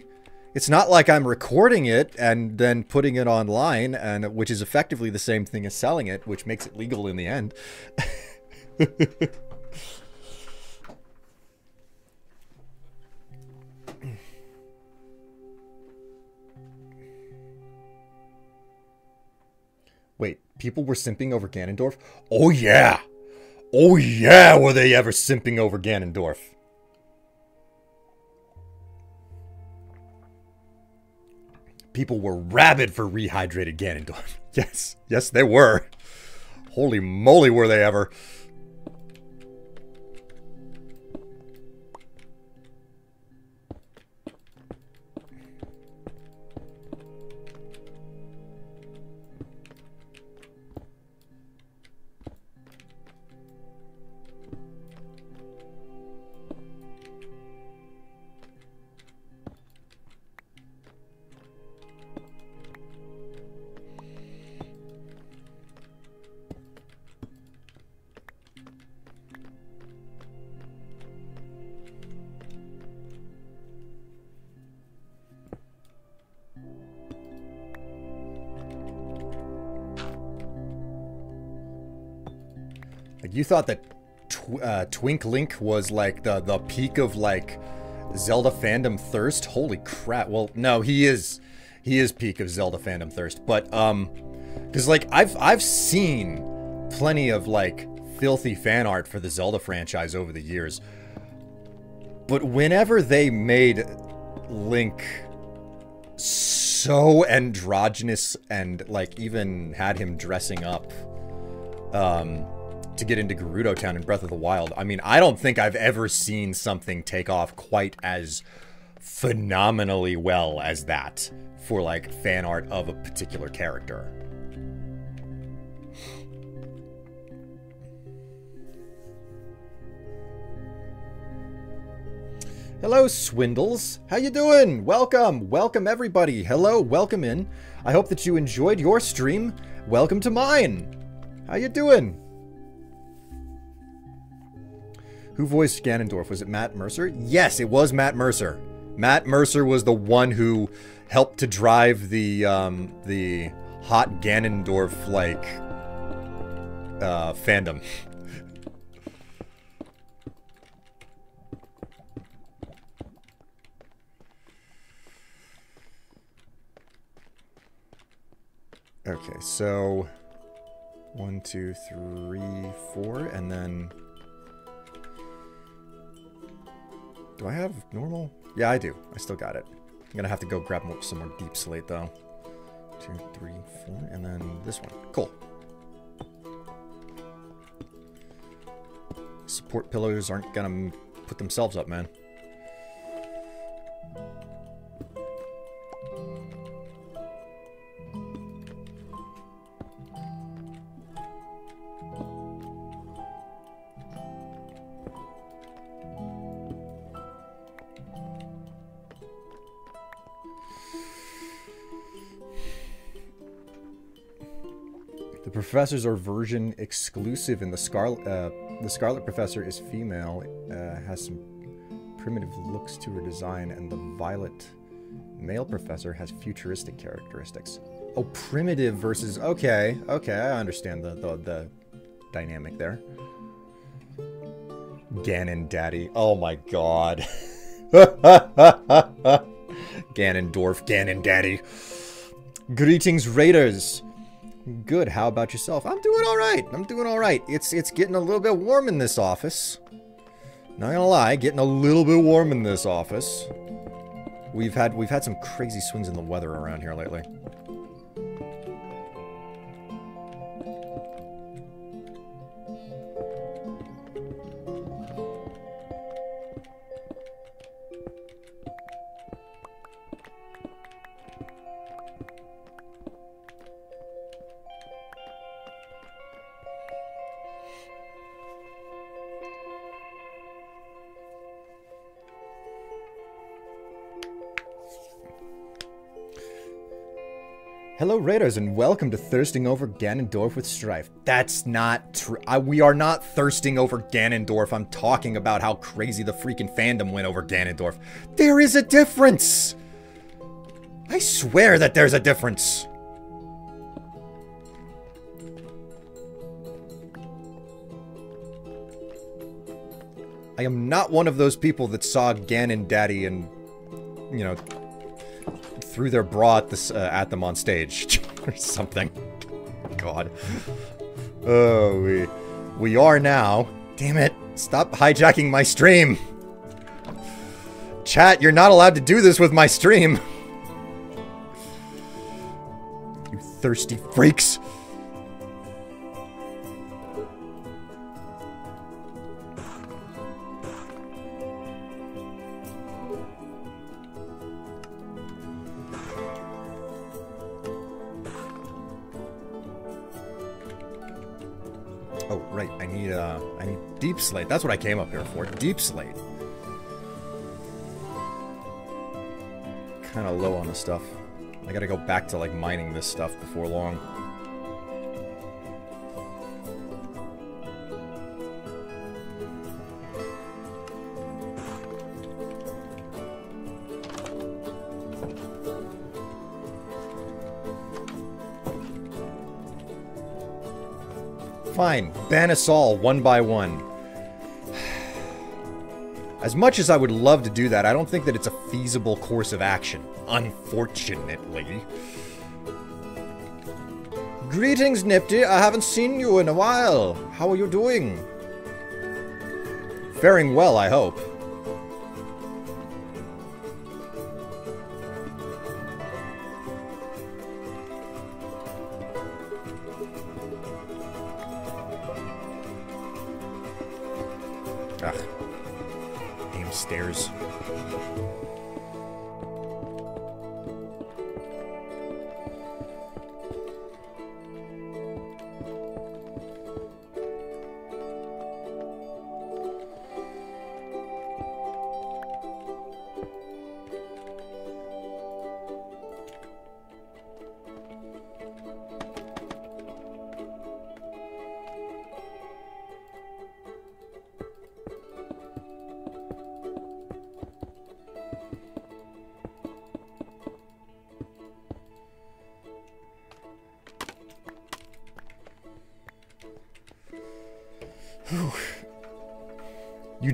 It's not like I'm recording it and then putting it online, and which is effectively the same thing as selling it, which makes it legal in the end. *laughs* people were simping over Ganondorf? Oh yeah! Oh yeah, were they ever simping over Ganondorf? People were rabid for rehydrated Ganondorf. *laughs* Yes, yes they were. Holy moly were they ever. Thought that tw uh, Twink Link was like the the peak of like Zelda fandom thirst. Holy crap! Well, no, he is he is peak of Zelda fandom thirst. But um, because like I've I've seen plenty of like filthy fan art for the Zelda franchise over the years. But whenever they made Link so androgynous and like even had him dressing up um to get into Gerudo Town in Breath of the Wild. I mean, I don't think I've ever seen something take off quite as phenomenally well as that for like fan art of a particular character. Hello, Swindles. How you doing? Welcome. Welcome, everybody. Hello, welcome in. I hope that you enjoyed your stream. Welcome to mine. How you doing? Who voiced Ganondorf? Was it Matt Mercer? Yes, it was Matt Mercer. Matt Mercer was the one who helped to drive the um, the hot Ganondorf like uh, fandom. Okay, so one, two, three, four, and then do I have normal? Yeah, I do. I still got it. I'm gonna have to go grab more, some more deepslate though. Two, three, four, and then this one. Cool. Support pillars aren't gonna put themselves up, man. Professors are version exclusive, and the Scarlet uh, the Scarlet Professor is female, uh, has some primitive looks to her design, and the Violet male professor has futuristic characteristics. Oh, primitive versus okay, okay, I understand the the, the dynamic there. Ganon Daddy. Oh my god. Ganon *laughs* Ganondorf, Ganon Daddy. Greetings, Raiders. Good. How about yourself? I'm doing all right. I'm doing all right. It's it's getting a little bit warm in this office. Not gonna lie, getting a little bit warm in this office. We've had we've had some crazy swings in the weather around here lately. Hello, Raiders, and welcome to Thirsting Over Ganondorf with Strife. That's not true. We are not thirsting over Ganondorf. I'm talking about how crazy the freaking fandom went over Ganondorf. There is a difference! I swear that there's a difference. I am not one of those people that saw Ganon Daddy and, you know, threw their bra at, this, uh, at them on stage *laughs* or something. God. Oh, we we are now. Damn it! Stop hijacking my stream. Chat, you're not allowed to do this with my stream. You thirsty freaks. Need, uh, I need deepslate. That's what I came up here for. Deepslate. Kind of low on the stuff. I gotta go back to, like, mining this stuff before long. Fine. Ban us all, one by one. *sighs* As much as I would love to do that, I don't think that it's a feasible course of action. Unfortunately. Greetings, Nifty. I haven't seen you in a while. How are you doing? Faring well, I hope. Stairs.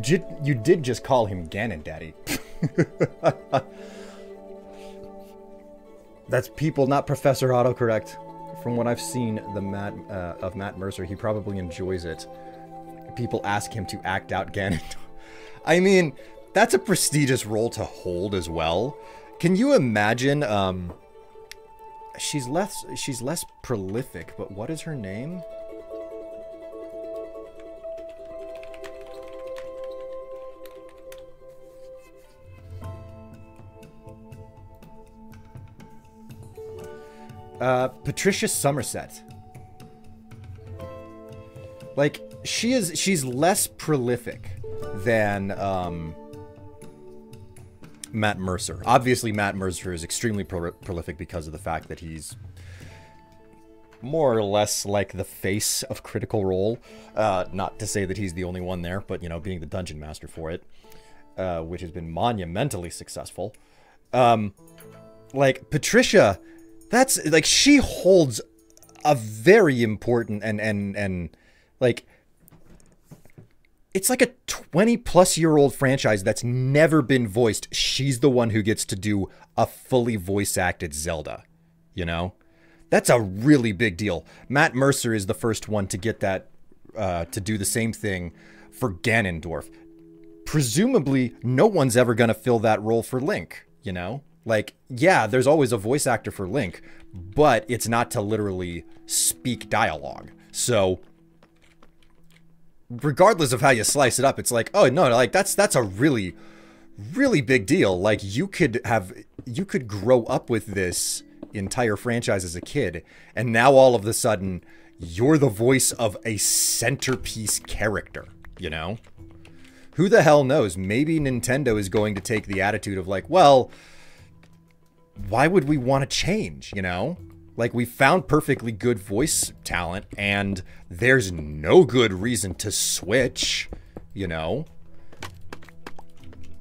Did you did just call him Ganon Daddy. *laughs* That's people, not Professor Autocorrect. From what I've seen the Matt uh, of Matt Mercer, he probably enjoys it. People ask him to act out Ganon. *laughs* I mean, that's a prestigious role to hold as well. Can you imagine? Um, she's less she's less prolific, but what is her name? Patricia Summersett. Like she is, she's less prolific than um, Matt Mercer. Obviously, Matt Mercer is extremely pro- prolific because of the fact that he's more or less like the face of Critical Role. Uh, not to say that he's the only one there, but you know, being the dungeon master for it, uh, which has been monumentally successful. Um, like Patricia that's like she holds a very important and and and like it's like a 20 plus year old franchise that's never been voiced. She's the one who gets to do a fully voice acted Zelda, you know? That's a really big deal. Matt Mercer is the first one to get that uh, to do the same thing for Ganondorf. Presumably, no one's ever going to fill that role for Link, you know? Like, yeah, there's always a voice actor for Link, but it's not to literally speak dialogue. So regardless of how you slice it up, it's like, oh no, like that's that's a really really big deal. Like you could have you could grow up with this entire franchise as a kid and now all of a sudden you're the voice of a centerpiece character, you know? Who the hell knows? Maybe Nintendo is going to take the attitude of like, well, why would we want to change, you know? Like, we found perfectly good voice talent, and there's no good reason to switch, you know?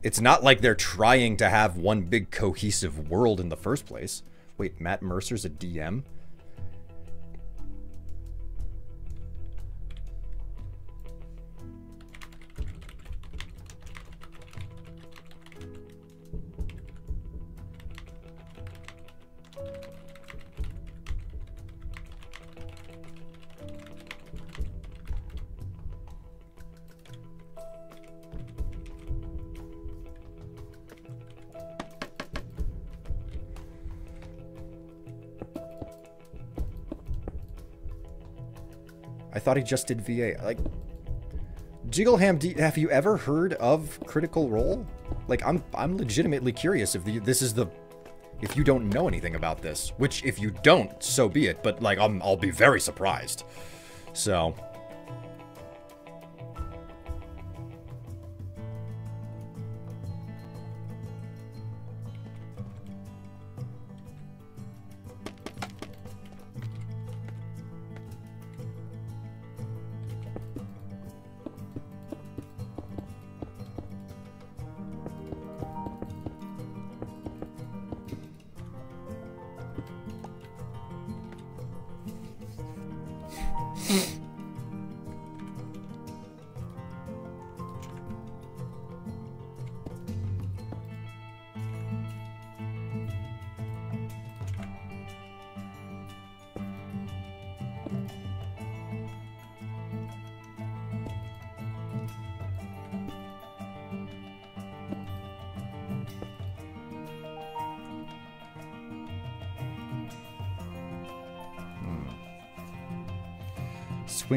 It's not like they're trying to have one big cohesive world in the first place. Wait, Matt Mercer's a DM? Thought he just did VA. Like, Jiggleham, have you ever heard of Critical Role? Like, I'm I'm legitimately curious if the, this is the if you don't know anything about this. Which, if you don't, so be it. But like, I'm, I'll be very surprised. So.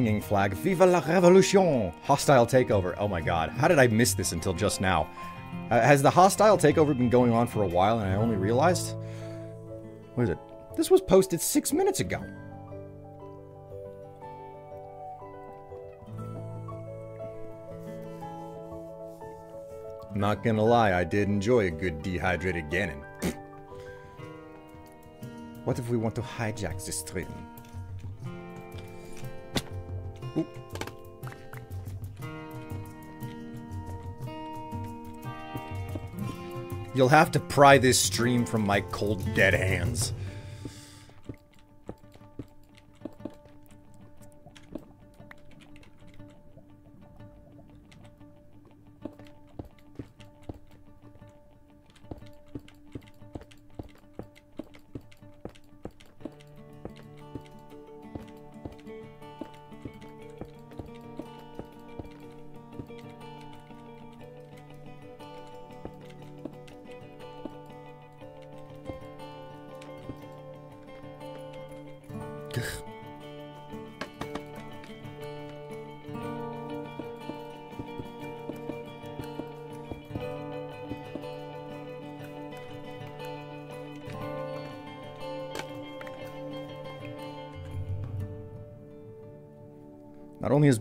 Swinging flag. Viva la revolution! Hostile takeover. Oh my god. How did I miss this until just now? Uh, has the hostile takeover been going on for a while and I only realized? What is it? This was posted six minutes ago. Not gonna lie, I did enjoy a good dehydrated Ganon. *clears throat* what if we want to hijack this stream? You'll have to pry this stream from my cold, dead hands.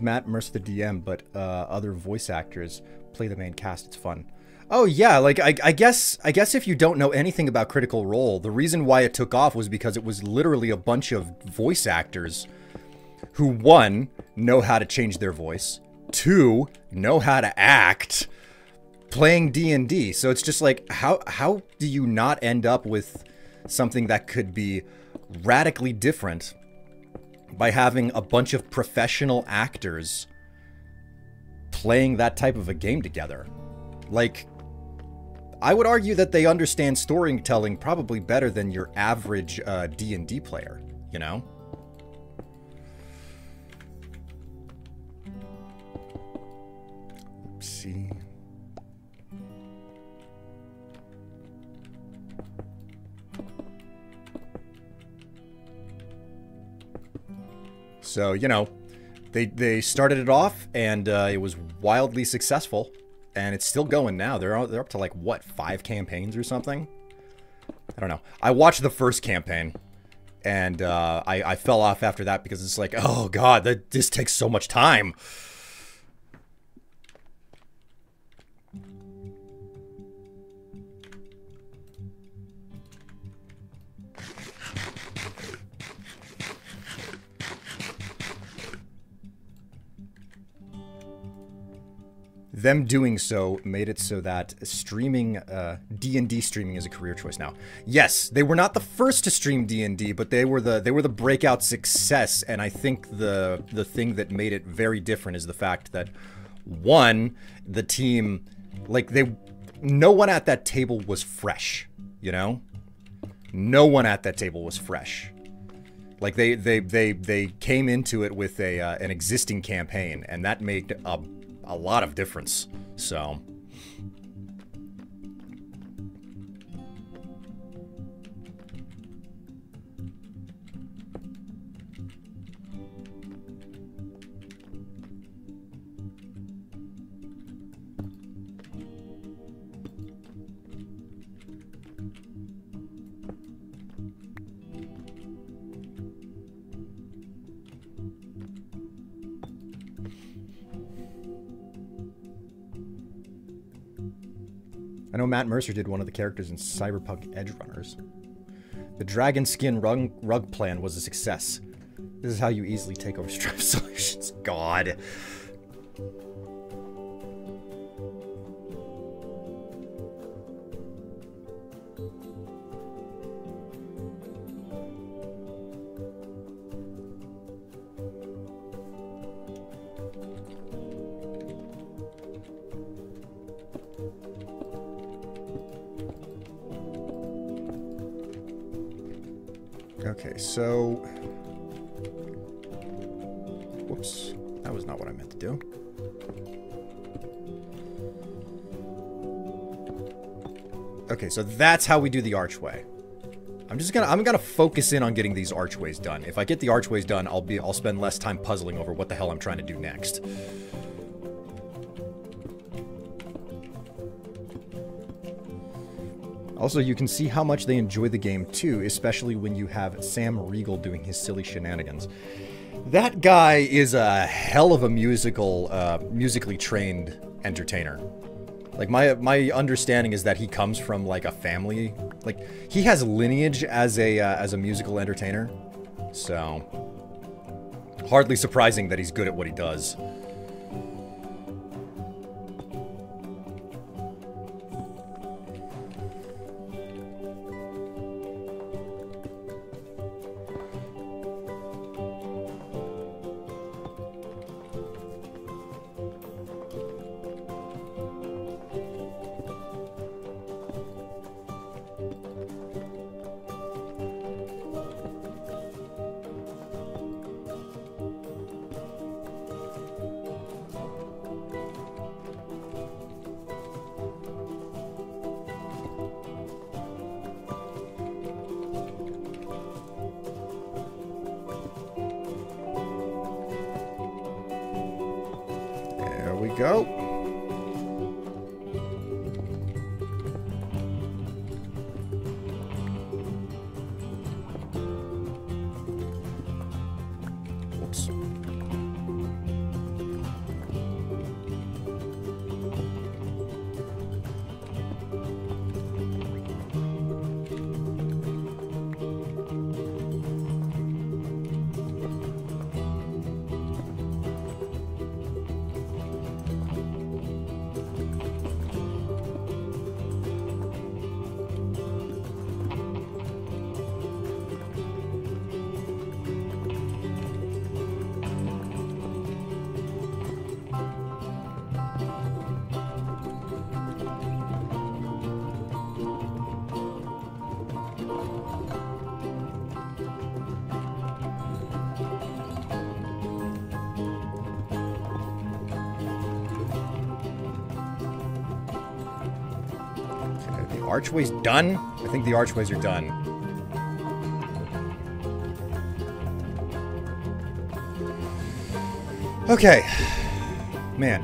Matt Mercer the DM, but uh, other voice actors play the main cast. It's fun. Oh yeah, like I, I guess I guess if you don't know anything about Critical Role, the reason why it took off was because it was literally a bunch of voice actors who one know how to change their voice, two know how to act, playing D and D. So it's just like how how do you not end up with something that could be radically different by having a bunch of professional actors playing that type of a game together. Like, I would argue that they understand storytelling probably better than your average uh, D&D player, you know? Oopsie. So, you know, they they started it off and uh, it was wildly successful and it's still going now. They're they're up to like what, 5 campaigns or something? I don't know. I watched the first campaign and uh, I, I fell off after that because it's like, oh god, that this takes so much time. Them doing so made it so that streaming uh, D&D streaming is a career choice now. Yes, they were not the first to stream D&D, but they were the they were the breakout success and I think the the thing that made it very different is the fact that one, the team like they no one at that table was fresh, you know? No one at that table was fresh. Like they they they they came into it with a uh, an existing campaign and that made a a lot of difference. So. I know Matt Mercer did one of the characters in Cyberpunk Edgerunners. The dragon skin rug, rug plan was a success. This is how you easily take over Strife *laughs* Solutions. God. Okay, so... Whoops. That was not what I meant to do. Okay, so that's how we do the archway. I'm just gonna I'm gonna focus in on getting these archways done. If I get the archways done, I'll be I'll spend less time puzzling over what the hell I'm trying to do next. Also, you can see how much they enjoy the game too, especially when you have Sam Riegel doing his silly shenanigans. That guy is a hell of a musical, uh, musically trained entertainer. Like my my understanding is that he comes from like a family, like he has lineage as a uh, as a musical entertainer. So hardly surprising that he's good at what he does. Archway's done. I think the archways are done. Okay. Man.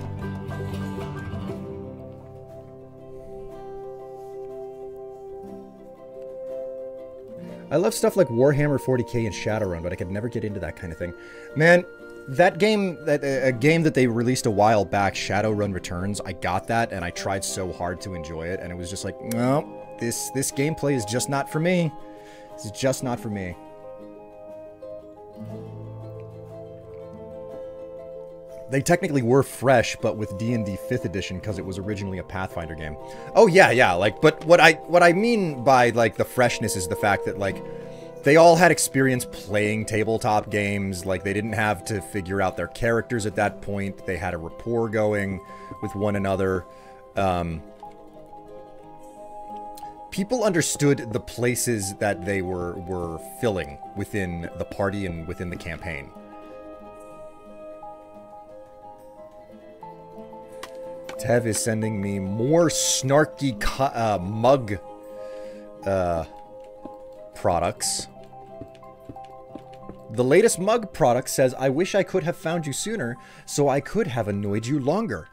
I love stuff like Warhammer 40k and Shadowrun, but I could never get into that kind of thing. Man, that game, that uh, a game that they released a while back, Shadowrun Returns, I got that and I tried so hard to enjoy it, and it was just like, no, this this gameplay is just not for me. It's just not for me. They technically were fresh, but with D&D 5th edition because it was originally a Pathfinder game. Oh yeah, yeah, like but what I what I mean by like the freshness is the fact that like they all had experience playing tabletop games, like they didn't have to figure out their characters at that point. They had a rapport going with one another. Um people understood the places that they were were filling within the party and within the campaign. Tev is sending me more snarky uh, mug uh, products. The latest mug product says, I wish I could have found you sooner, so I could have annoyed you longer.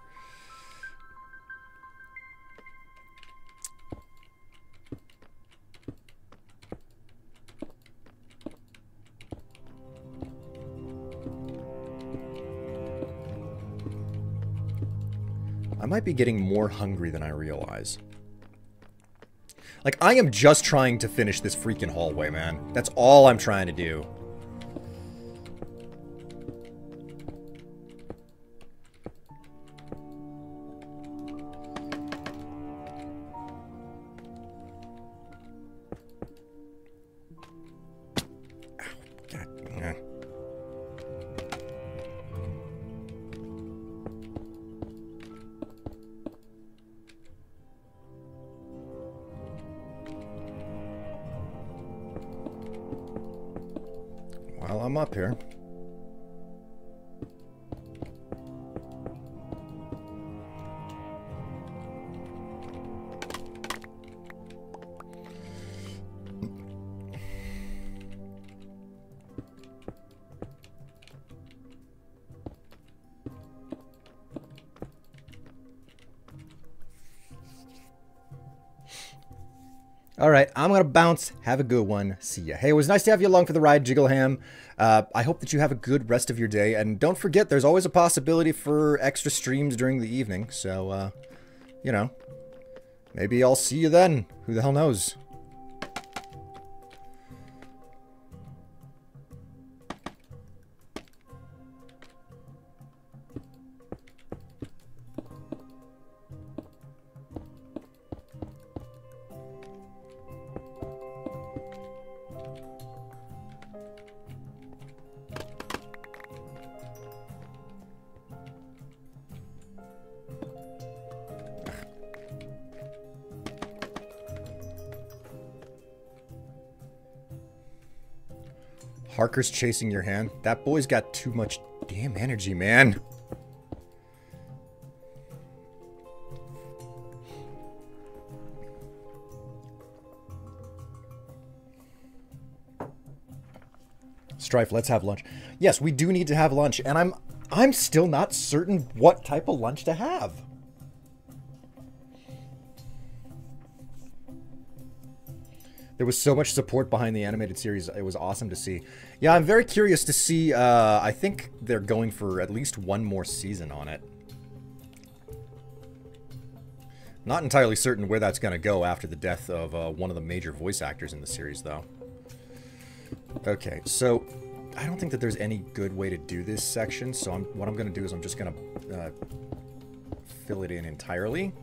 Might be getting more hungry than I realize. Like, I am just trying to finish this freaking hallway, man. That's all I'm trying to do. I'm up here. All right, I'm gonna bounce. Have a good one. See ya. Hey, it was nice to have you along for the ride, Jiggleham. Uh, I hope that you have a good rest of your day, and don't forget, there's always a possibility for extra streams during the evening. So, uh, you know, maybe I'll see you then. Who the hell knows? Harker's chasing your hand. That boy's got too much damn energy, man. Strife, let's have lunch. Yes, we do need to have lunch, and I'm I'm still not certain what type of lunch to have. Was so much support behind the animated series. It was awesome to see. Yeah, I'm very curious to see. Uh, I think they're going for at least one more season on it. Not entirely certain where that's going to go after the death of uh, one of the major voice actors in the series, though. Okay, so I don't think that there's any good way to do this section, so I'm, what I'm going to do is I'm just going to uh, fill it in entirely.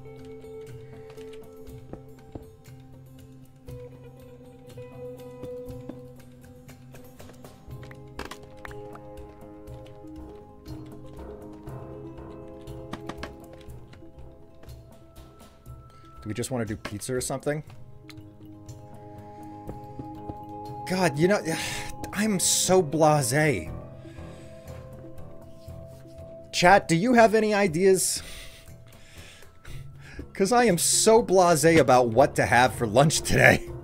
Just want to do pizza or something? God, you know, *sighs* I'm so blasé. Chat, do you have any ideas? *sighs* Because I am so blasé about what to have for lunch today. *laughs*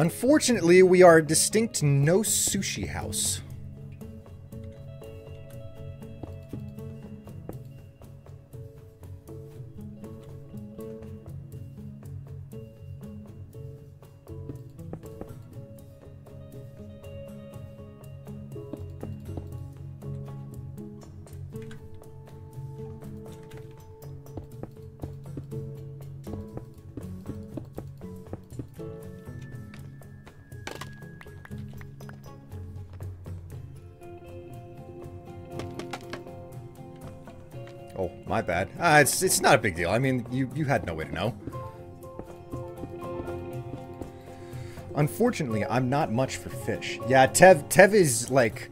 Unfortunately, we are a distinct no sushi house. It's it's not a big deal. I mean, you you had no way to know. Unfortunately, I'm not much for fish. Yeah, Tev Tev is like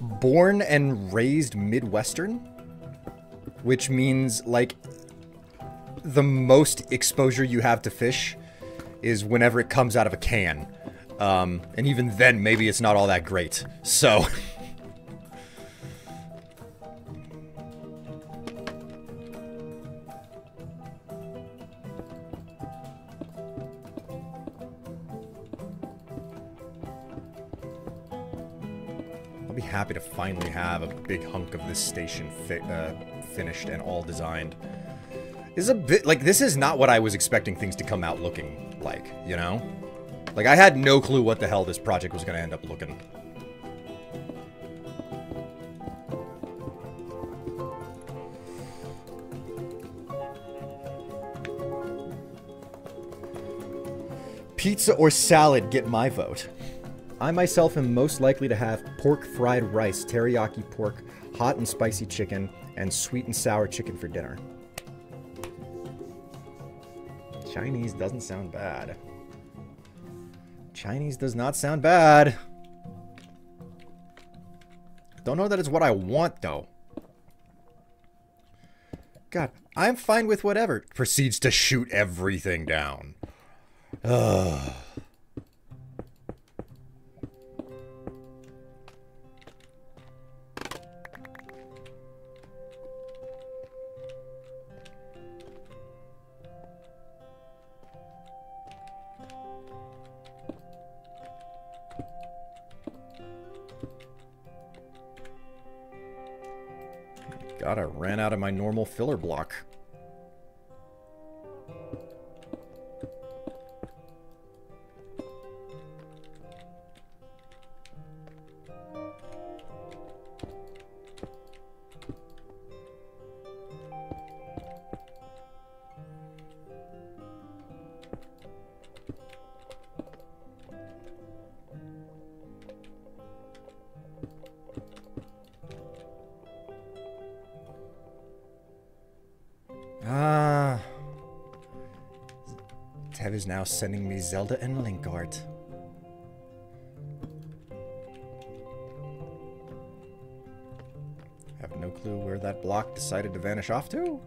born and raised Midwestern, which means like the most exposure you have to fish is whenever it comes out of a can. Um, and even then, maybe it's not all that great. So. *laughs* big hunk of this station fi uh, finished and all designed. Is a bit, like, this is not what I was expecting things to come out looking like, you know? Like, I had no clue what the hell this project was going to end up looking. Pizza or salad get my vote. I myself am most likely to have pork fried rice, teriyaki pork, hot and spicy chicken, and sweet and sour chicken for dinner. Chinese doesn't sound bad. Chinese does not sound bad. Don't know that it's what I want, though. God, I'm fine with whatever. Proceeds to shoot everything down. Ugh. God, I ran out of my normal filler block. Zelda and Link art. Have no clue where that block decided to vanish off to.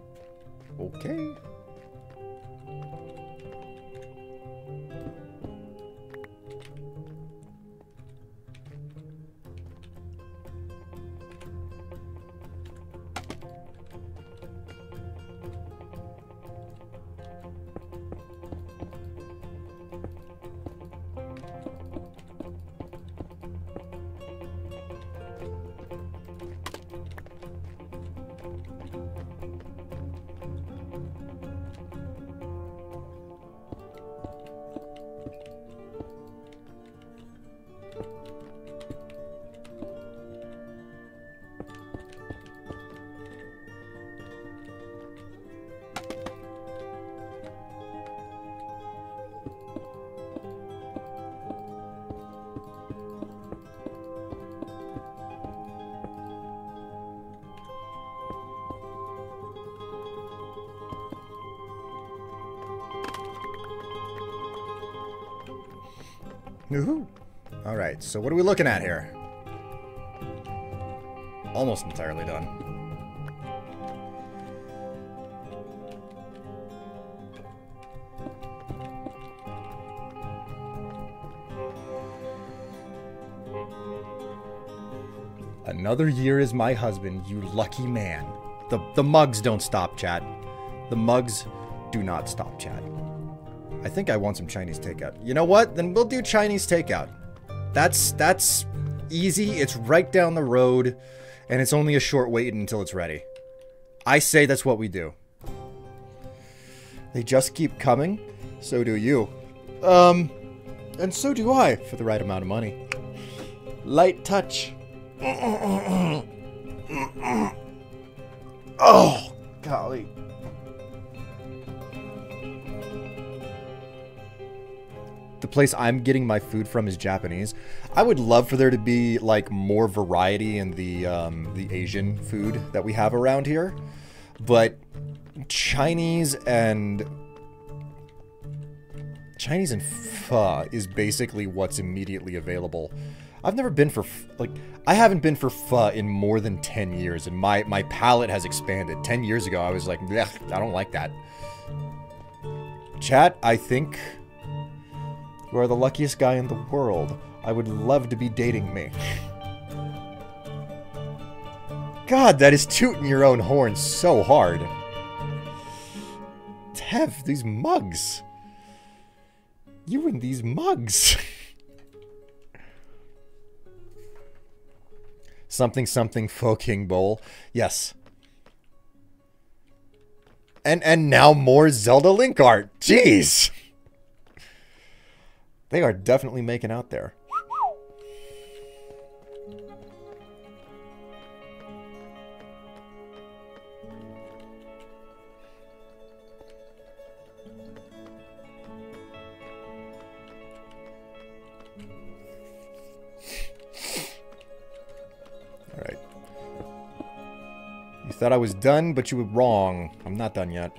Woohoo! All right, so what are we looking at here? Almost entirely done. Another year is my husband, you lucky man. The, the mugs don't stop, chat. The mugs do not stop, chat. I think I want some Chinese takeout. You know what? Then we'll do Chinese takeout. That's that's easy. It's right down the road, and it's only a short wait until it's ready. I say that's what we do. They just keep coming. So do you. Um, and so do I for the right amount of money. Light touch. *clears throat* Oh, golly. The place I'm getting my food from is Japanese. I would love for there to be like more variety in the um, the Asian food that we have around here, but Chinese and Chinese and pho is basically what's immediately available. I've never been for like I haven't been for pho in more than 10 years and my my palate has expanded. 10 years ago I was like, I don't like that. Chat, I think you are the luckiest guy in the world. I would love to be dating me. God, that is tooting your own horn so hard. Tev, these mugs. You and these mugs. *laughs* something something Pho King Bowl. Yes. And and now more Zelda Link art. Jeez. They are definitely making out there. Alright. You thought I was done, but you were wrong. I'm not done yet.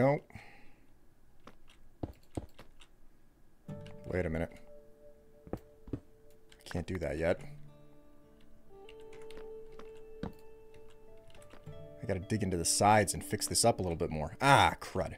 go. Wait a minute. I can't do that yet. I gotta dig into the sides and fix this up a little bit more. Ah, crud.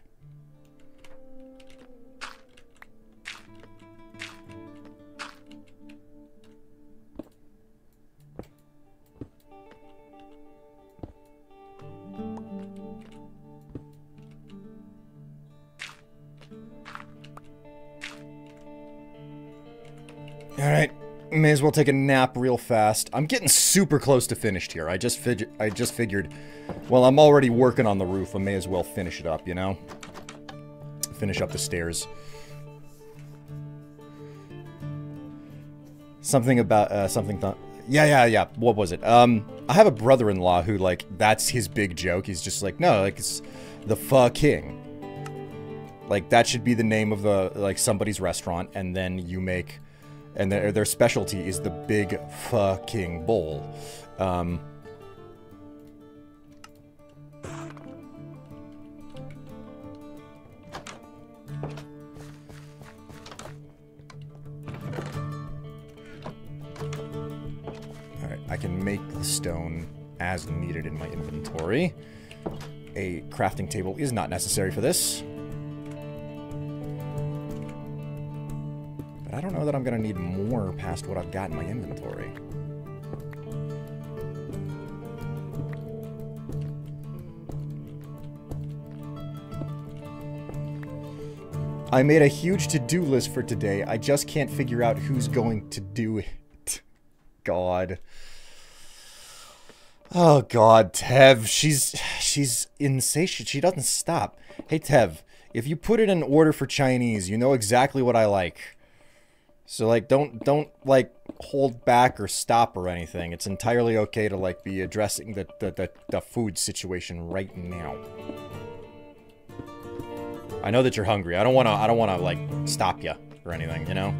May as well take a nap real fast. I'm getting super close to finished here. I just fig I just figured, well, I'm already working on the roof. I may as well finish it up, you know? Finish up the stairs. Something about, uh, something th yeah, yeah, yeah. What was it? Um, I have a brother-in-law who, like, that's his big joke. He's just like, no, like, it's the fucking. Like, that should be the name of the, like, somebody's restaurant, and then you make and their, their specialty is the big fucking bowl. Um, Alright, I can make the stone as needed in my inventory. A crafting table is not necessary for this. But I don't know that I'm going to need more past what I've got in my inventory. I made a huge to-do list for today. I just can't figure out who's going to do it. God. Oh God, Tev, she's she's insatiate. She doesn't stop. Hey Tev, if you put it in order for Chinese, you know exactly what I like. So like don't don't like hold back or stop or anything. It's entirely okay to like be addressing the the, the, the food situation right now. I know that you're hungry. I don't want to I don't want to like stop you or anything, you know?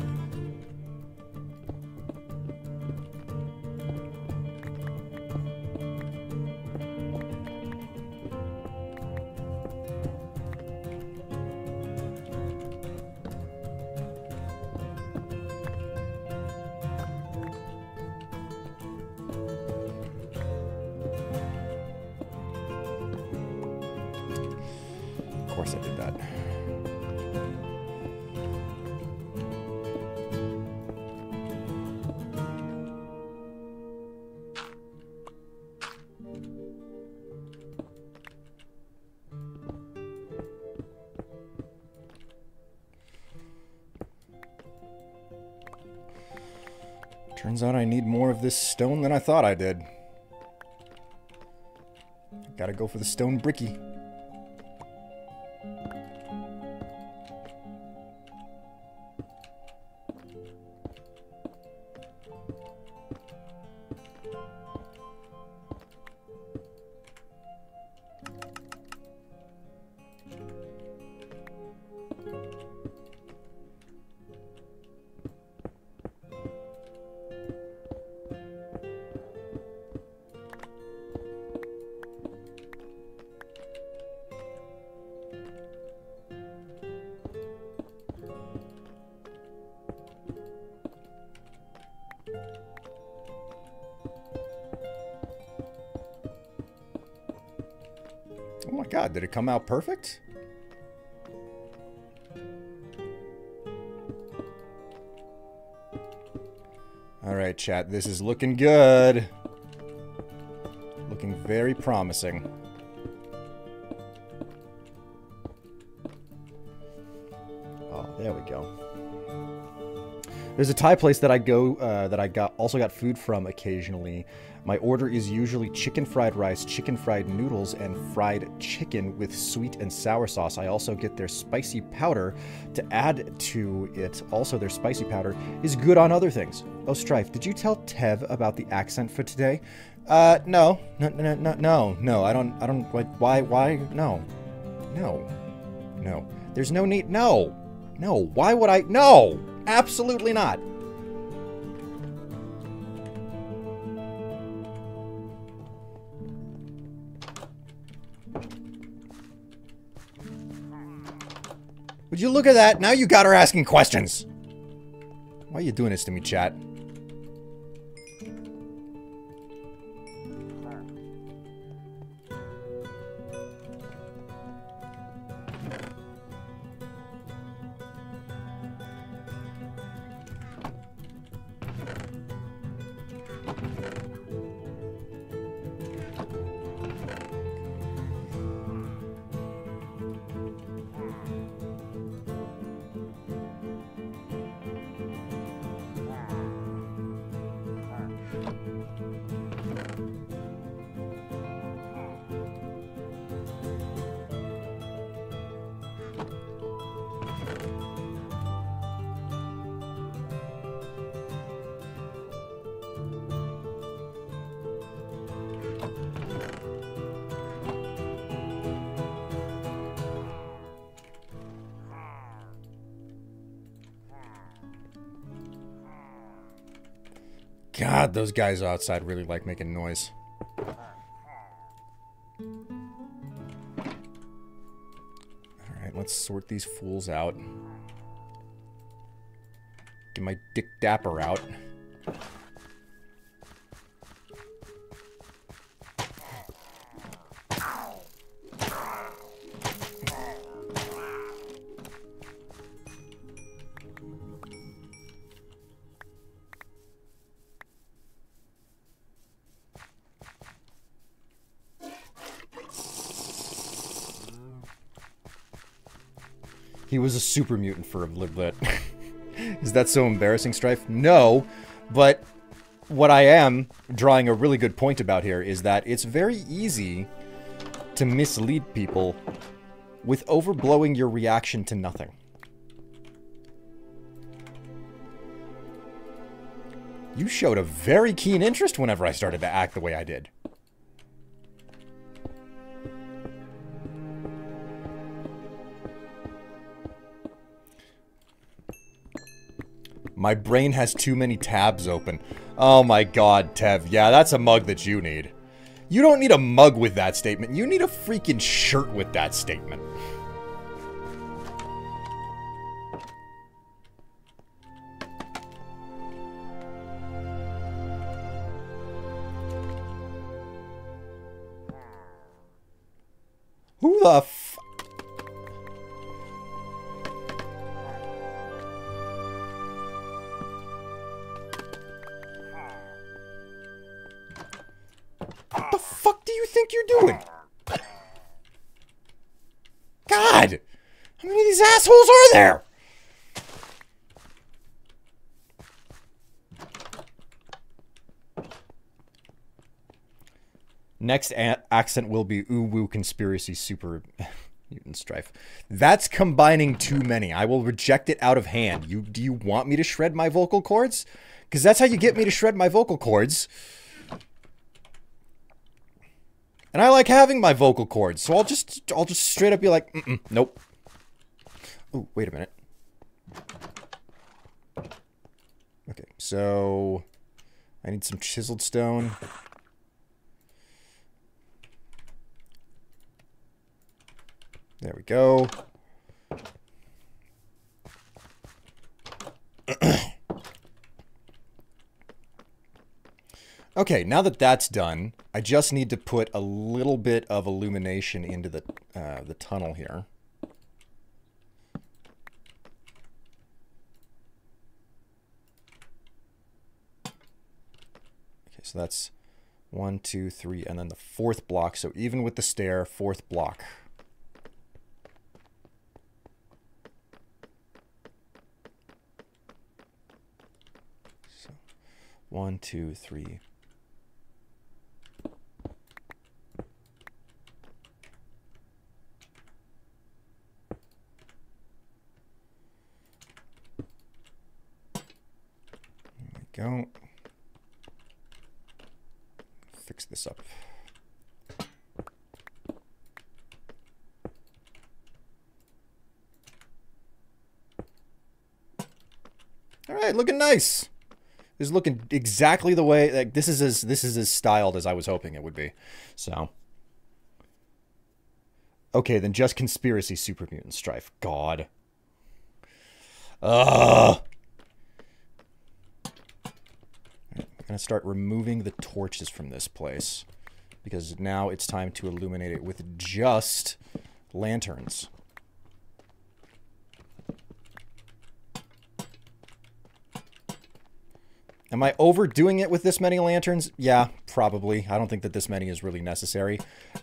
This stone than I thought I did. Gotta go for the stone bricky. God, did it come out perfect? Alright, chat, this is looking good. Looking very promising. There's a Thai place that I go uh, that I got also got food from occasionally. My order is usually chicken fried rice, chicken fried noodles, and fried chicken with sweet and sour sauce. I also get their spicy powder to add to it. Also, their spicy powder is good on other things. Oh, Strife, did you tell Tev about the accent for today? Uh, no, no, no, no, no, no. I don't, I don't. Why, why? No, no, no. There's no need. No, no. Why would I? No. Absolutely not. Would you look at that? Now you got her asking questions. Why are you doing this to me, chat? Those guys outside really like making noise. Alright, let's sort these fools out. Get my Dick Dapper out. Was a super mutant for a little bit. *laughs* Is that so embarrassing, Strife? No, but what I am drawing a really good point about here is that it's very easy to mislead people with overblowing your reaction to nothing. You showed a very keen interest whenever I started to act the way I did. My brain has too many tabs open. Oh my god, Tev. Yeah, that's a mug that you need. You don't need a mug with that statement. You need a freaking shirt with that statement. Who the fuck do you think you're doing? God! How many of these assholes are there? Next accent will be ooh woo conspiracy super *laughs* mutant strife. That's combining too many. I will reject it out of hand. You do you want me to shred my vocal cords? Because that's how you get me to shred my vocal cords. And I like having my vocal cords, so I'll just I'll just straight up be like, Mm-mm, nope. Oh, wait a minute. Okay, so I need some chiseled stone. There we go. *clears throat* Okay, now that that's done, I just need to put a little bit of illumination into the uh, the tunnel here. Okay, so that's one, two, three, and then the fourth block. So even with the stair, fourth block. So one, two, three, go. Fix this up. All right, looking nice. This is looking exactly the way like this is as this is as styled as I was hoping it would be. So Okay, then just conspiracy super mutant strife. God. Ugh. I'm going to start removing the torches from this place because now it's time to illuminate it with just lanterns. Am I overdoing it with this many lanterns? Yeah, probably. I don't think that this many is really necessary,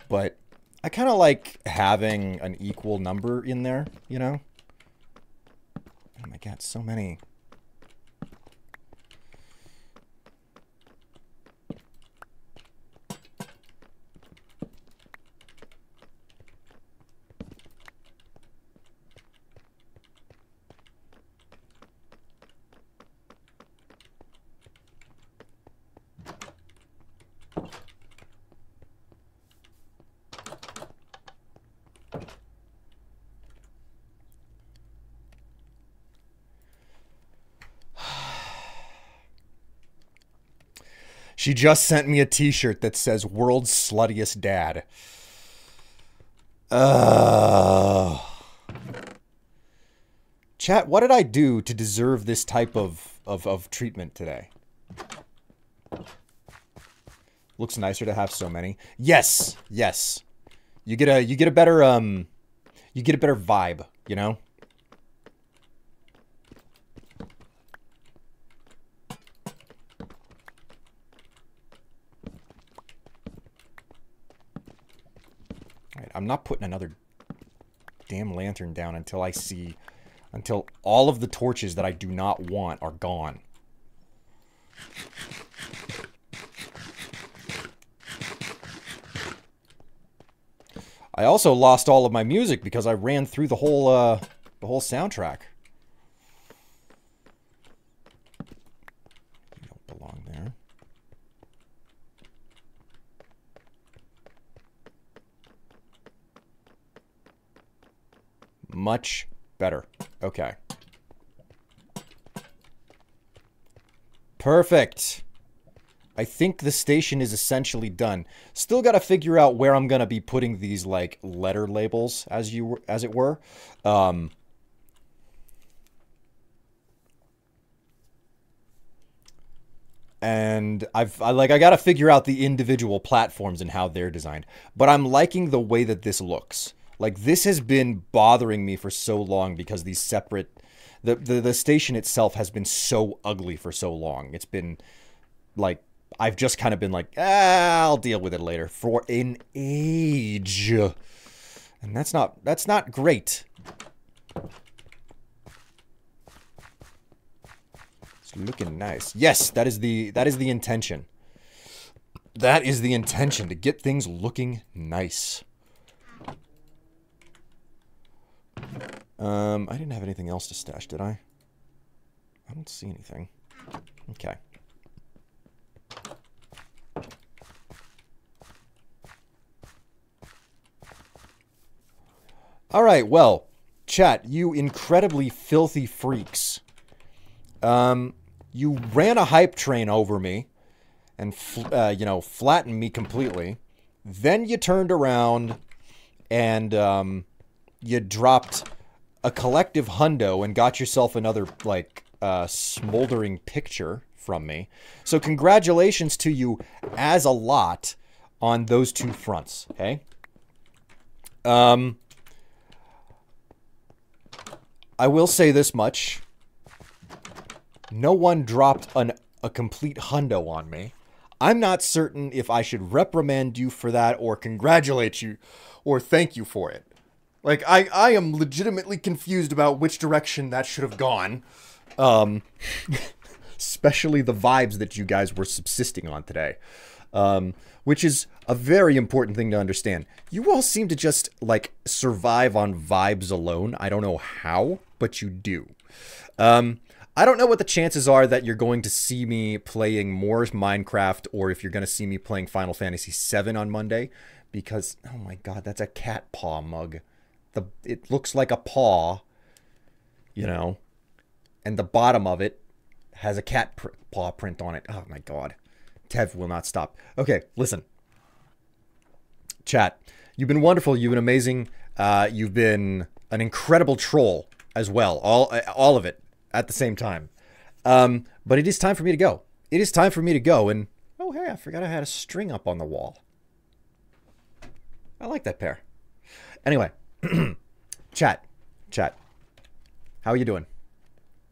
but I kind of like having an equal number in there, you know? Oh my god, so many. She just sent me a t-shirt that says world's sluttiest dad. Uh Chat, what did I do to deserve this type of, of, of treatment today? Looks nicer to have so many. Yes, yes. You get a you get a better um you get a better vibe, you know? Alright, I'm not putting another damn lantern down until I see until all of the torches that I do not want are gone. I also lost all of my music because I ran through the whole uh, the whole soundtrack. You don't belong there. Much better. Okay. Perfect. I think the station is essentially done. Still got to figure out where I'm going to be putting these like letter labels as you as it were. Um and I've I, like I got to figure out the individual platforms and how they're designed. But I'm liking the way that this looks. Like this has been bothering me for so long because these separate the, the the station itself has been so ugly for so long. It's been like I've just kind of been like, ah, I'll deal with it later for an age. And that's not that's not great. It's looking nice. Yes, that is the that is the intention. That is the intention to get things looking nice. Um, I didn't have anything else to stash, did I? I don't see anything. Okay. All right, well, chat, you incredibly filthy freaks. Um, you ran a hype train over me and, uh, you know, flattened me completely. Then you turned around and, um, you dropped a collective hundo and got yourself another, like, uh, smoldering picture from me. So congratulations to you as a lot on those two fronts, okay? Um... I will say this much. No one dropped an, a complete hundo on me. I'm not certain if I should reprimand you for that or congratulate you or thank you for it. Like, I, I am legitimately confused about which direction that should have gone. Um, *laughs* especially the vibes that you guys were subsisting on today. Um, which is a very important thing to understand. You all seem to just, like, survive on vibes alone. I don't know how, but you do. Um, I don't know what the chances are that you're going to see me playing more Minecraft or if you're going to see me playing Final Fantasy VII on Monday because, oh my god, that's a cat paw mug. The It looks like a paw, you know, and the bottom of it has a cat pr paw print on it. Oh my god. Tev will not stop. Okay, listen. Chat, you've been wonderful. You've been amazing. Uh, you've been an incredible troll as well. All all of it at the same time. Um, but it is time for me to go. It is time for me to go. And oh hey, I forgot I had a string up on the wall. I like that pair. Anyway, *clears throat* chat, chat. How are you doing?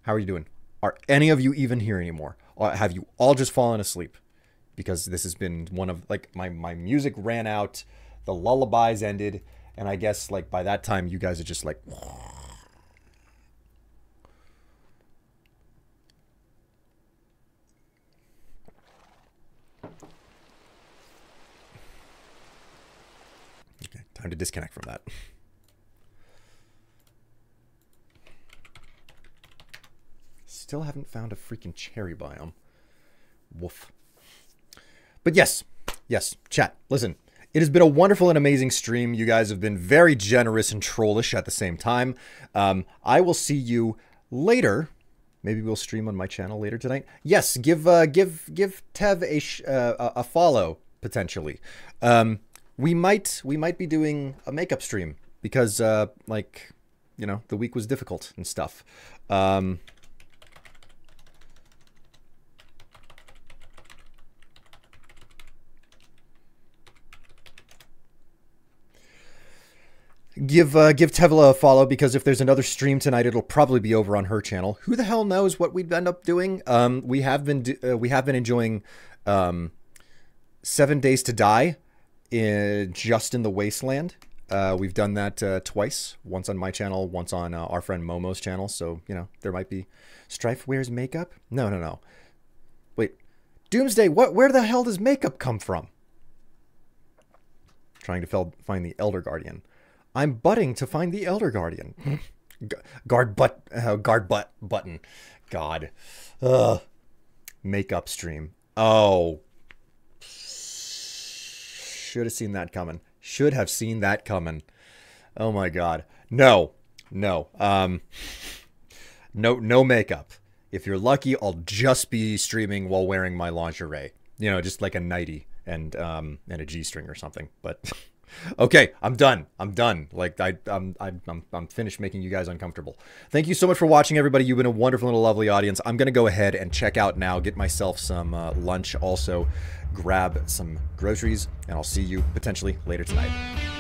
How are you doing? Are any of you even here anymore? Or have you all just fallen asleep? Because this has been one of like my my music ran out, the lullabies ended, and I guess like by that time you guys are just like Okay, time to disconnect from that. Still haven't found a freaking cherry biome. Woof. But yes, yes, chat, listen. It has been a wonderful and amazing stream. You guys have been very generous and trollish at the same time. Um, I will see you later. Maybe we'll stream on my channel later tonight. Yes, give uh, give give Tev a uh, a a follow potentially. Um, we might we might be doing a makeup stream because uh, like you know the week was difficult and stuff. Um, give uh, give Tevla a follow because if there's another stream tonight, it'll probably be over on her channel. Who the hell knows what we'd end up doing? Um, we have been do- uh, we have been enjoying um, Seven Days to Die in just in the Wasteland. Uh, we've done that uh, twice, once on my channel, once on uh, our friend Momo's channel. So you know there might be Strife wears makeup. No, no, no. Wait, Doomsday. What? Where the hell does makeup come from? Trying to find the Elder Guardian. I'm butting to find the Elder Guardian. *laughs* Gu- guard butt, uh, guard butt button. God. Ugh. Makeup stream. Oh. Should have seen that coming. Should have seen that coming. Oh my god. No. No. Um no no makeup. If you're lucky, I'll just be streaming while wearing my lingerie. You know, just like a nightie and um and a G-string or something. But *laughs* okay, I'm done. I'm done. Like I I'm I'm I'm, finished making you guys uncomfortable. Thank you so much for watching everybody. You've been a wonderful and a lovely audience. I'm going to go ahead and check out now, get myself some uh, lunch also, grab some groceries, and I'll see you potentially later tonight.